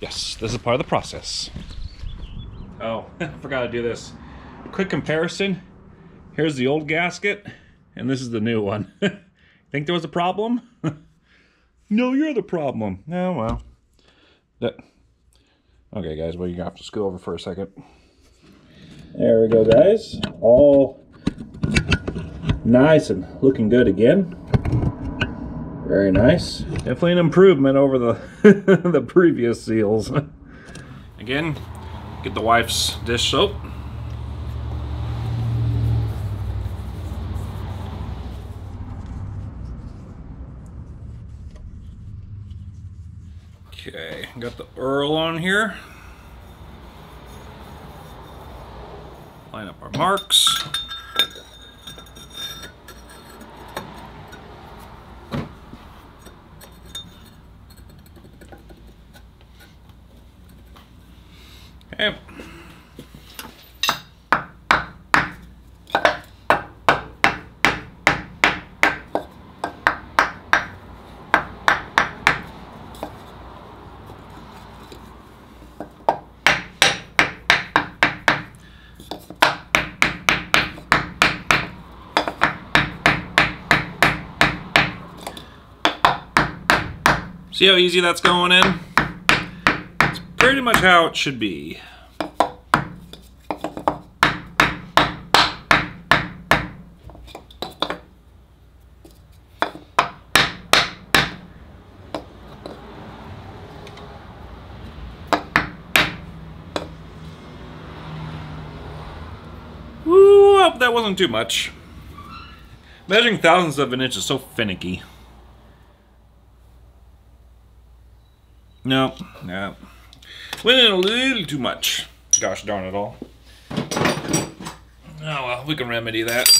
Yes, this is part of the process. Oh, I <laughs> forgot to do this. Quick comparison. Here's the old gasket, and this is the new one. <laughs> Think there was a problem? <laughs> no, you're the problem. Oh, well. That... Okay, guys, well, you have to scoot over for a second. There we go, guys. All nice and looking good again. Very nice. Definitely an improvement over the <laughs> the previous seals. Again, get the wife's dish soap. Okay, got the Earl on here. Line up our marks. Okay. See how easy that's going in? It's pretty much how it should be. Woo, that wasn't too much. Measuring thousands of an inch is so finicky. No, no. Went in a little too much. Gosh darn it all. Oh well, we can remedy that.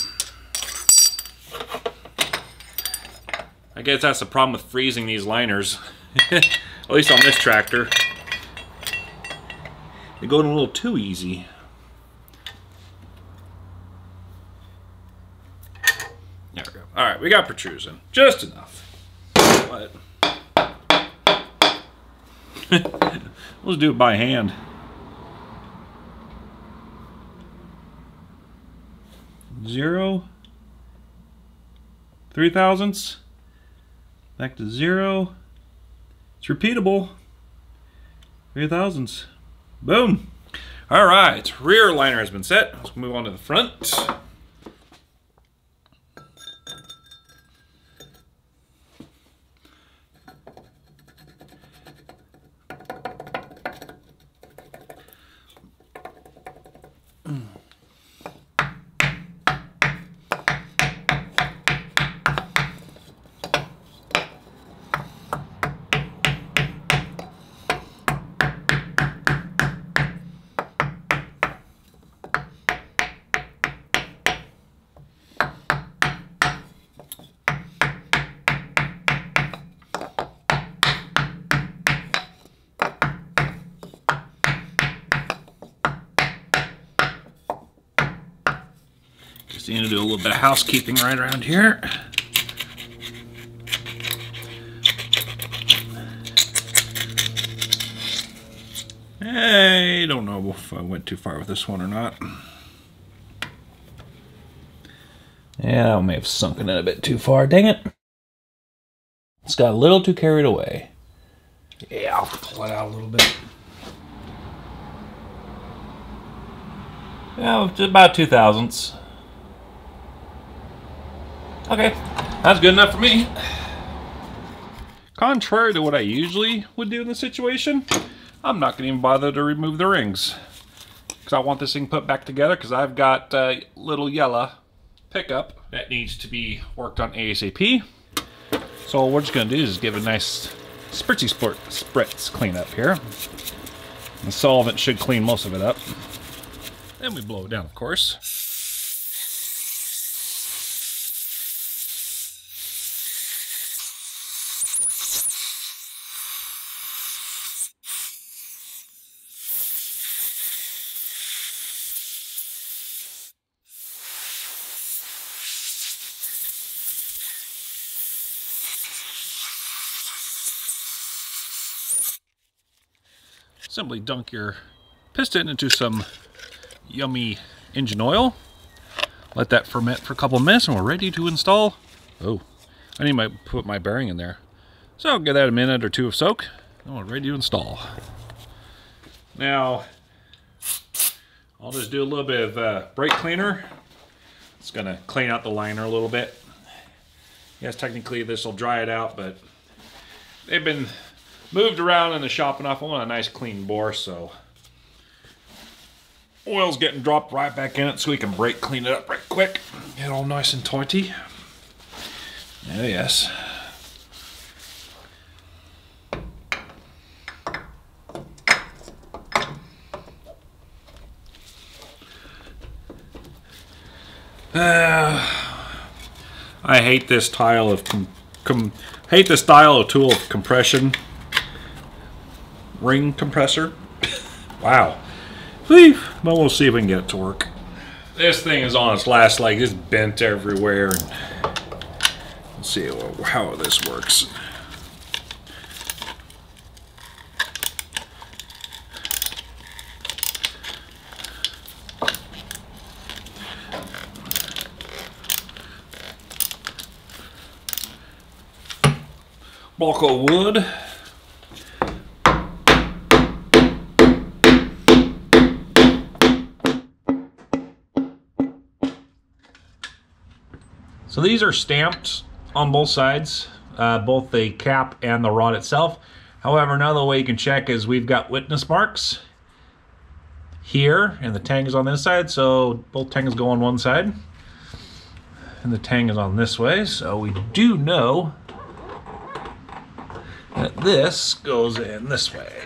I guess that's the problem with freezing these liners. <laughs> At least on this tractor. They go in a little too easy. There we go. Alright, we got protrusion. Just enough. But Let's do it by hand. Zero. Three thousandths. Back to zero. It's repeatable. Three thousandths. Boom. All right, rear liner has been set. Let's move on to the front. Bit of housekeeping right around here. I don't know if I went too far with this one or not. Yeah, I may have sunken in a bit too far. Dang it. It's got a little too carried away. Yeah, I'll pull it out a little bit. Yeah, just about two thousandths. Okay, That's good enough for me. Contrary to what I usually would do in this situation, I'm not going to even bother to remove the rings. Because I want this thing put back together because I've got a little yellow pickup that needs to be worked on ASAP. So all we're just going to do is give a nice spritzy sport spritz cleanup here. The solvent should clean most of it up. Then we blow it down, of course. Simply dunk your piston into some yummy engine oil. Let that ferment for a couple minutes and we're ready to install. Oh, I need to put my bearing in there. So I'll give that a minute or two of soak and we're ready to install. Now, I'll just do a little bit of uh, brake cleaner. It's gonna clean out the liner a little bit. Yes, technically this will dry it out, but they've been moved around in the shop enough. I want a nice clean bore, so oil's getting dropped right back in it so we can brake clean it up right quick. Get all nice and tighty. Oh yes. Uh, I hate this style of hate the style of tool of compression. Ring compressor. wow. But we'll see if we can get it to work. This thing is on its last leg. It's bent everywhere. And let's see how this works. of wood. These are stamped on both sides, uh, both the cap and the rod itself. However, another way you can check is we've got witness marks here, and the tang is on this side, so both tangs go on one side. And the tang is on this way, so we do know that this goes in this way.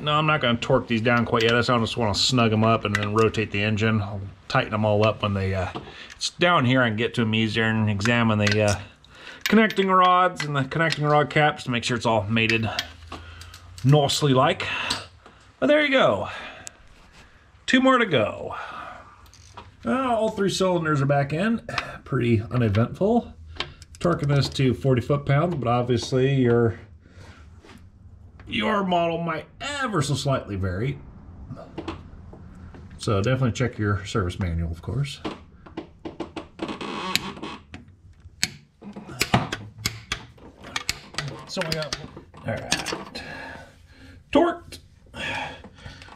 No, I'm not going to torque these down quite yet. I just want to snug them up and then rotate the engine. I'll tighten them all up when they, uh, it's down here. I can get to them easier and examine the uh, connecting rods and the connecting rod caps to make sure it's all mated nicely like. But there you go. Two more to go. Uh, all three cylinders are back in. Pretty uneventful torquing this to 40 foot-pounds, but obviously your your model might ever so slightly vary. So definitely check your service manual, of course. So we got, all right, torqued,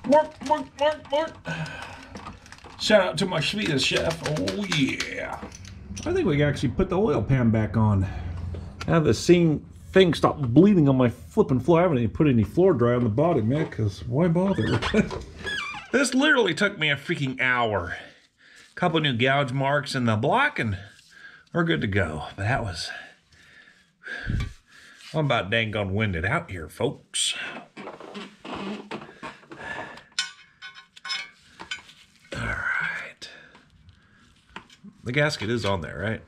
mark, mark, mark, mark. Shout out to my Swedish chef, oh yeah. I think we actually put the oil pan back on. Have the same thing stop bleeding on my flipping floor. I haven't even put any floor dry on the bottom yet, because why bother? <laughs> this literally took me a freaking hour. A Couple new gouge marks in the block, and we're good to go. But that was... I'm about dang gone winded out here, folks. All right. The gasket is on there, right?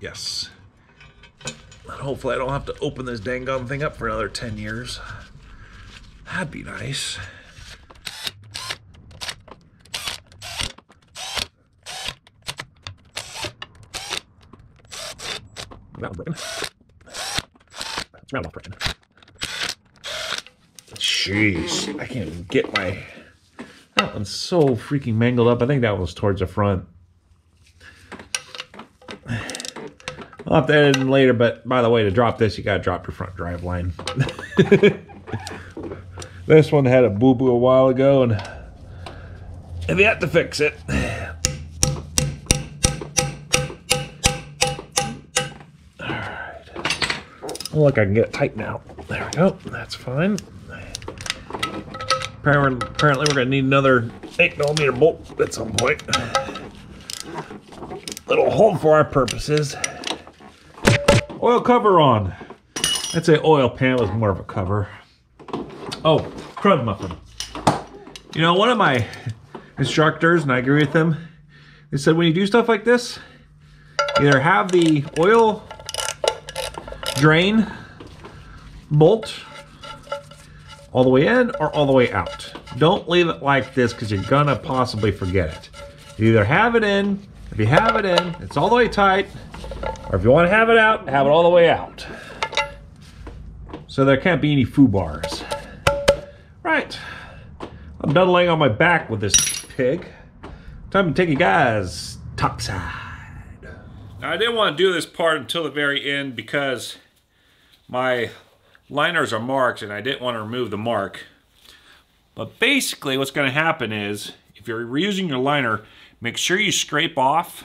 Yes. And hopefully I don't have to open this dang gum thing up for another 10 years. That'd be nice. That broken. Round off broken. Jeez, I can't even get my... That one's so freaking mangled up. I think that was towards the front. I'll to later, but by the way, to drop this, you gotta drop your front drive line. <laughs> this one had a boo-boo a while ago, and you have to fix it. Alright. look, I can get it tight now. There we go. That's fine. Apparently, we're gonna need another 8 millimeter bolt at some point. Little hole for our purposes oil cover on. I'd say oil pan was more of a cover. Oh, crud muffin. You know, one of my instructors, and I agree with them, they said when you do stuff like this, either have the oil drain bolt all the way in or all the way out. Don't leave it like this because you're gonna possibly forget it. You either have it in, if you have it in, it's all the way tight, or if you want to have it out, have it all the way out. So there can't be any foo bars. Right. I'm done laying on my back with this pig. Time to take you guys topside. Now, I didn't want to do this part until the very end because my liners are marked and I didn't want to remove the mark. But basically what's going to happen is if you're reusing your liner, make sure you scrape off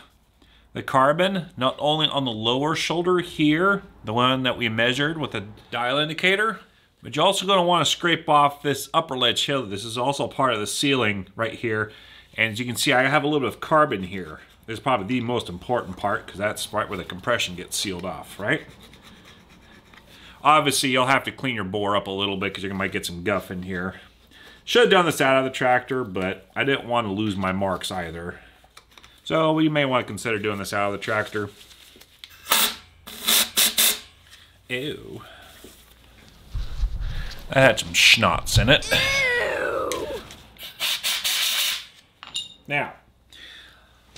the carbon, not only on the lower shoulder here, the one that we measured with a dial indicator, but you're also going to want to scrape off this upper ledge here. This is also part of the ceiling right here. And as you can see, I have a little bit of carbon here. This is probably the most important part because that's right where the compression gets sealed off, right? Obviously, you'll have to clean your bore up a little bit because you might get some guff in here. Should have done this out of the tractor, but I didn't want to lose my marks either. So we may want to consider doing this out of the tractor. Ew. That had some schnotts in it. Now,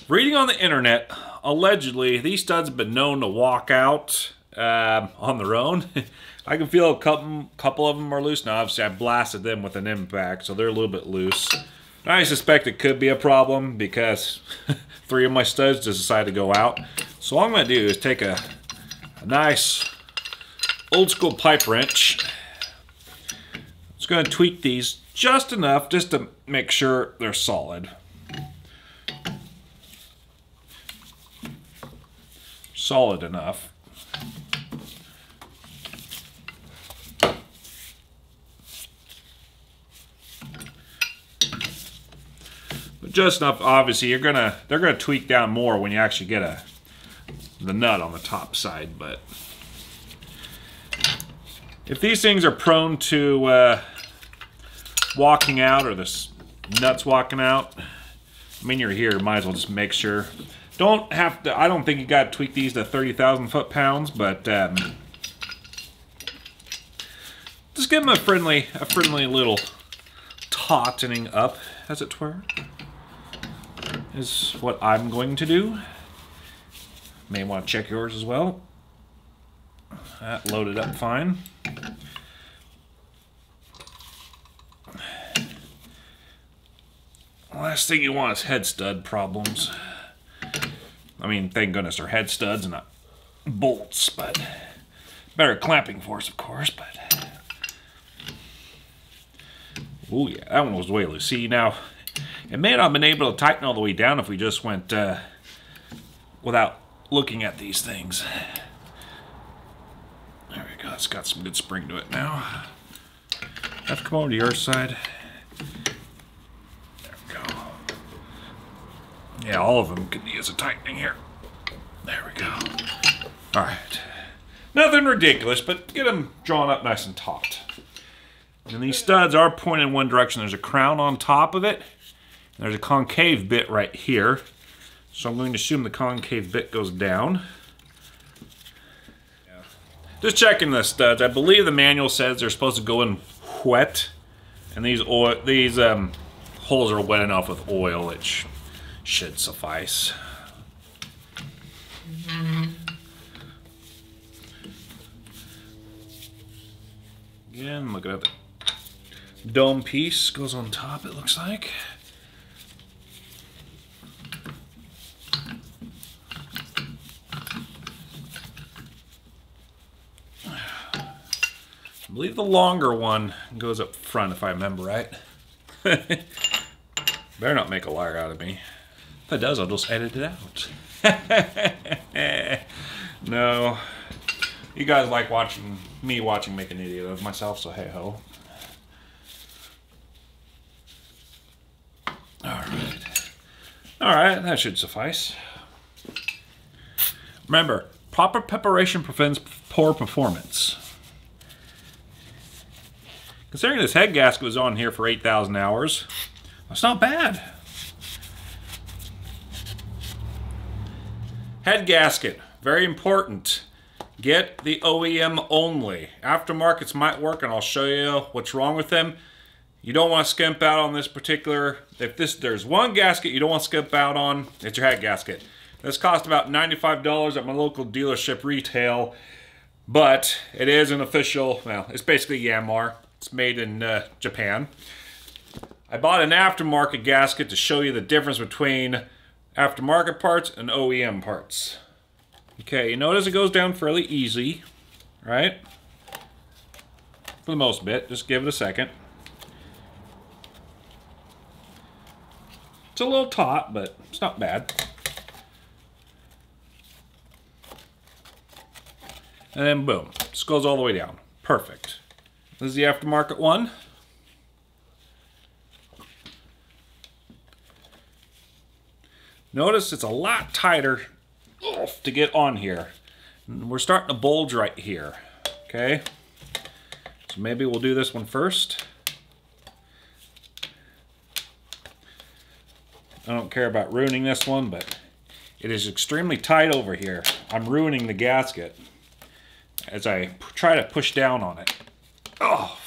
reading on the internet, allegedly these studs have been known to walk out um, on their own. <laughs> I can feel a couple, couple of them are loose. Now, obviously, I blasted them with an impact, so they're a little bit loose. I suspect it could be a problem because <laughs> three of my studs just decided to go out. So all I'm going to do is take a, a nice old school pipe wrench. It's going to tweak these just enough just to make sure they're solid. Solid enough. Just enough, obviously, you're gonna they're gonna tweak down more when you actually get a the nut on the top side. But if these things are prone to uh, walking out or this nuts walking out, I mean, you're here, might as well just make sure. Don't have to, I don't think you got to tweak these to 30,000 foot-pounds, but um, just give them a friendly, a friendly little tautening up, as it were is what I'm going to do. May want to check yours as well. That loaded up fine. Last thing you want is head stud problems. I mean, thank goodness they're head studs and not bolts, but better clamping force, of course, but... Oh yeah, that one was way loose. See, now, it may not have been able to tighten all the way down if we just went uh, without looking at these things. There we go. It's got some good spring to it now. Have to come over to your side. There we go. Yeah, all of them could use a tightening here. There we go. All right. Nothing ridiculous, but get them drawn up nice and taut. And these studs are pointed in one direction. There's a crown on top of it. There's a concave bit right here. So I'm going to assume the concave bit goes down. Just checking the studs. I believe the manual says they're supposed to go in wet. And these oil, these um, holes are wet enough with oil, which should suffice. Again, looking at the dome piece goes on top, it looks like. I believe the longer one goes up front, if I remember right. <laughs> Better not make a liar out of me. If it does, I'll just edit it out. <laughs> no. You guys like watching me watching make an idiot of myself, so hey ho. Alright. Alright, that should suffice. Remember, proper preparation prevents poor performance. Considering this head gasket was on here for 8,000 hours, that's not bad. Head gasket, very important. Get the OEM only. Aftermarkets might work, and I'll show you what's wrong with them. You don't want to skimp out on this particular, if this there's one gasket you don't want to skimp out on, it's your head gasket. This cost about $95 at my local dealership retail, but it is an official, well, it's basically Yanmar. It's made in uh, Japan. I bought an aftermarket gasket to show you the difference between aftermarket parts and OEM parts. Okay, you notice it goes down fairly easy, right? For the most bit, just give it a second. It's a little taut, but it's not bad. And then boom, just goes all the way down. Perfect. This is the aftermarket one. Notice it's a lot tighter to get on here. We're starting to bulge right here, okay? So maybe we'll do this one first. I don't care about ruining this one, but it is extremely tight over here. I'm ruining the gasket as I try to push down on it. Oh,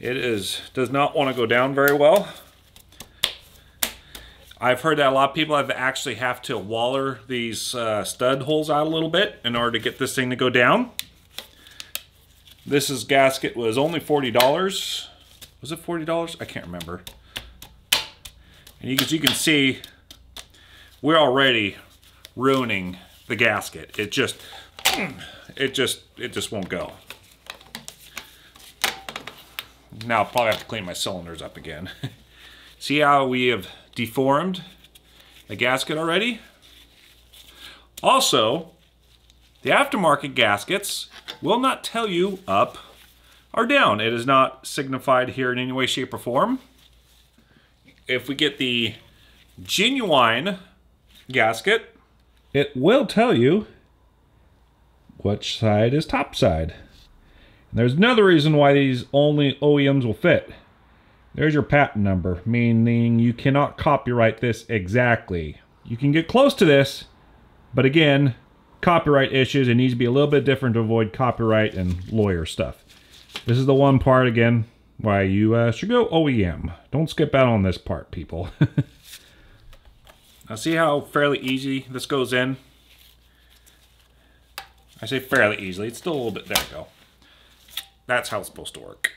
it is does not want to go down very well. I've heard that a lot of people have actually have to waller these uh, stud holes out a little bit in order to get this thing to go down. This is gasket was only $40. Was it $40? I can't remember. And you, as you can see, we're already ruining the gasket. It just, it just, it just won't go. Now I'll probably have to clean my cylinders up again. <laughs> see how we have deformed the gasket already? Also, the aftermarket gaskets will not tell you up or down. It is not signified here in any way, shape, or form. If we get the genuine gasket, it will tell you which side is top side. There's another reason why these only OEMs will fit. There's your patent number, meaning you cannot copyright this exactly. You can get close to this, but again, copyright issues, it needs to be a little bit different to avoid copyright and lawyer stuff. This is the one part, again, why you uh, should go OEM. Don't skip out on this part, people. <laughs> now see how fairly easy this goes in? I say fairly easily, it's still a little bit, there we go. That's how it's supposed to work.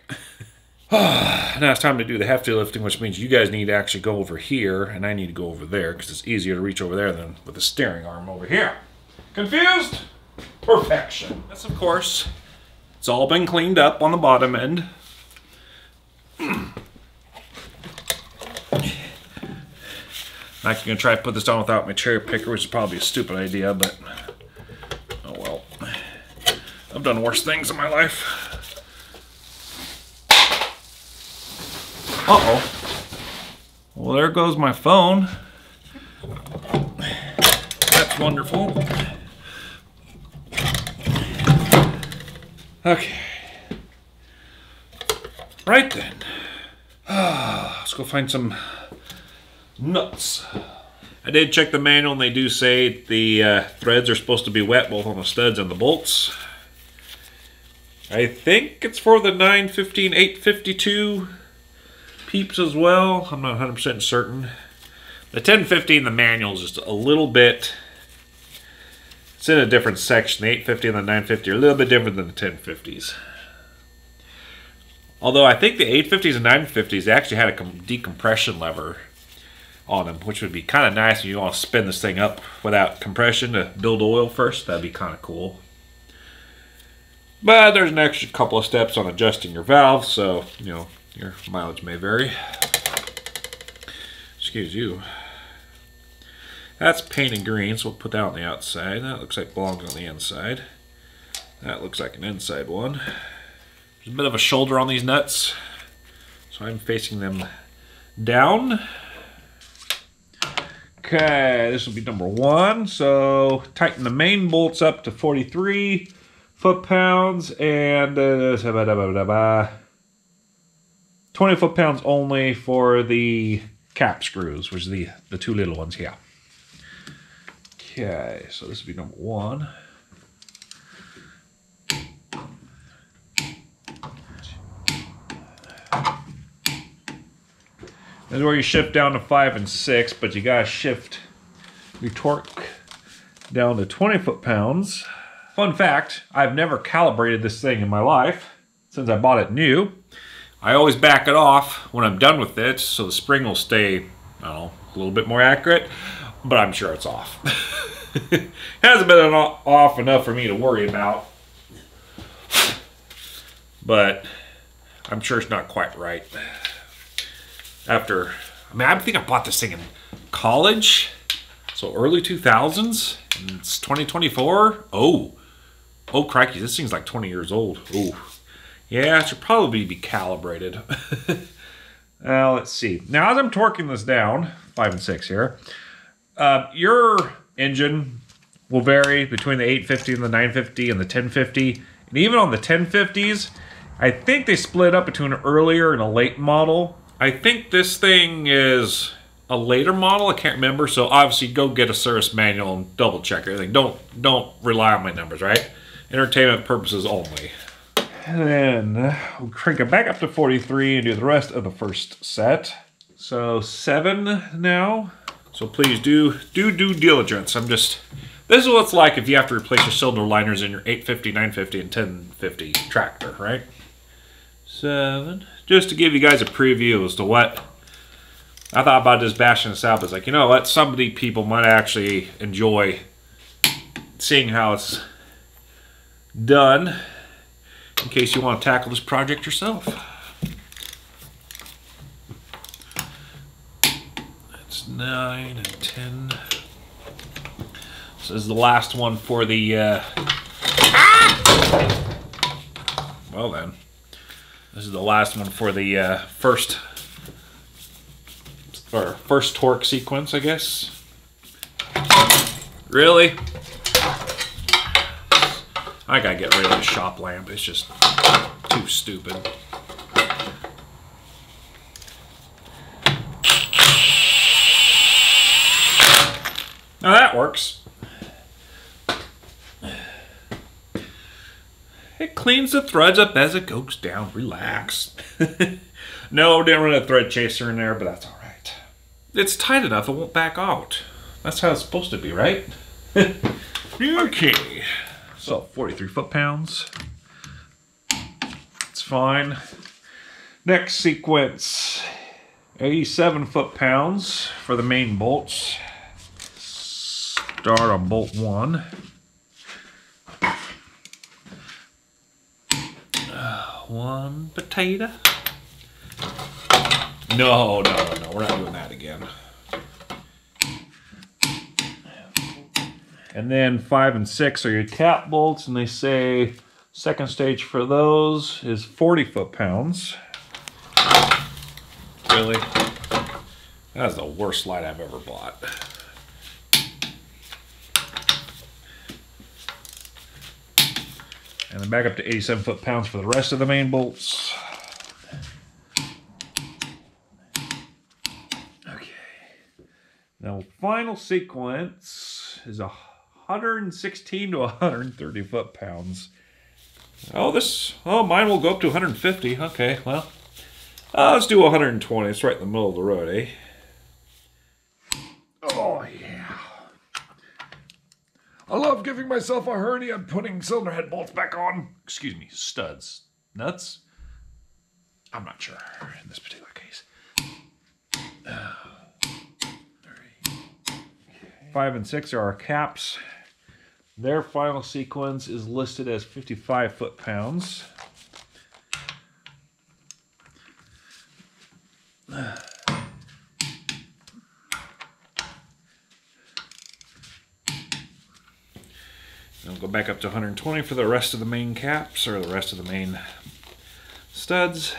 <sighs> now it's time to do the hefty lifting, which means you guys need to actually go over here, and I need to go over there, because it's easier to reach over there than with the steering arm over here. Confused? Perfection. Yes, of course. It's all been cleaned up on the bottom end. I'm actually going to try to put this on without my cherry picker, which is probably a stupid idea, but oh well. I've done worse things in my life. Uh-oh. Well, there goes my phone. That's wonderful. Okay. Right then. Let's go find some nuts. I did check the manual and they do say the uh, threads are supposed to be wet both on the studs and the bolts. I think it's for the 915 852 peeps as well. I'm not 100% certain. The 1050 in the manual is just a little bit... It's in a different section. The 850 and the 950 are a little bit different than the 1050s. Although I think the 850s and 950s actually had a decompression lever on them, which would be kind of nice if you want to spin this thing up without compression to build oil first. That'd be kind of cool. But there's an extra couple of steps on adjusting your valve, so, you know, your mileage may vary. Excuse you. That's painted green, so we'll put that on the outside. That looks like belongs on the inside. That looks like an inside one. There's a bit of a shoulder on these nuts, so I'm facing them down. Okay, this will be number one. So tighten the main bolts up to 43 foot-pounds and uh, 20 foot-pounds only for the cap screws, which is the, the two little ones here. Okay, so this would be number one. This is where you shift down to five and six, but you gotta shift your torque down to 20 foot-pounds. Fun fact, I've never calibrated this thing in my life since I bought it new. I always back it off when I'm done with it so the spring will stay, I don't know, a little bit more accurate, but I'm sure it's off. <laughs> hasn't been off enough for me to worry about, but I'm sure it's not quite right. After, I mean, I think I bought this thing in college, so early 2000s, and it's 2024. Oh, Oh, crikey, this thing's like 20 years old. Ooh. Yeah, it should probably be calibrated. Now, <laughs> let's see. Now, as I'm torquing this down, 5 and 6 here, uh, your engine will vary between the 850 and the 950 and the 1050. And even on the 1050s, I think they split up between an earlier and a late model. I think this thing is a later model. I can't remember. So obviously, go get a service manual and double check everything. Don't don't rely on my numbers, right? Entertainment purposes only. And then we'll crank it back up to 43 and do the rest of the first set. So seven now. So please do do due diligence. I'm just this is what it's like if you have to replace your cylinder liners in your 850, 950, and 1050 tractor, right? Seven. Just to give you guys a preview as to what I thought about just bashing this out. But it's like, you know what? Somebody people might actually enjoy seeing how it's done in case you want to tackle this project yourself. That's nine and ten. This is the last one for the. Uh... Well then, this is the last one for the uh, first or first torque sequence, I guess. Really? I gotta get rid of the shop lamp. It's just too stupid. Now that works. It cleans the threads up as it goes down. Relax. <laughs> no, didn't run a thread chaser in there, but that's all right. It's tight enough; it won't back out. That's how it's supposed to be, right? <laughs> okay. So 43 foot pounds. It's fine. Next sequence 87 foot pounds for the main bolts. Start on bolt one. Uh, one potato. No, no, no, we're not doing that again. And then five and six are your cap bolts, and they say second stage for those is 40 foot pounds. Really? That's the worst light I've ever bought. And then back up to 87 foot pounds for the rest of the main bolts. Okay. Now, final sequence is a 116 to 130 foot pounds. Oh, this. Oh, mine will go up to 150. Okay, well. Uh, let's do 120. It's right in the middle of the road, eh? Oh, yeah. I love giving myself a hernia and putting cylinder head bolts back on. Excuse me, studs. Nuts? I'm not sure in this particular case. Five and six are our caps. Their final sequence is listed as 55 foot pounds. I'll go back up to 120 for the rest of the main caps or the rest of the main studs.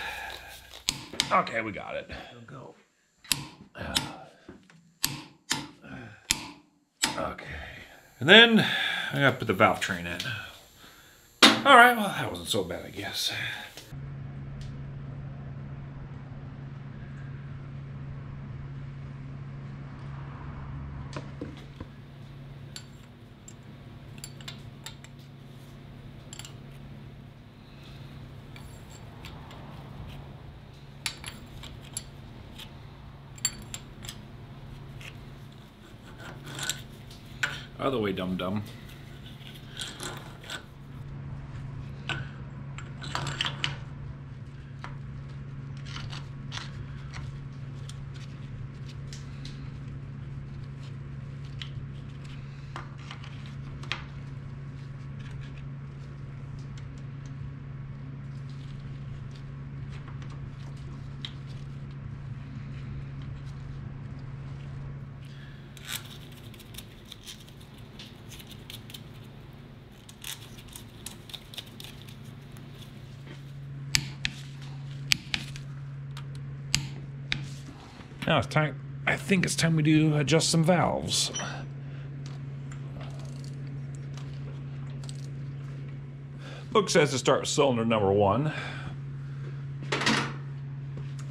Okay, we got it. Go. Okay. And then I gotta put the valve train in. All right, well that wasn't so bad, I guess. Other way, dum Now it's time. I think it's time we do adjust some valves. Book says to start with cylinder number one.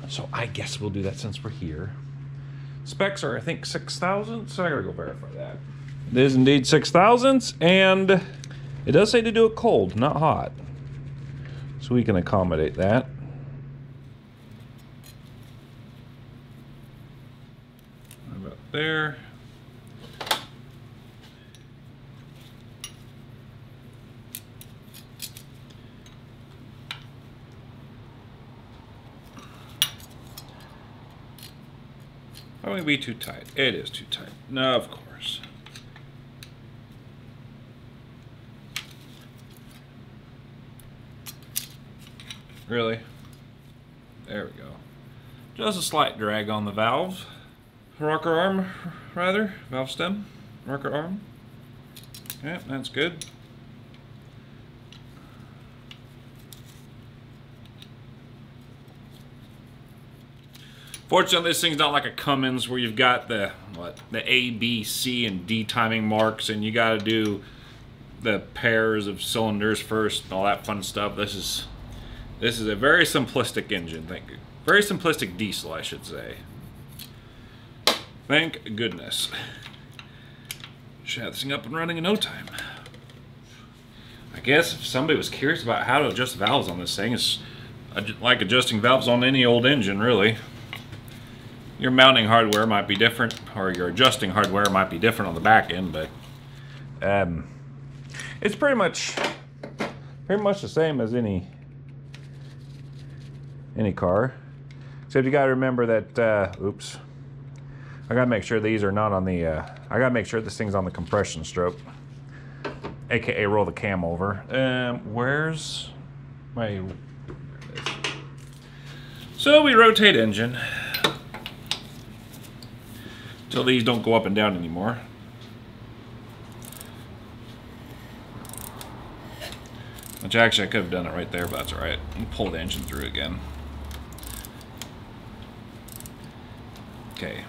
So I guess we'll do that since we're here. Specs are, I think, six thousandths. So I gotta go verify that. It is indeed six thousandths, and it does say to do it cold, not hot. So we can accommodate that. About there. Be too tight. It is too tight. No, of course. Really? There we go. Just a slight drag on the valve. Rocker arm, rather. Valve stem. Rocker arm. Yeah, that's good. Fortunately, this thing's not like a Cummins where you've got the what the A, B, C, and D timing marks, and you got to do the pairs of cylinders first, and all that fun stuff. This is this is a very simplistic engine. Thank you. Very simplistic diesel, I should say. Thank goodness. Should have this thing up and running in no time. I guess if somebody was curious about how to adjust valves on this thing, it's like adjusting valves on any old engine, really. Your mounting hardware might be different, or your adjusting hardware might be different on the back end, but Um, it's pretty much, pretty much the same as any any car, except you got to remember that. Uh, oops, I got to make sure these are not on the. Uh, I got to make sure this thing's on the compression stroke, aka roll the cam over. Um, where's my? So we rotate engine till these don't go up and down anymore. Which actually I could have done it right there, but that's alright. Pull the engine through again. Okay.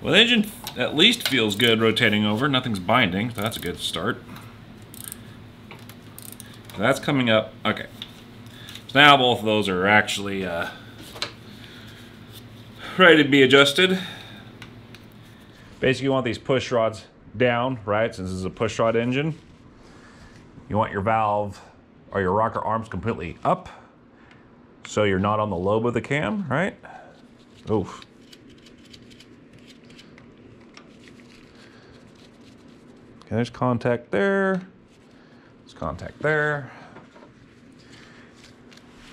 Well, the engine at least feels good rotating over. Nothing's binding, so that's a good start. So that's coming up. Okay. So now both of those are actually uh, ready to be adjusted. Basically, you want these push rods down, right? Since this is a push rod engine. You want your valve or your rocker arms completely up. So you're not on the lobe of the cam, right? Oof. Okay, there's contact there. There's contact there.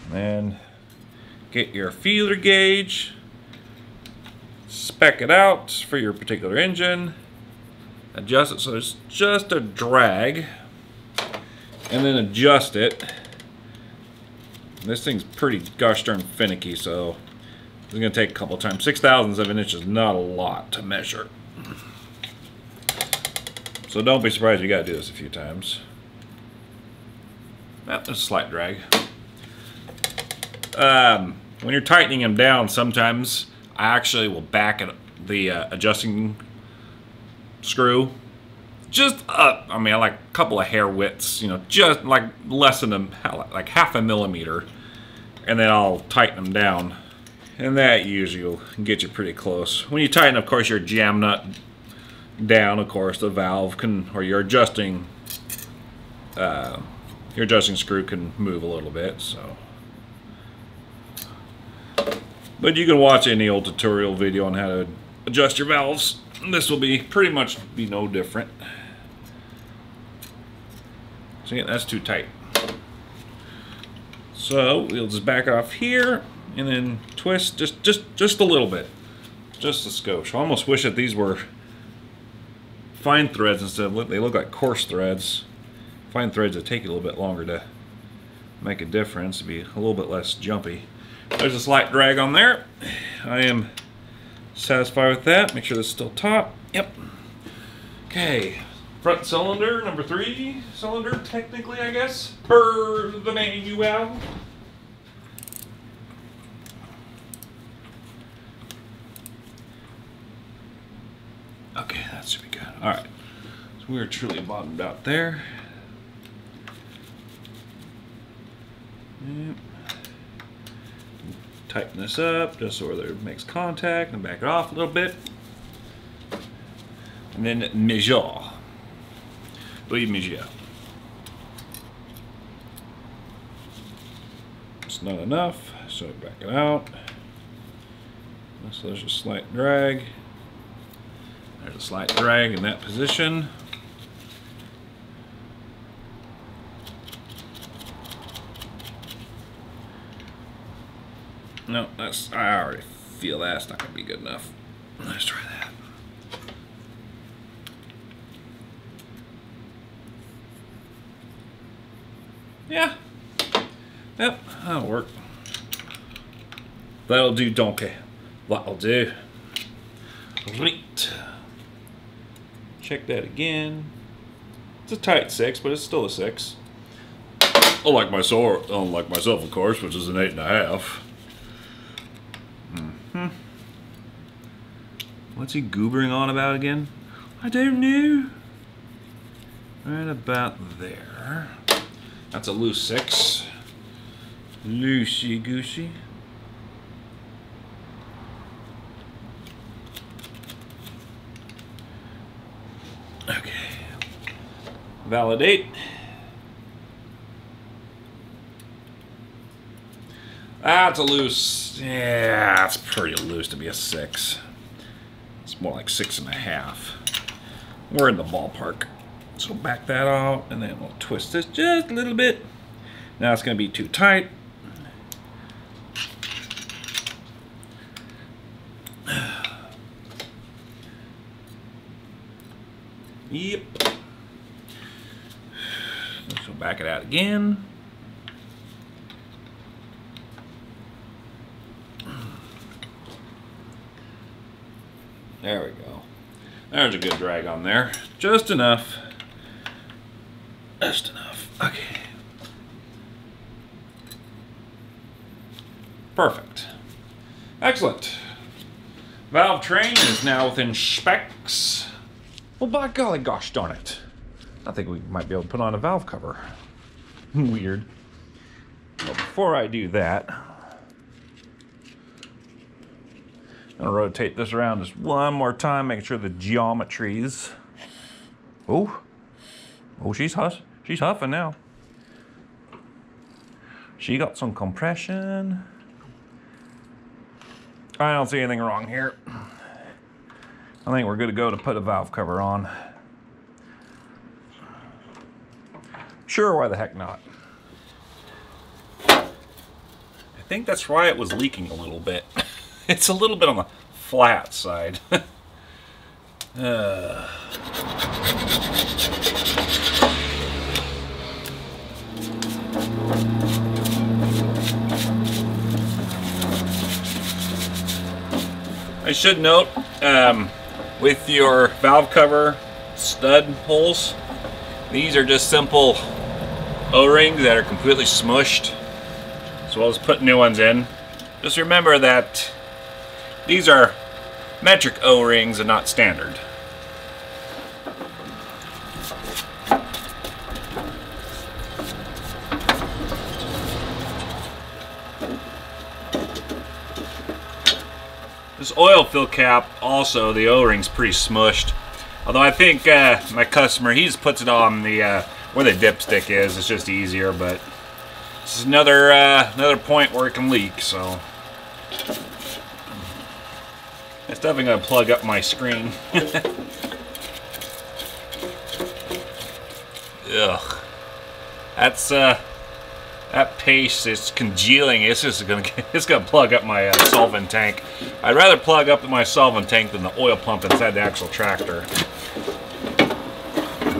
And then get your feeler gauge, spec it out for your particular engine, adjust it so it's just a drag, and then adjust it. This thing's pretty gosh darn finicky, so it's gonna take a couple times. Six thousandths of an inch is not a lot to measure. So don't be surprised you gotta do this a few times. That's a slight drag. Um, when you're tightening them down, sometimes I actually will back it, the uh, adjusting screw just up. I mean, like a couple of hair widths, you know, just like less than a like half a millimeter, and then I'll tighten them down, and that usually will get you pretty close. When you tighten, of course, your jam nut down. Of course, the valve can, or your adjusting, uh, your adjusting screw can move a little bit. So. But you can watch any old tutorial video on how to adjust your valves. This will be pretty much be no different. See, that's too tight. So we'll just back off here and then twist just just just a little bit. Just a skosh. I almost wish that these were fine threads instead of they look like coarse threads. Fine threads that take a little bit longer to make a difference, be a little bit less jumpy. There's a slight drag on there. I am satisfied with that. Make sure this is still top. Yep. Okay. Front cylinder, number three cylinder, technically, I guess, per the manual. Okay, that should be good. All right. So we are truly bottomed out there. Yep. Tighten this up just so it makes contact and back it off a little bit. And then measure. We measure. It's not enough, so back it out. So there's a slight drag. There's a slight drag in that position. No, that's I already feel that's not gonna be good enough. Let's try that. Yeah. Yep, that'll work. That'll do, donkey. That'll do. Right. Check that again. It's a tight six, but it's still a six. Unlike myself, unlike myself, of course, which is an eight and a half. Hmm. What's he goobering on about again? I don't know. Right about there. That's a loose six. Loosey goosey. Okay. Validate. That's a loose. Yeah, that's pretty loose to be a six. It's more like six and a half. We're in the ballpark. So back that out, and then we'll twist this just a little bit. Now it's going to be too tight. <sighs> Yep. So back it out again. There we go. There's a good drag on there. Just enough. Just enough. Okay. Perfect. Excellent. Valve train is now within specs. Well, by golly gosh darn it. I think we might be able to put on a valve cover. <laughs> Weird. Well, before I do that, I'm gonna rotate this around just one more time, making sure the geometries. Oh, oh, she's huff, she's huffing now. She got some compression. I don't see anything wrong here. I think we're good to go to put a valve cover on. Sure, why the heck not? I think that's why it was leaking a little bit. <laughs> <laughs> it's a little bit on the flat side. uh. <laughs> I should note, um, with your valve cover stud holes, these are just simple O-rings that are completely smushed, as well as put new ones in. Just remember that these are metric O-rings and not standard. This oil fill cap, also, the O-ring's pretty smushed. Although I think uh, my customer, he just puts it on the uh, where the dipstick is. It's just easier, but this is another uh, another point where it can leak. So it's definitely gonna plug up my screen. <laughs> Ugh, that's uh, that paste is congealing. It's just gonna <laughs> it's gonna plug up my uh, solvent tank. I'd rather plug up my solvent tank than the oil pump inside the actual tractor.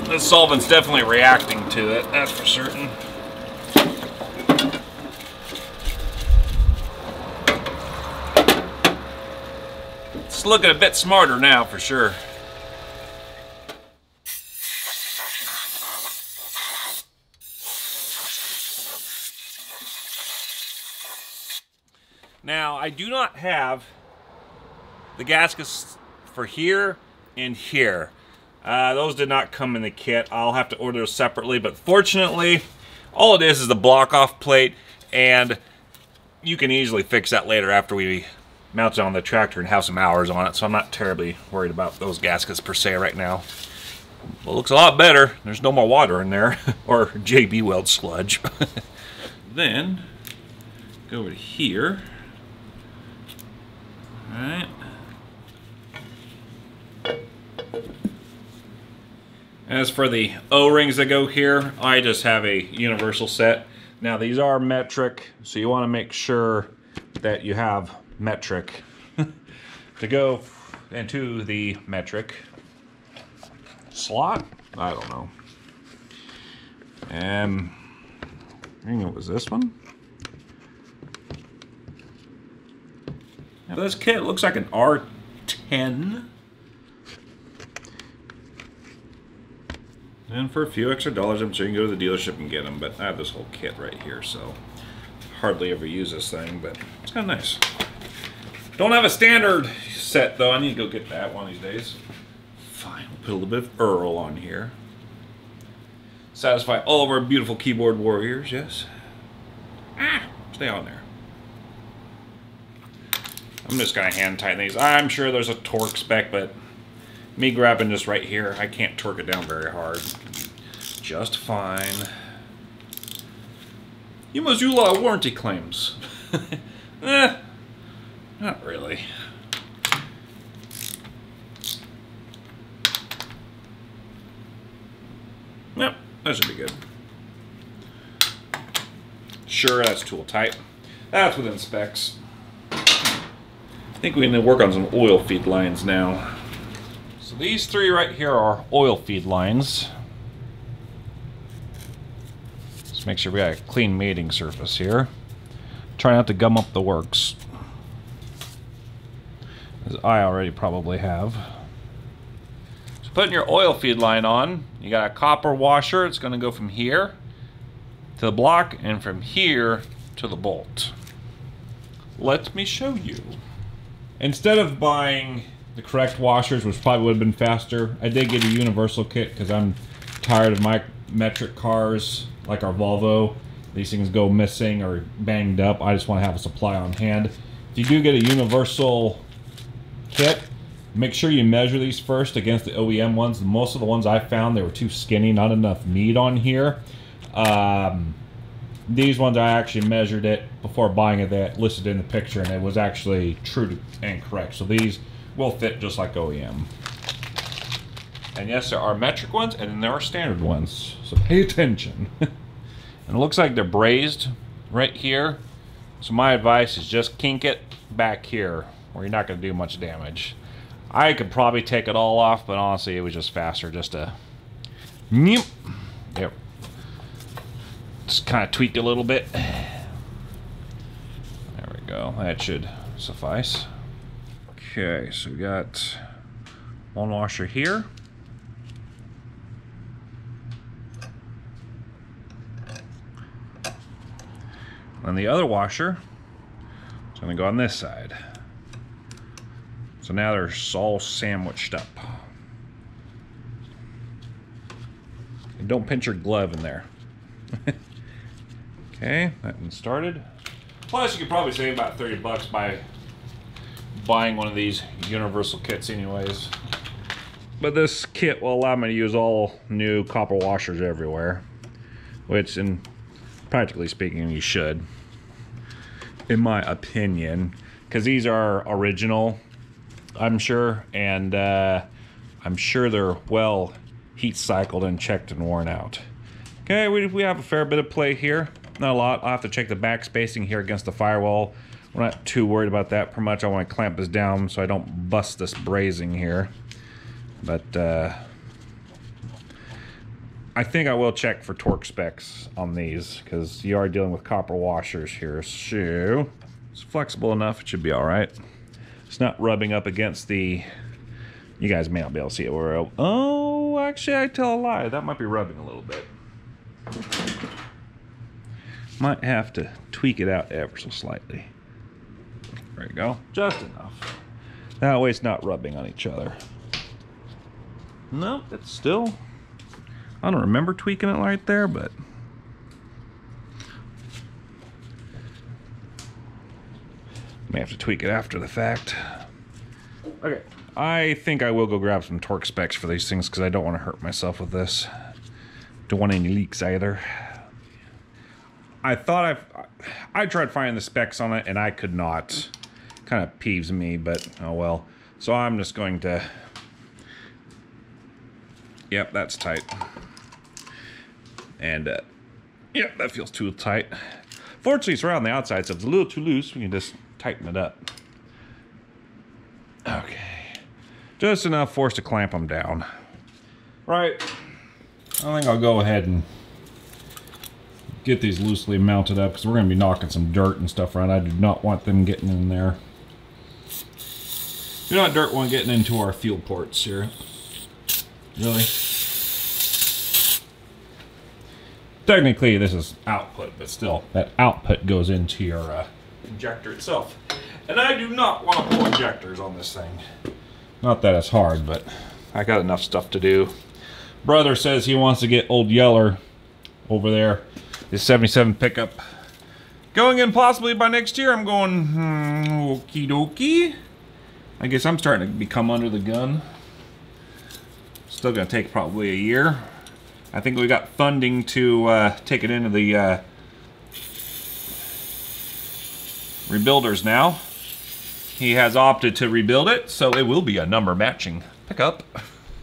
The solvent's definitely reacting to it, that's for certain. Looking a bit smarter now, for sure. Now, I do not have the gaskets for here and here. Uh, those did not come in the kit. I'll have to order those separately, but fortunately, all it is is the block off plate, and you can easily fix that later after we mount it on the tractor and have some hours on it, so I'm not terribly worried about those gaskets per se right now. Well, looks a lot better. There's no more water in there, <laughs> or JB Weld sludge. <laughs> then go over to here. All right. As for the O-rings that go here, I just have a universal set. Now these are metric, so you want to make sure that you have metric to go into the metric slot. I don't know. And I think it was this one. Now this kit looks like an R10. And for a few extra dollars, I'm sure you can go to the dealership and get them, but I have this whole kit right here, so hardly ever use this thing, but it's kind of nice. Don't have a standard set, though. I need to go get that one of these days. Fine, we'll put a little bit of Earl on here. Satisfy all of our beautiful keyboard warriors, yes. Ah, stay on there. I'm just gonna hand tighten these. I'm sure there's a torque spec, but me grabbing this right here, I can't torque it down very hard. Just fine. You must do a lot of warranty claims. <laughs> eh, not really. Yep, that should be good. Sure, that's tool tight. That's within specs. I think we need to work on some oil feed lines now. So these three right here are oil feed lines. Just make sure we got a clean mating surface here. Try not to gum up the works. As I already probably have. So putting your oil feed line on, you got a copper washer. It's going to go from here to the block and from here to the bolt. Let me show you. Instead of buying the correct washers, which probably would have been faster, I did get a universal kit because I'm tired of my metric cars like our Volvo. These things go missing or banged up. I just want to have a supply on hand. If you do get a universal kit, make sure you measure these first against the OEM ones. Most of the ones I found, they were too skinny, not enough meat on here. Um, these ones I actually measured it before buying it. That listed in the picture, and it was actually true and correct. So these will fit just like OEM. And yes, there are metric ones, and then there are standard ones. So <laughs> pay attention. <laughs> and it looks like they're brazed right here. So my advice is just kink it back here, where you're not going to do much damage. I could probably take it all off, but honestly, it was just faster just to. Yep. Just kind of tweaked a little bit. There we go. That should suffice. Okay, so we got one washer here. And the other washer is going to go on this side. So now they're all sandwiched up. And don't pinch your glove in there. <laughs> Okay, that one started. Plus, you could probably save about 30 bucks by buying one of these universal kits anyways. But this kit will allow me to use all new copper washers everywhere. Which, in practically speaking, you should. In my opinion. Because these are original, I'm sure. And uh, I'm sure they're well heat cycled and checked and worn out. Okay, we, we have a fair bit of play here. Not a lot. I'll have to check the back spacing here against the firewall. We're not too worried about that per much. I want to clamp this down so I don't bust this brazing here. But uh, I think I will check for torque specs on these because you are dealing with copper washers here. So it's flexible enough. It should be all right. It's not rubbing up against the... You guys may not be able to see it. Where oh, actually, I tell a lie. That might be rubbing a little bit. Might have to tweak it out ever so slightly. There you go. Just enough. That way it's not rubbing on each other. Nope, it's still. I don't remember tweaking it right there, but. May have to tweak it after the fact. Okay. I think I will go grab some torque specs for these things because I don't want to hurt myself with this. Don't want any leaks either. I thought I've I tried finding the specs on it and I could not. Kind of peeves me, but oh well. So I'm just going to. Yep, that's tight. And uh, yep, that feels too tight. Fortunately, it's around the outside, so if it's a little too loose, we can just tighten it up. Okay. Just enough force to clamp them down. Right. I think I'll go ahead and get these loosely mounted up because we're going to be knocking some dirt and stuff around. I do not want them getting in there. Do not dirt one getting into our fuel ports here. Really? Technically, this is output, but still, that output goes into your uh, injector itself. And I do not want to pull injectors on this thing. Not that it's hard, but I got enough stuff to do. Brother says he wants to get Old Yeller over there, his 77 pickup. Going in possibly by next year. I'm going, hmm, okie dokie. I guess I'm starting to become under the gun. Still gonna take probably a year. I think we got funding to uh, take it into the uh, rebuilders now. He has opted to rebuild it, so it will be a number matching pickup.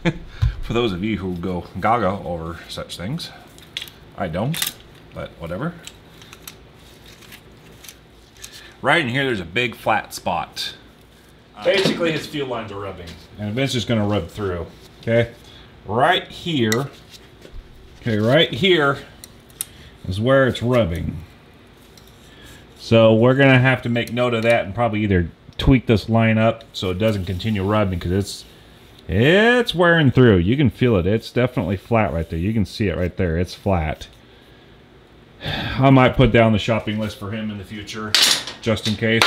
<laughs> For those of you who go gaga over such things. I don't, but whatever. Right in here, there's a big flat spot. Basically, his fuel lines are rubbing. And Vince is going to rub through. Okay? Right here. Okay, right here is where it's rubbing. So we're going to have to make note of that and probably either tweak this line up so it doesn't continue rubbing because it's it's wearing through. You can feel it. It's definitely flat right there. You can see it right there. It's flat. I might put down the shopping list for him in the future, just in case.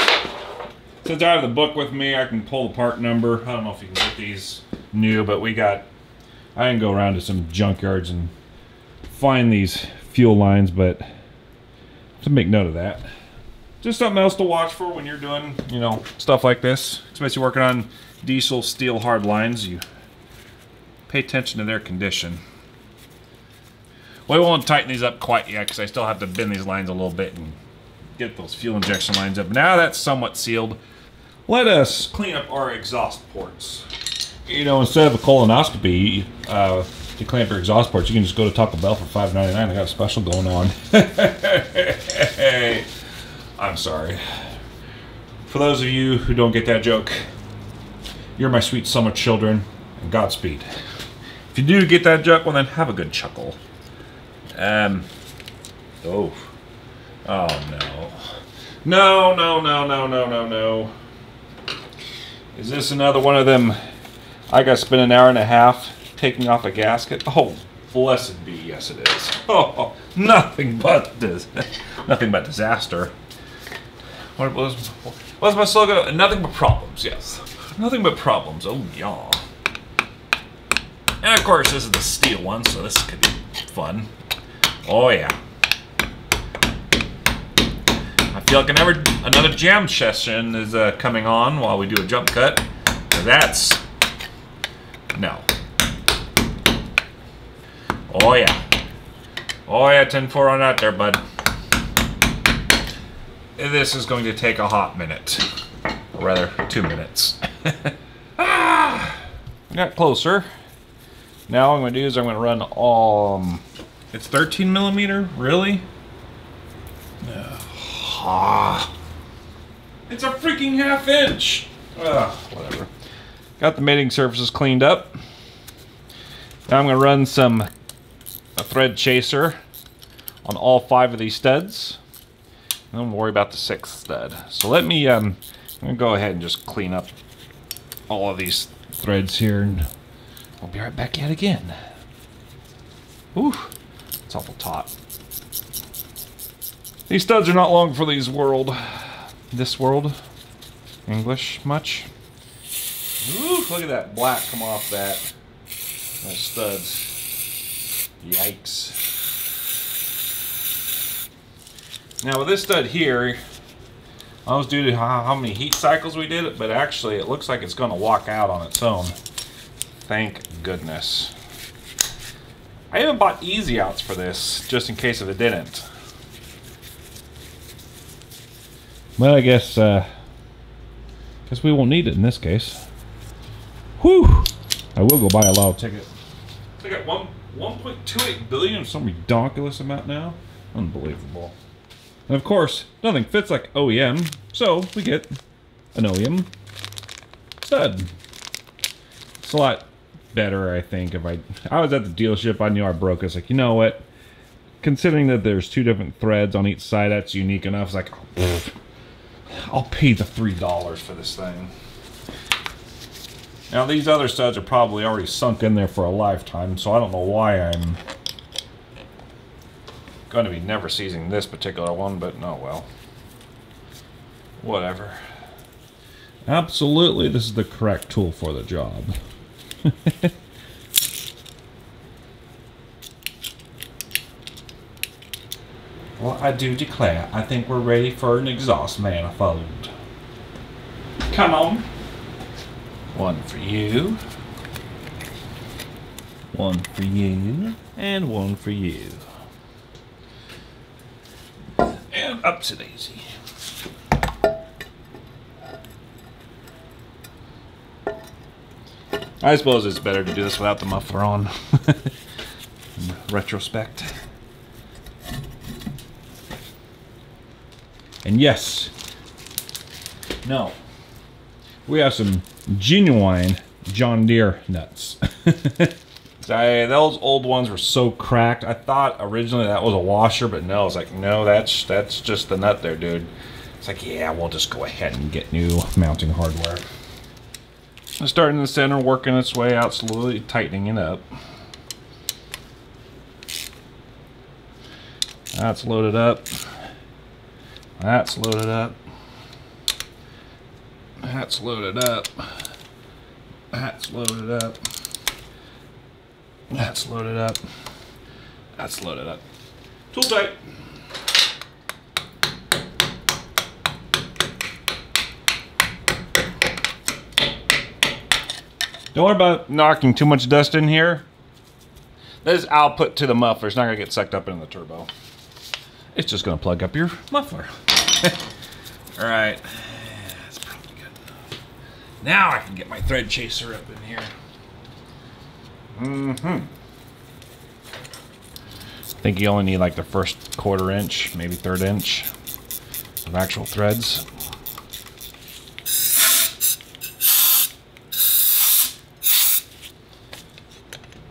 Since I have the book with me, I can pull the part number. I don't know if you can get these new, but we got... I can go around to some junkyards and find these fuel lines, but to make note of that. Just something else to watch for when you're doing, you know, stuff like this. Especially working on diesel steel hard lines, you pay attention to their condition. Well, we won't tighten these up quite yet because I still have to bend these lines a little bit and get those fuel injection lines up. Now that's somewhat sealed. Let us clean up our exhaust ports. You know, instead of a colonoscopy, uh, to clean up your exhaust ports, you can just go to Taco Bell for $5.99. I got a special going on. <laughs> I'm sorry. For those of you who don't get that joke, you're my sweet summer children, and Godspeed. If you do get that joke, well then have a good chuckle. Um, oh. Oh no. No, no, no, no, no, no, no. Is this another one of them, I got to spend an hour and a half taking off a gasket? Oh, blessed be, yes it is. <laughs> Oh, nothing but this, nothing but disaster. What was, what's my slogan? Nothing but problems, yes. Nothing but problems, oh yeah. And of course, this is the steel one, so this could be fun. Oh yeah. I feel like another, another jam session is uh, coming on while we do a jump cut. That's... No. Oh yeah. Oh yeah, 10-4 on that there, bud. This is going to take a hot minute. Or rather, two minutes. <laughs> ah, got closer. Now what I'm going to do is I'm going to run all... Um, it's 13 millimeter? Really? Ah. It's a freaking half inch! Ugh, whatever. Got the mating surfaces cleaned up. Now I'm going to run some a thread chaser on all five of these studs. Then worry about the sixth stud. So let me, um, go ahead and just clean up all of these threads here. And we'll be right back yet again. Ooh, it's awful taut. These studs are not long for these world. This world. English much. Ooh, look at that black come off that. Those studs. Yikes. Now with this stud here, I was due to how, many heat cycles we did it, but actually it looks like it's going to walk out on its own. Thank goodness. I even bought easy outs for this, just in case if it didn't. Well, I guess, uh, guess we won't need it in this case. Whew! I will go buy a lotto ticket. I got one 1.28 billion, some ridiculous amount now. Unbelievable. And of course, nothing fits like OEM, so we get an OEM stud. It's a lot better, I think. If I I was at the dealership, I knew I broke. It's like, you know what? Considering that there's two different threads on each side, that's unique enough. It's like, oh, pfft, I'll pay the three dollars for this thing. Now these other studs are probably already sunk in there for a lifetime, so I don't know why I'm going to be never seizing this particular one, but no, well. Whatever. Absolutely, this is the correct tool for the job. <laughs> well, I do declare, I think we're ready for an exhaust manifold. Come on. One for you. One for you. And one for you. And up to Daisy. I suppose it's better to do this without the muffler on. <laughs> Retrospect. And yes, no, we have some genuine John Deere nuts. <laughs> I, those old ones were so cracked. I thought originally that was a washer, but no, it's like no, that's that's just the nut there, dude. It's like yeah, we'll just go ahead and get new mounting hardware. Starting in the center, working its way out slowly, tightening it up. That's loaded up. That's loaded up. That's loaded up. That's loaded up. That's loaded up. That's loaded up. Tool tight. Don't worry about knocking too much dust in here. This output to the muffler is not going to get sucked up into the turbo. It's just going to plug up your muffler. <laughs> All right. That's probably good enough. Now I can get my thread chaser up in here. Mm-hmm. I think you only need like the first quarter inch, maybe third inch of actual threads.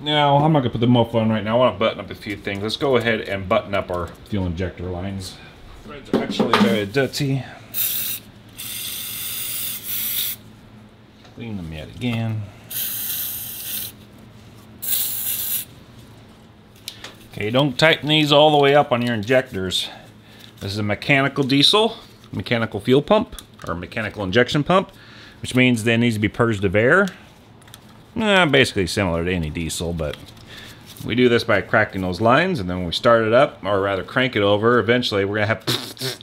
Now, I'm not going to put the muffler on right now. I want to button up a few things. Let's go ahead and button up our fuel injector lines. Threads are actually very dirty. Clean them yet again. Okay, don't tighten these all the way up on your injectors. This is a mechanical diesel, mechanical fuel pump, or mechanical injection pump, which means they needs to be purged of air. Eh, basically similar to any diesel, but we do this by cracking those lines, and then when we start it up, or rather crank it over, eventually we're gonna have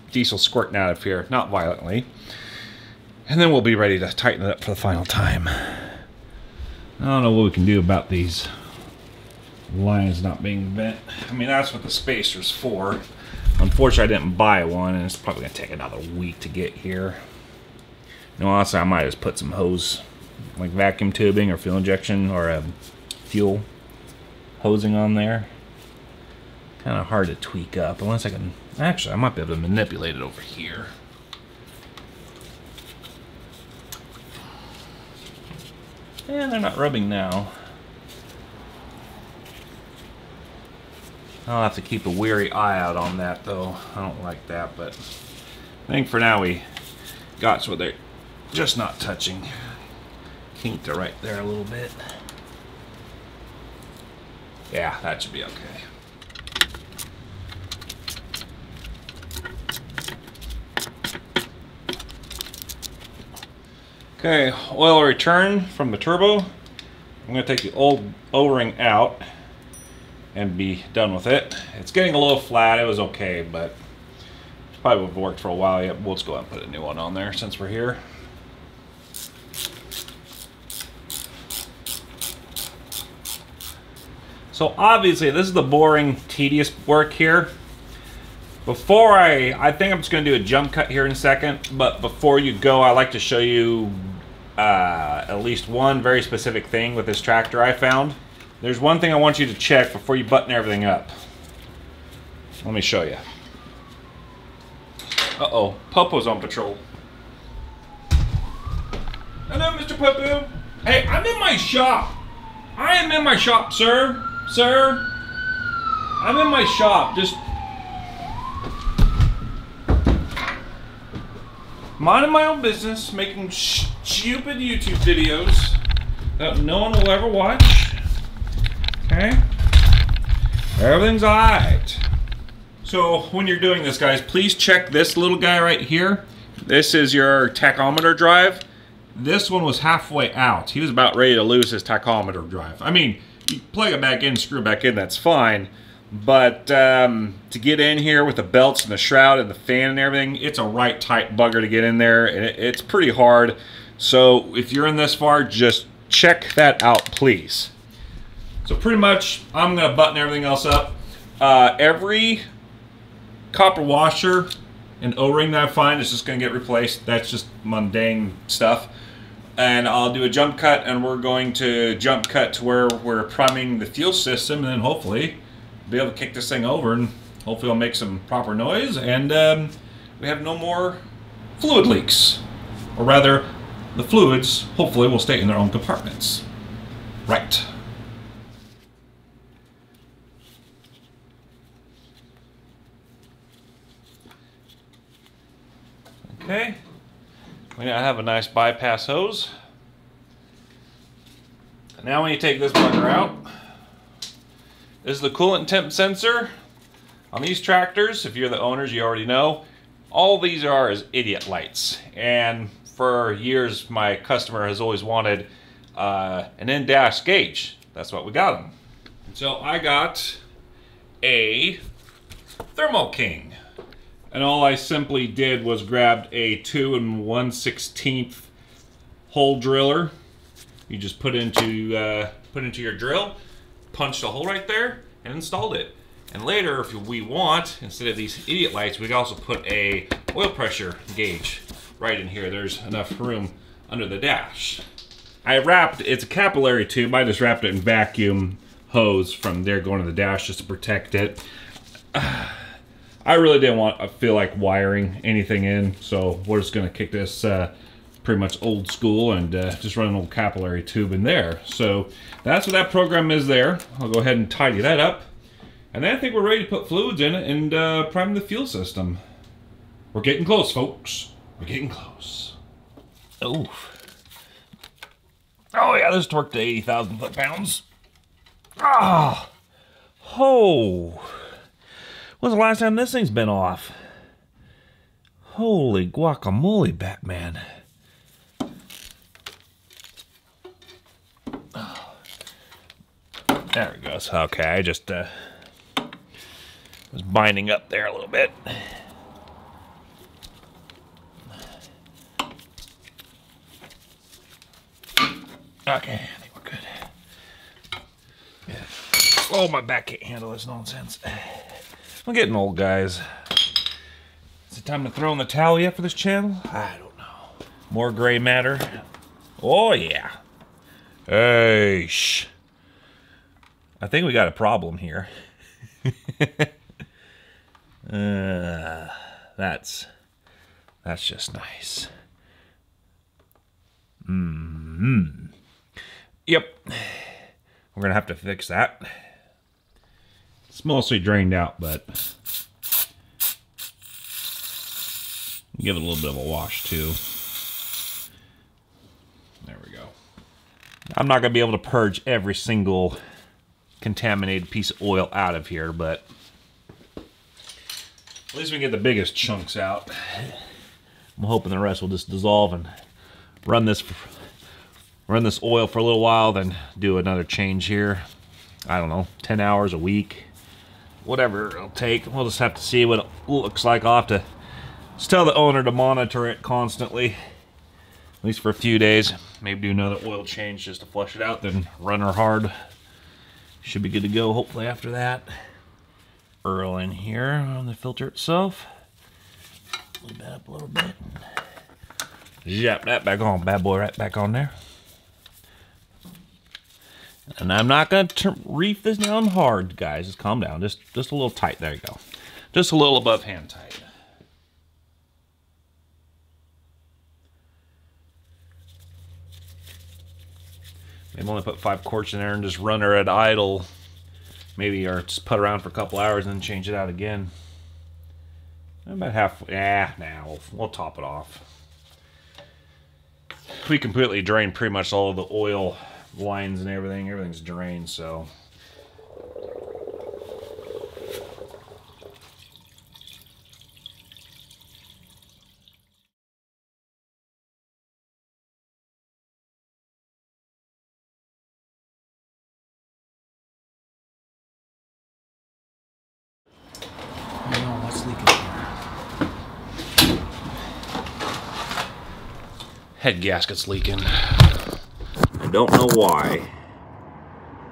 <laughs> diesel squirting out of here, not violently. And then we'll be ready to tighten it up for the final time. I don't know what we can do about these lines not being bent. I mean, that's what the spacer's for. Unfortunately, I didn't buy one, and it's probably gonna take another week to get here. No, honestly, I might just put some hose, like vacuum tubing or fuel injection or a fuel hosing on there. Kind of hard to tweak up, unless I can. Actually, I might be able to manipulate it over here. Yeah, they're not rubbing now. I'll have to keep a weary eye out on that, though. I don't like that, but I think for now we got so they're just not touching. Kinked it right there a little bit. Yeah, that should be okay. Okay, oil return from the turbo. I'm going to take the old O-ring out and be done with it. It's getting a little flat. It was okay, but probably would have worked for a while. Yeah, we'll just go ahead and put a new one on there since we're here. So obviously this is the boring, tedious work here. Before I, I think I'm just going to do a jump cut here in a second, but before you go, I like to show you uh, at least one very specific thing with this tractor I found. There's one thing I want you to check before you button everything up. Let me show you. Uh-oh, Popo's on patrol. Hello, Mr. Popo. Hey, I'm in my shop. I am in my shop, sir. Sir, I'm in my shop. Just minding my own business, making stupid YouTube videos that no one will ever watch. Okay? Everything's alright. So when you're doing this, guys, please check this little guy right here. This is your tachometer drive. This one was halfway out. He was about ready to lose his tachometer drive. I mean, you plug it back in, screw it back in, that's fine. But um, to get in here with the belts and the shroud and the fan and everything, it's a right tight bugger to get in there, and it, it's pretty hard. So if you're in this far, just check that out, please. So pretty much, I'm going to button everything else up. Uh, every copper washer and O-ring that I find is just going to get replaced. That's just mundane stuff and I'll do a jump cut and we're going to jump cut to where we're priming the fuel system and then hopefully be able to kick this thing over and hopefully it'll make some proper noise and um, we have no more fluid leaks or rather the fluids hopefully will stay in their own compartments right okay we now have a nice bypass hose. Now when you take this bugger out, this is the coolant temp sensor. On these tractors, if you're the owners, you already know, all these are is idiot lights. And for years, my customer has always wanted uh, an in-dash gauge. That's what we got them. So I got a Thermo King. And all I simply did was grabbed a 2 and 1 16th hole driller. You just put into uh, put into your drill, punched a hole right there, and installed it. And later, if we want, instead of these idiot lights, we can also put a oil pressure gauge right in here. There's enough room under the dash. I wrapped, it's a capillary tube. I just wrapped it in vacuum hose from there going to the dash just to protect it. <sighs> I really didn't want to feel like wiring anything in, so we're just going to kick this uh, pretty much old school and uh, just run an old capillary tube in there. So that's what that program is there. I'll go ahead and tidy that up. And then I think we're ready to put fluids in it and uh, prime the fuel system. We're getting close, folks. We're getting close. Oh. Oh yeah, this torque to 80,000 foot-pounds. Ah. Oh. When's the last time this thing's been off? Holy guacamole, Batman. There it goes. Okay, I just uh, was binding up there a little bit. Okay, I think we're good. Yeah. Oh, my back can't handle this nonsense. I'm getting old, guys. Is it time to throw in the towel yet for this channel? I don't know. More gray matter? Oh, yeah. Hey, shh. I think we got a problem here. <laughs> uh, that's that's just nice. Mm hmm. Yep. We're gonna have to fix that. It's mostly drained out, but give it a little bit of a wash too. There we go. I'm not to be able to purge every single contaminated piece of oil out of here, but at least we get the biggest chunks out. I'm hoping the rest will just dissolve and run this run this oil for a little while, then do another change here. I don't know, 10 hours a week, whatever it'll take. We'll just have to see what it looks like. I'll have to just tell the owner to monitor it constantly, at least for a few days. Maybe do another oil change just to flush it out, then run her hard. Should be good to go, hopefully, after that. Earl in here on the filter itself. Move that up a little bit. Zap that back on, bad boy, right back on there. And I'm not going to reef this down hard, guys. Just calm down. Just, just a little tight. There you go. Just a little above hand tight. Maybe only put five quarts in there and just run her at idle. Maybe, or just put around for a couple hours and then change it out again. About half, yeah, now nah, we'll, we'll top it off. We completely drained pretty much all of the oil lines and everything. Everything's drained, so Head gasket's leaking. Don't know why,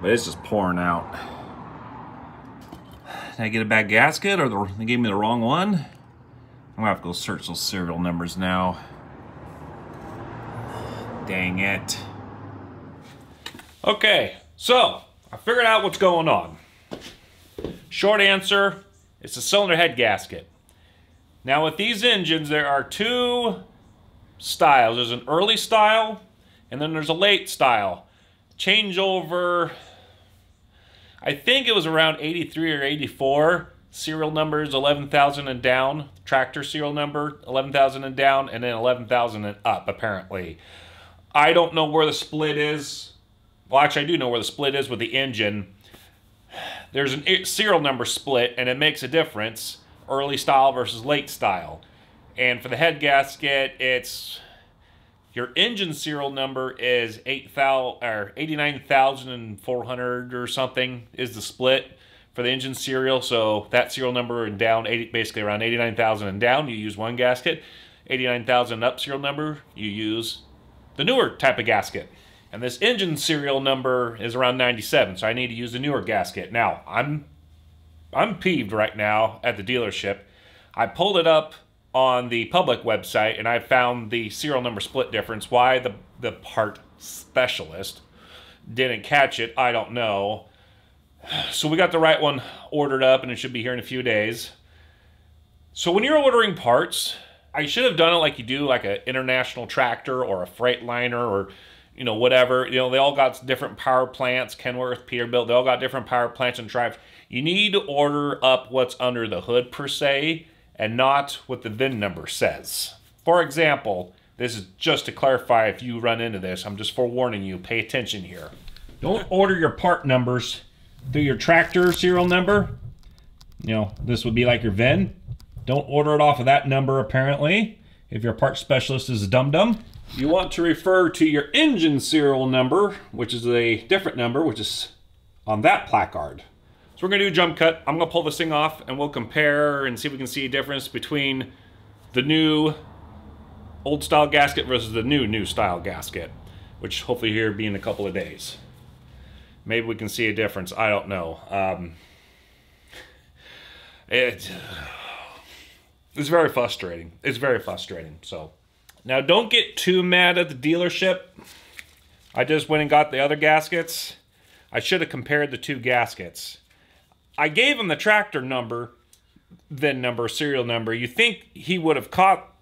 but it's just pouring out. Did I get a bad gasket or the, they gave me the wrong one? I'm gonna have to go search those serial numbers now. Dang it. Okay, so I figured out what's going on. Short answer, it's a cylinder head gasket. Now with these engines, there are two styles. There's an early style, and then there's a late style. Changeover, I think it was around 83 or 84. Serial numbers 11,000 and down. Tractor serial number 11,000 and down, and then 11,000 and up, apparently. I don't know where the split is. Well, actually, I do know where the split is with the engine. There's a serial number split, and it makes a difference early style versus late style. And for the head gasket, it's your engine serial number is 8,000 or 89,400 or something is the split for the engine serial. So that serial number and down 80, basically around 89,000 and down, you use one gasket. 89,000 up serial number, you use the newer type of gasket. And this engine serial number is around 97, so I need to use the newer gasket. Now, I'm I'm peeved right now at the dealership. I pulled it up on the public website and I found the serial number split difference. Why the, the part specialist didn't catch it, I don't know. So we got the right one ordered up and it should be here in a few days. So when you're ordering parts, I should have done it like you do like an international tractor or a Freightliner or you know whatever. You know they all got different power plants. Kenworth, Peterbilt, they all got different power plants and drives. You need to order up what's under the hood per se and not what the VIN number says. For example, this is just to clarify if you run into this, I'm just forewarning you, pay attention here. Don't order your part numbers through your tractor serial number. You know, this would be like your VIN. Don't order it off of that number apparently, if your part specialist is a dum-dum. You want to refer to your engine serial number, which is a different number, which is on that placard. So we're gonna do a jump cut. I'm gonna pull this thing off and we'll compare and see if we can see a difference between the new old style gasket versus the new new style gasket, which hopefully here be in a couple of days. Maybe we can see a difference. I don't know. Um, <laughs> it, it's very frustrating. It's very frustrating. So now don't get too mad at the dealership. I just went and got the other gaskets. I should have compared the two gaskets. I gave him the tractor number, then number, serial number. You think he would have caught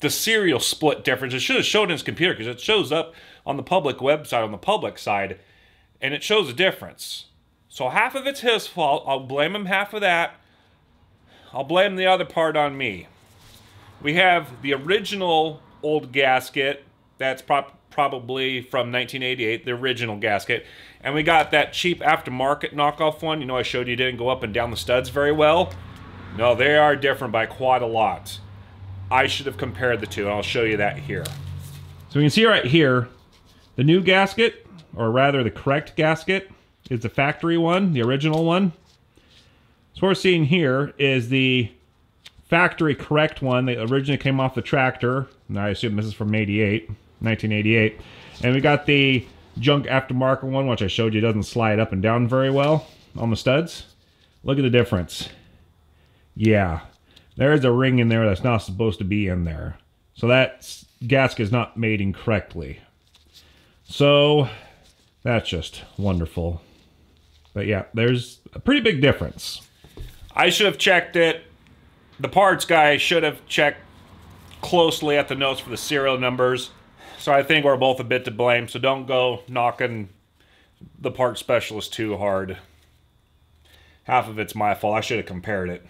the serial split difference? It should have showed in his computer because it shows up on the public website, on the public side, and it shows a difference. So half of it's his fault. I'll blame him half of that. I'll blame the other part on me. We have the original old gasket that's pro probably from 1988, the original gasket. And we got that cheap aftermarket knockoff one. You know, I showed you didn't go up and down the studs very well. No, they are different by quite a lot. I should have compared the two, and I'll show you that here. So we can see right here, The new gasket, or rather the correct gasket, is the factory one, the original one. So what we're seeing here is the factory correct one that originally came off the tractor. And I assume this is from 88, 1988. And we got the junk aftermarket one, which I showed you doesn't slide up and down very well on the studs. Look at the difference. Yeah, there is a ring in there that's not supposed to be in there. So that gasket is not made incorrectly. So that's just wonderful. But yeah, there's a pretty big difference. I should have checked it. The parts guy should have checked closely at the notes for the serial numbers. So I think we're both a bit to blame. So don't go knocking the park specialist too hard. Half of it's my fault. I should have compared it.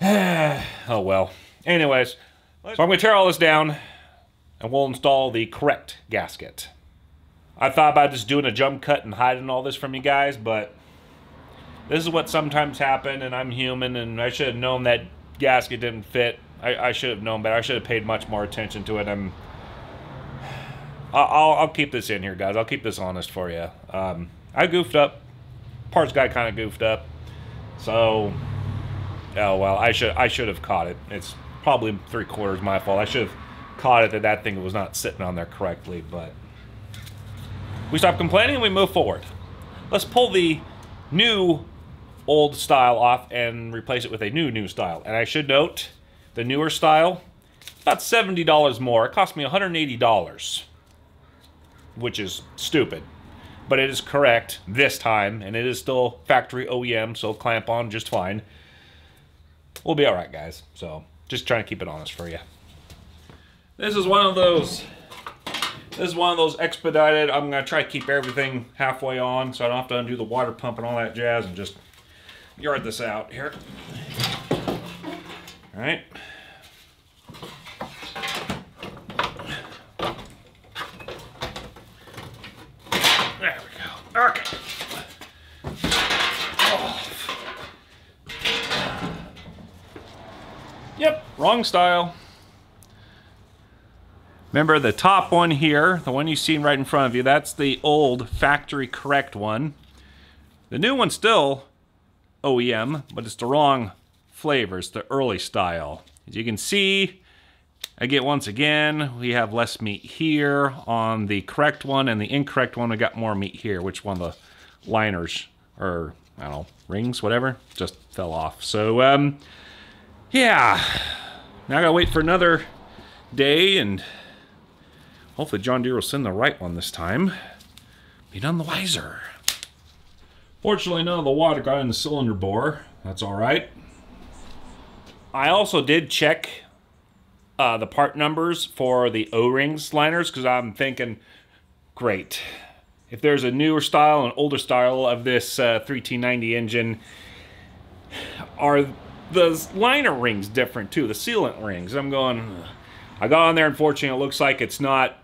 <sighs> oh well. Anyways, so I'm going to tear all this down and we'll install the correct gasket. I thought about just doing a jump cut and hiding all this from you guys, but this is what sometimes happen, and I'm human, and I should have known that gasket didn't fit. I, I should have known better. I should have paid much more attention to it. I'm. I'll, I'll keep this in here, guys. I'll keep this honest for you. Um, I goofed up. Parts guy kind of goofed up. So, oh well. I should I should have caught it. It's probably three quarters my fault. I should have caught it that that thing was not sitting on there correctly, but we stop complaining and we move forward. Let's pull the new old style off and replace it with a new new style. And I should note, the newer style, about $70 more. It cost me $180, which is stupid. But it is correct this time, and it is still factory OEM, so clamp on just fine. We'll be all right, guys. So just trying to keep it honest for you. This is one of those this is one of those expedited. I'm going to try to keep everything halfway on so I don't have to undo the water pump and all that jazz and just yard this out here. All right. There we go. Okay. Oh. Yep, wrong style. Remember the top one here, the one you've seen right in front of you, that's the old factory correct one. The new one's still OEM, but it's the wrong flavor. It's the early style. As you can see, again, once again, we have less meat here on the correct one, and the incorrect one, we got more meat here, which one of the liners, or, I don't know, rings, whatever, just fell off. So, um, yeah. Now I gotta wait for another day and Hopefully John Deere will send the right one this time. Be none the wiser. Fortunately, none of the water got in the cylinder bore. That's all right. I also did check uh, the part numbers for the O-rings liners because I'm thinking, great. If there's a newer style and older style of this uh, 3T90 engine, are the liner rings different too? The sealant rings. I'm going. I got on there. Unfortunately, it looks like it's not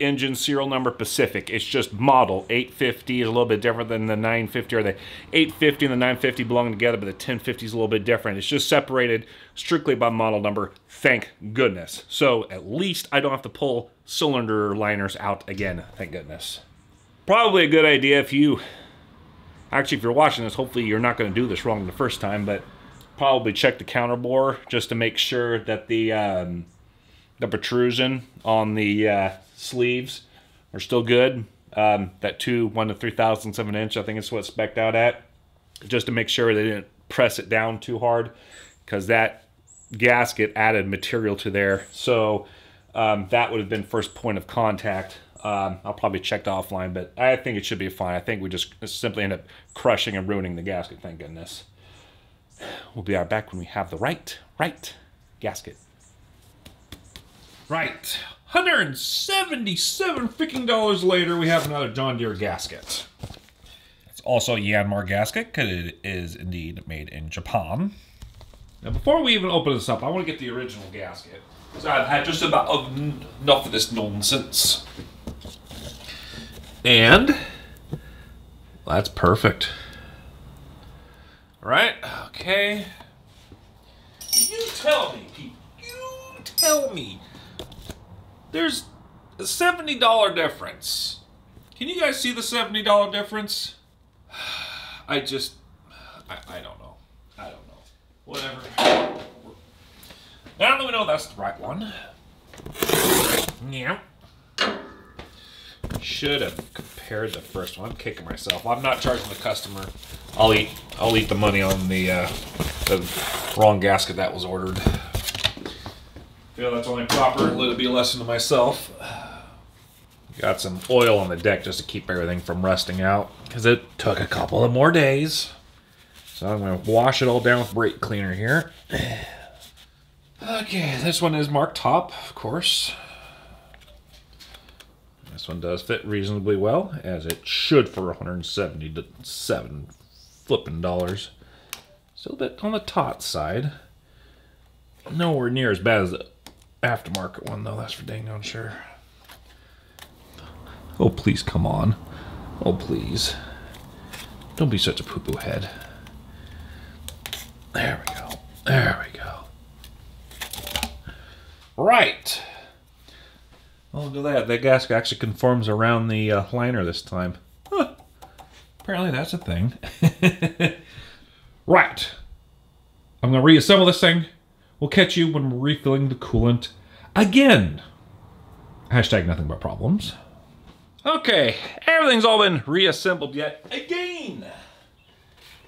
engine serial number Pacific. It's just model 850 is a little bit different than the 950 or the 850 and the 950 belong together, but the 1050 is a little bit different. It's just separated strictly by model number. Thank goodness. So at least I don't have to pull cylinder liners out again. Thank goodness. Probably a good idea if you actually if you're watching this, hopefully you're not going to do this wrong the first time, but probably check the counter bore just to make sure that the um, the protrusion on the uh, sleeves are still good. Um, that two one to three thousandths of an inch, I think is what spec'd out at, just to make sure they didn't press it down too hard, because that gasket added material to there. So um, that would have been first point of contact. Um, I'll probably check offline, but I think it should be fine. I think we just simply end up crushing and ruining the gasket. Thank goodness. We'll be right back when we have the right, right gasket. Right. 177 freaking dollars later, we have another John Deere gasket. It's also a Yanmar gasket because it is indeed made in Japan. Now, before we even open this up, I want to get the original gasket. So I've had just about enough of this nonsense. And that's perfect. All right, okay. You tell me. You tell me there's a $70 difference. Can you guys see the $70 difference? <sighs> I just, I, I don't know. I don't know. Whatever. Now that we know that's the right one. Yeah. Should have compared the first one. I'm kicking myself. I'm not charging the customer. I'll eat. I'll eat the money on the uh, the wrong gasket that was ordered. Feel that's only proper. Let it be a lesson to myself. Got some oil on the deck just to keep everything from rusting out because it took a couple of more days. So I'm going to wash it all down with brake cleaner here. <sighs> Okay, this one is marked top, of course. This one does fit reasonably well, as it should for 177 flipping dollars. Still a bit on the taut side. Nowhere near as bad as the aftermarket one, though. That's for dang on sure. Oh, please come on. Oh, please. Don't be such a poo poo head. There we go. There we go. Right. Oh, look at that. That gasket actually conforms around the uh, liner this time. Huh. Apparently that's a thing. <laughs> right. I'm going to reassemble this thing. We'll catch you when we're refilling the coolant again. Hashtag nothing but problems. Okay, everything's all been reassembled yet again.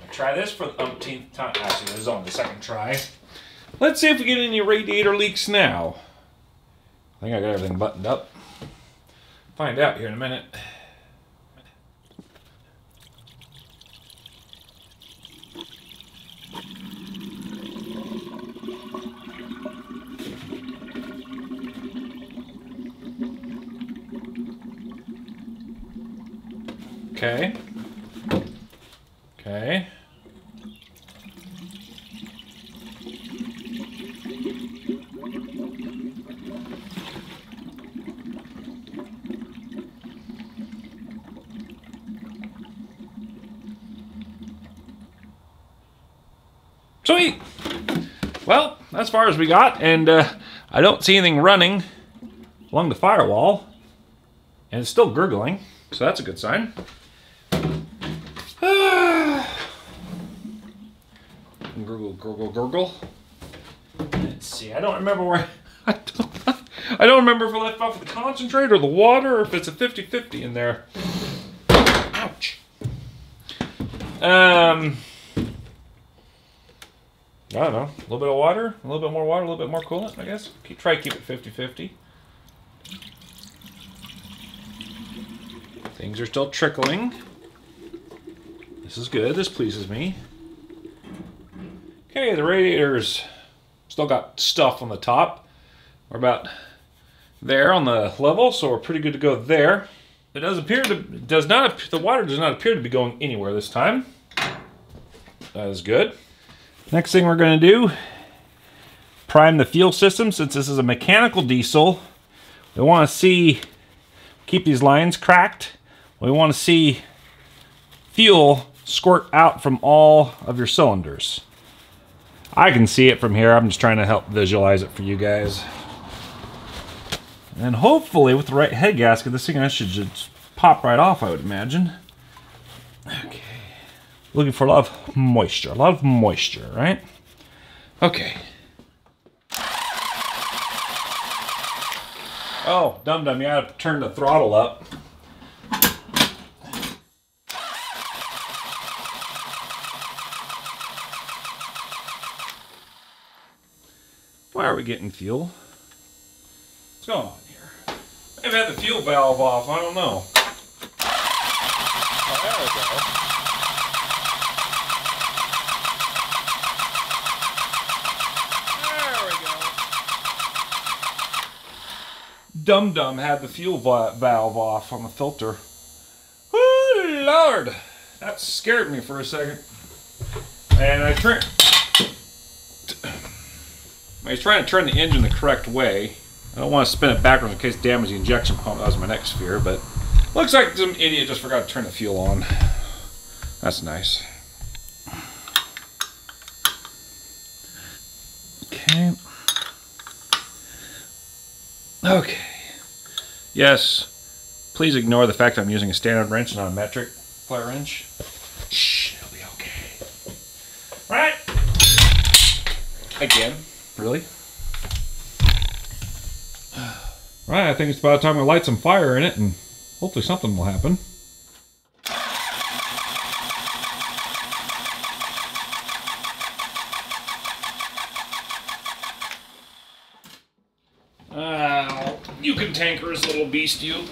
I'll Try this for the umpteenth time. Actually, this is on the second try. Let's see if we get any radiator leaks now. I think I got everything buttoned up. Find out here in a minute. Okay. Okay. Sweet. As far as we got, and uh, I don't see anything running along the firewall, and it's still gurgling, so that's a good sign. <sighs> gurgle, gurgle, gurgle. Let's see. I don't remember where. <laughs> I don't. I don't remember if I left off with the concentrate or the water, or if it's a 50-50 in there. Ouch. Um. I don't know. A little bit of water, a little bit more water, a little bit more coolant, I guess. Keep, try to keep it 50-50. Things are still trickling. This is good. This pleases me. Okay, the radiator's still got stuff on the top. We're about there on the level, so we're pretty good to go there. It does appear to does not the water does not appear to be going anywhere this time. That is good. Next thing we're going to do, prime the fuel system. Since this is a mechanical diesel, we want to see, keep these lines cracked. We want to see fuel squirt out from all of your cylinders. I can see it from here. I'm just trying to help visualize it for you guys. And hopefully with the right head gasket, this thing should just pop right off, I would imagine. Okay. Looking for a lot of moisture. A lot of moisture, right? Okay. Oh, dum dum, you gotta turn the throttle up. Why are we getting fuel? What's going on here? I've had the fuel valve off, I don't know. Oh, there we go. There we go. Dum Dum had the fuel va- valve off on the filter. Woo, Lord! That scared me for a second. And I turned. I was trying to turn the engine the correct way. I don't want to spin it backwards in case it damages the injection pump. That was my next fear, but looks like some idiot just forgot to turn the fuel on. That's nice. Okay. Okay. Yes, please ignore the fact I'm using a standard wrench, not a metric flat wrench. Shh, it'll be okay. Right? Again? Really? <sighs> Right, I think it's about time we light some fire in it and hopefully something will happen. Oh, you beast, you. <sighs>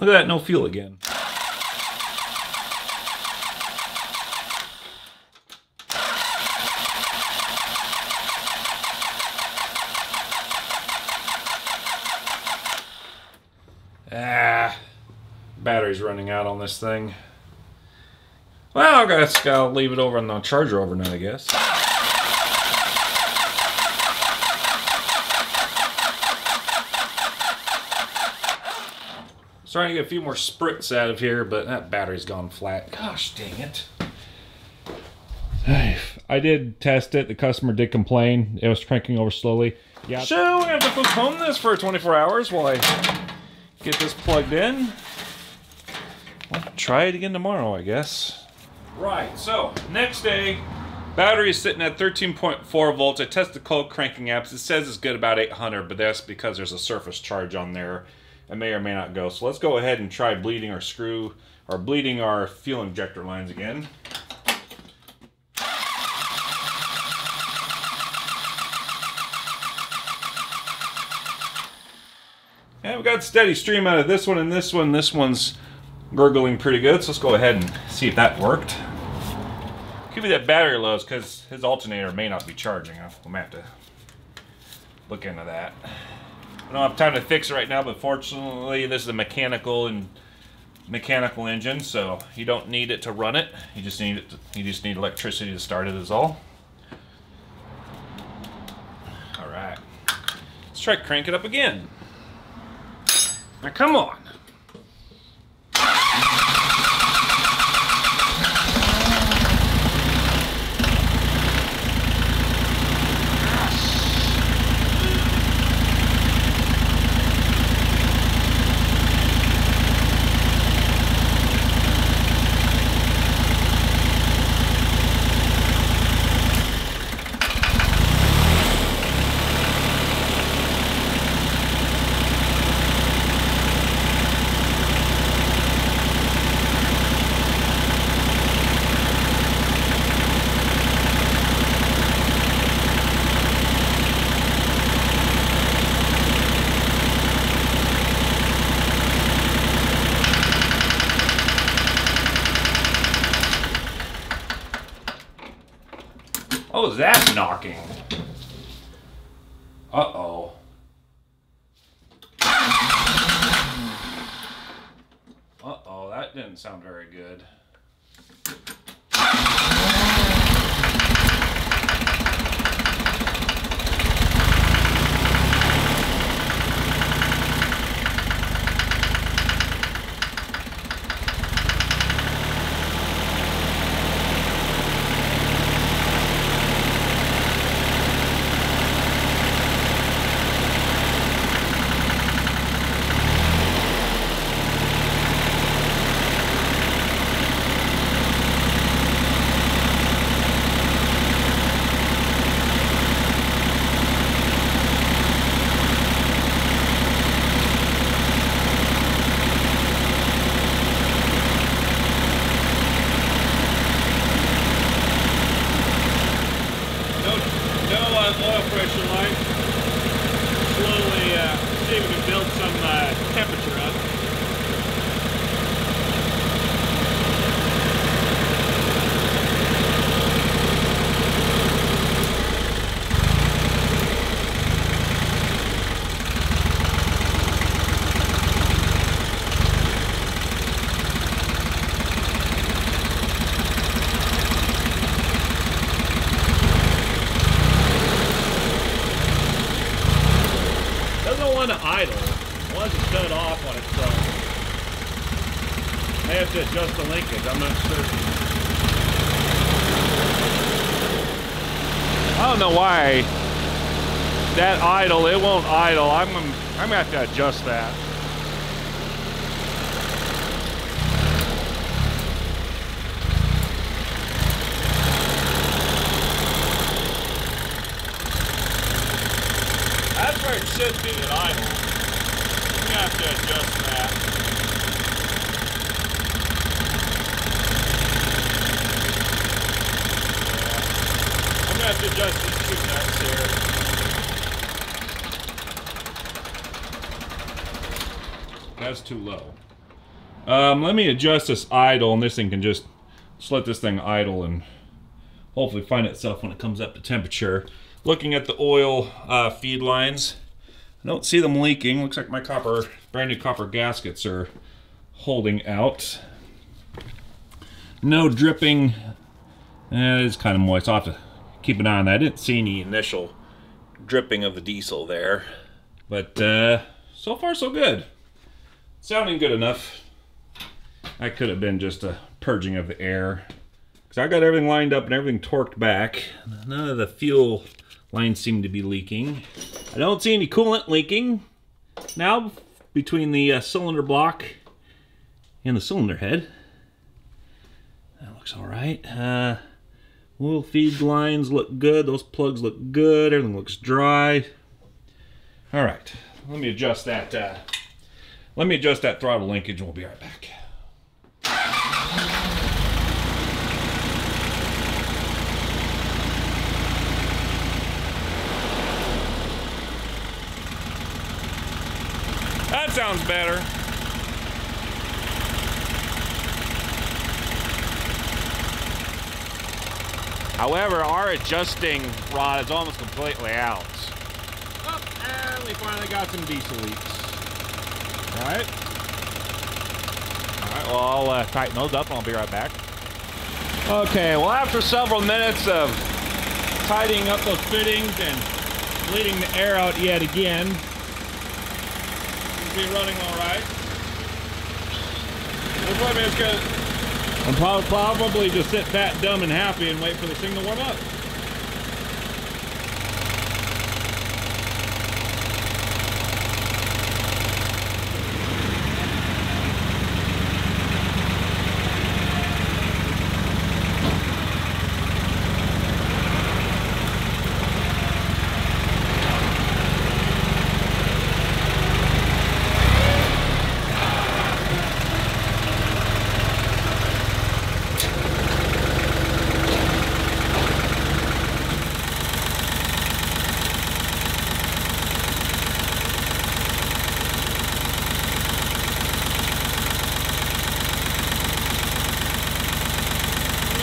Look at that, no fuel again. Ah, battery's running out on this thing. Well, I guess I'll leave it over on the charger overnight, I guess. Starting to get a few more spritz out of here, but that battery's gone flat. Gosh dang it. I did test it. The customer did complain. It was cranking over slowly. Yeah. So we have to postpone this for 24 hours while I get this plugged in. I'll try it again tomorrow, I guess. Right, so next day, battery is sitting at 13.4 volts. I tested the cold cranking amps. It says it's good about 800, but that's because there's a surface charge on there. It may or may not go. So let's go ahead and try bleeding our screw, or bleeding our fuel injector lines again. And we've got steady stream out of this one and this one. This one's gurgling pretty good, so let's go ahead and see if that worked. Could be that battery lows because his alternator may not be charging. We may have to look into that. I don't have time to fix it right now, but fortunately this is a mechanical and mechanical engine, so you don't need it to run it. You just need it. To, you just need electricity to start it. Is all. All right. Let's try crank it up again. Now come on. I'm, I'm gonna have to adjust that. That's where it should be at idle. I'm gonna have to adjust that. I'm gonna have to adjust these two nuts here. That's too low. Um, let me adjust this idle, and this thing can just, just let this thing idle and hopefully find itself when it comes up to temperature. Looking at the oil uh, feed lines, I don't see them leaking. Looks like my copper, brand new copper gaskets are holding out. No dripping. Eh, it's kind of moist. I'll have to keep an eye on that. I didn't see any initial dripping of the diesel there. But uh, so far, so good. Sounding good enough. That could have been just a purging of the air. Because I got everything lined up and everything torqued back. None of the fuel lines seem to be leaking. I don't see any coolant leaking. Now, between the uh, cylinder block and the cylinder head. That looks all right. Uh, oil feed lines look good. Those plugs look good. Everything looks dry. All right, let me adjust that. Uh, let me adjust that throttle linkage and we'll be right back. That sounds better. However, our adjusting rod is almost completely out. Oh, and we finally got some diesel leaks. All right. Right, well, I'll uh, tighten those up and I'll be right back. Okay, well, after several minutes of tidying up those fittings and bleeding the air out yet again, be running all right. Looks like it's gonna. I'm probably just sit fat, dumb, and happy and wait for this thing to warm up.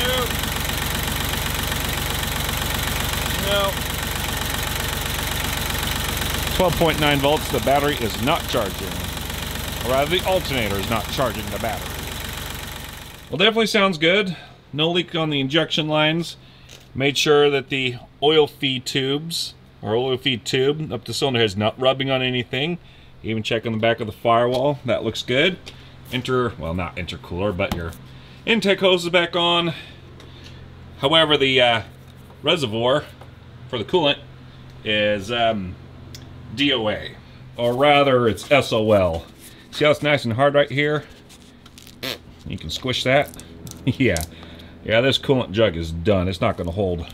Nope. No. 12.9 volts, the battery is not charging. Or rather, the alternator is not charging the battery. Well, definitely sounds good. No leak on the injection lines. Made sure that the oil feed tubes, or oil feed tube up the cylinder is not rubbing on anything. Even check on the back of the firewall. That looks good. Inter, well, not intercooler, but your intake hose is back on. However, the uh, reservoir for the coolant is um, DOA, or rather, it's SOL. See how it's nice and hard right here? You can squish that. <laughs> yeah. Yeah, this coolant jug is done. It's not going to hold.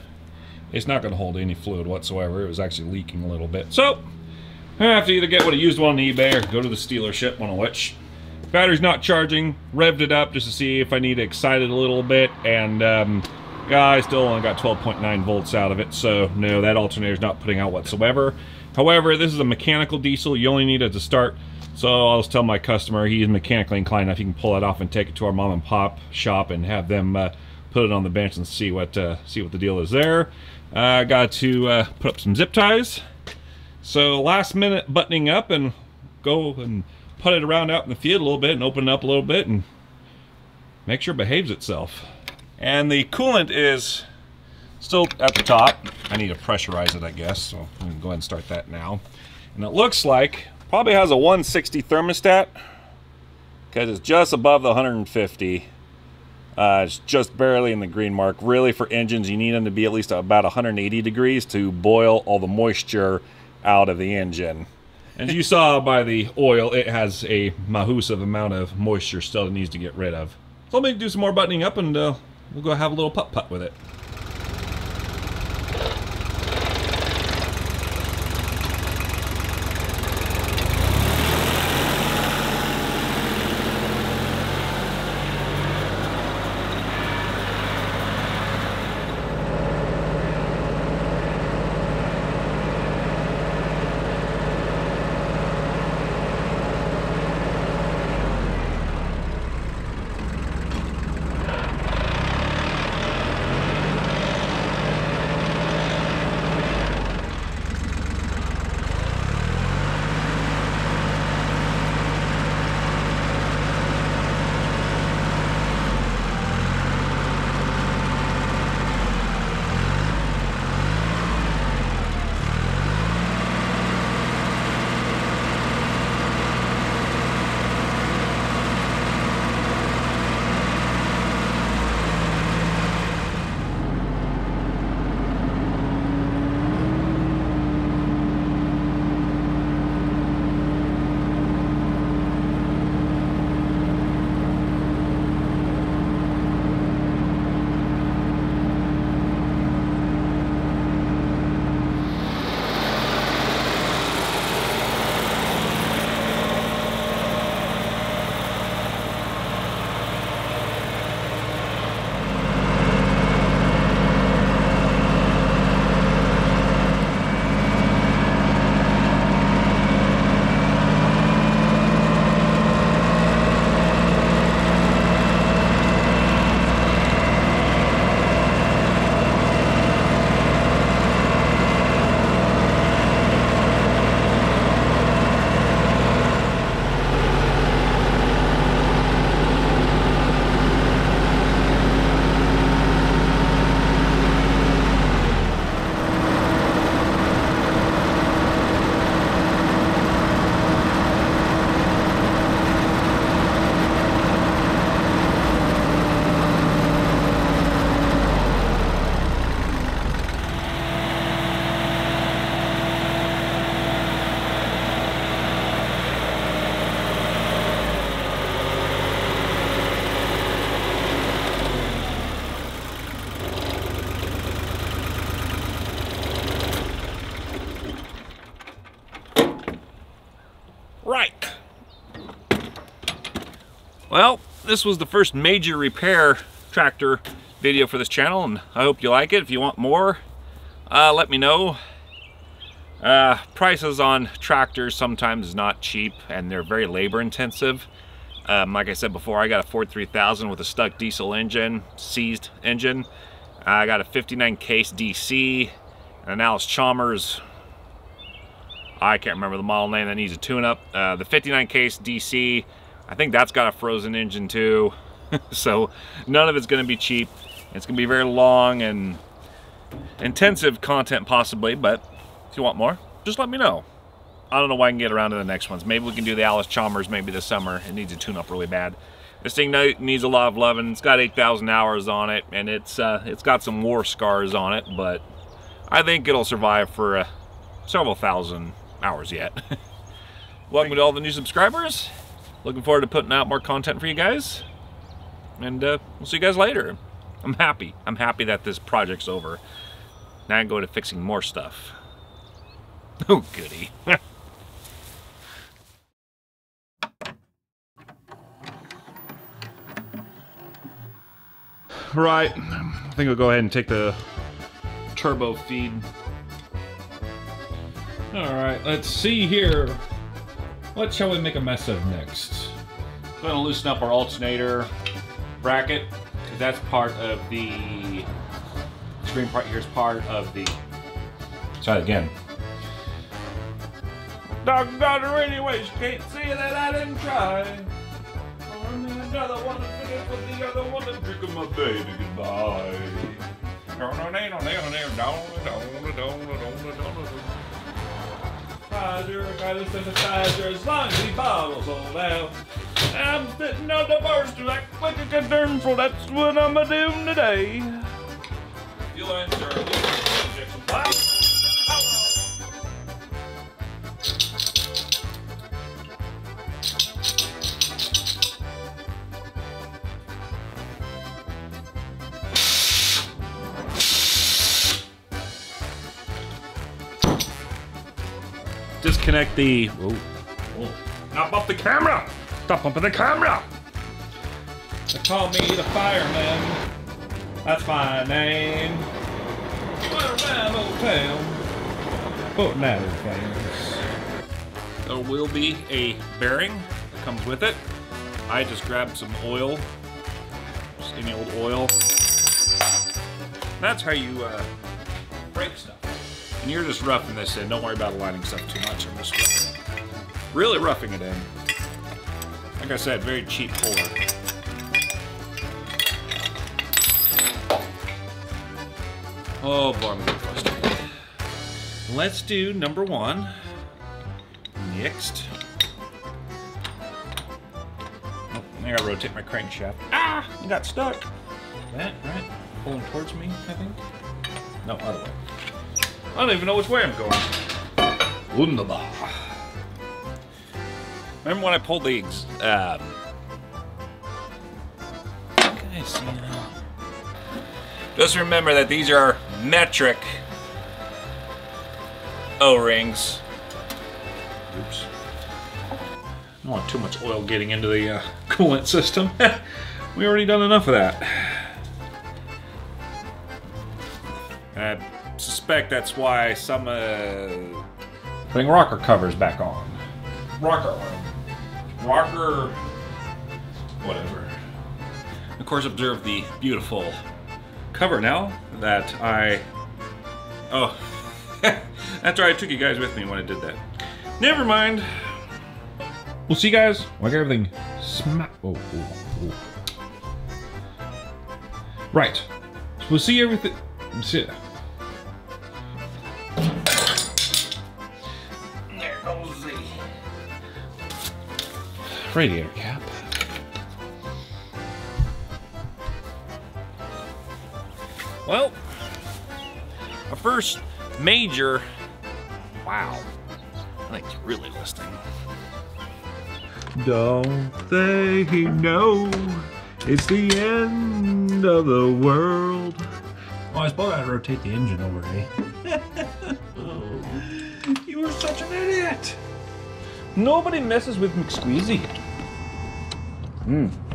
It's not going to hold any fluid whatsoever. It was actually leaking a little bit. So, I have to either get what a used one on eBay or go to the dealership, one of which. Battery's not charging. Revved it up just to see if I need to excite it a little bit. And, um, I still only got 12.9 volts out of it. So, no, that alternator's not putting out whatsoever. However, this is a mechanical diesel. You only need it to start so I'll just tell my customer he's mechanically inclined enough. He can pull that off and take it to our mom and pop shop and have them uh, put it on the bench and see what uh, see what the deal is there. I uh, got to uh, put up some zip ties. So last minute buttoning up and go and put it around out in the field a little bit and open it up a little bit and make sure it behaves itself. And the coolant is still at the top. I need to pressurize it, I guess. So I'm gonna go ahead and start that now. And it looks like Probably has a 160 thermostat. because it's just above the 150. Uh, it's just barely in the green mark. Really, for engines, you need them to be at least about 180 degrees to boil all the moisture out of the engine. And as you saw by the oil, it has a massive amount of moisture still that needs to get rid of. So let me do some more buttoning up and uh, we'll go have a little putt-putt with it. This was the first major repair tractor video for this channel, and I hope you like it. If you want more, uh, let me know. Uh, prices on tractors sometimes not cheap, and they're very labor intensive. Um, like I said before, I got a Ford 3000 with a stuck diesel engine, seized engine. I got a 59 Case DC, and an Allis Chalmers I can't remember the model name that needs a tune-up. Uh, the 59 Case DC, I think that's got a frozen engine too. <laughs> so none of it's going to be cheap. It's going to be very long and intensive content possibly, but if you want more, just let me know. I don't know why I can get around to the next ones. Maybe we can do the Allis Chalmers maybe this summer. It needs a tune-up really bad. This thing needs a lot of loving. It's got 8,000 hours on it, and it's uh, it's got some war scars on it, but I think it'll survive for uh, several thousand hours yet. <laughs> Welcome to all the new subscribers. Looking forward to putting out more content for you guys. And uh, we'll see you guys later. I'm happy. I'm happy that this project's over. Now I can go to fixing more stuff. <laughs> Oh, goody. <laughs> Right. I think we'll go ahead and take the turbo feed. Alright, let's see here. What shall we make a mess of next? going to loosen up our alternator bracket because that's part of the screen part here is part of the Try it again. Doggone her anyways, can't see that I didn't try. Another one to finish with the other one and drinking my baby goodbye. Synthesizer, got a synthesizer as long as the bottle's sold out. I'm sitting on the first like like a concern, so that's what I'm a doing today. You'll answer a objection. Wow. Disconnect the. Whoa. Whoa. Not bump the camera! Stop bumping the camera! They call me the fireman. That's my name. Went around old town, putting out things. There will be a bearing that comes with it. I just grabbed some oil, just any old oil. That's how you uh, break stuff. And you're just roughing this in. Don't worry about aligning stuff too much. I'm just really roughing it in. Like I said, very cheap pour. Oh boy, I'm. Let's do number one. Next. Oh, I gotta rotate my crankshaft. Ah! It got stuck. That, right? Pulling towards me, I think? No, other way. I don't even know which way I'm going. Wunderbar. Remember when I pulled the um, guys, you know. Just remember that these are metric O-rings. Oops. I don't want too much oil getting into the uh, <laughs> coolant system. <laughs> we already done enough of that. I suspect that's why some uh, putting rocker covers back on. Rocker. Rocker whatever. Of course observe the beautiful cover now that I. Oh, <laughs> that's right. I took you guys with me when I did that. Never mind. We'll see you guys. I Like everything. Smack. Oh, oh, oh. Right. So we'll see everything. See. Radiator cap. Well, our first major. Wow. I think it's really listening. Don't they know it's the end of the world? Oh, I suppose I'd rotate the engine over, eh? <laughs> you were such an idiot! Nobody messes with McSqueezy. Mm.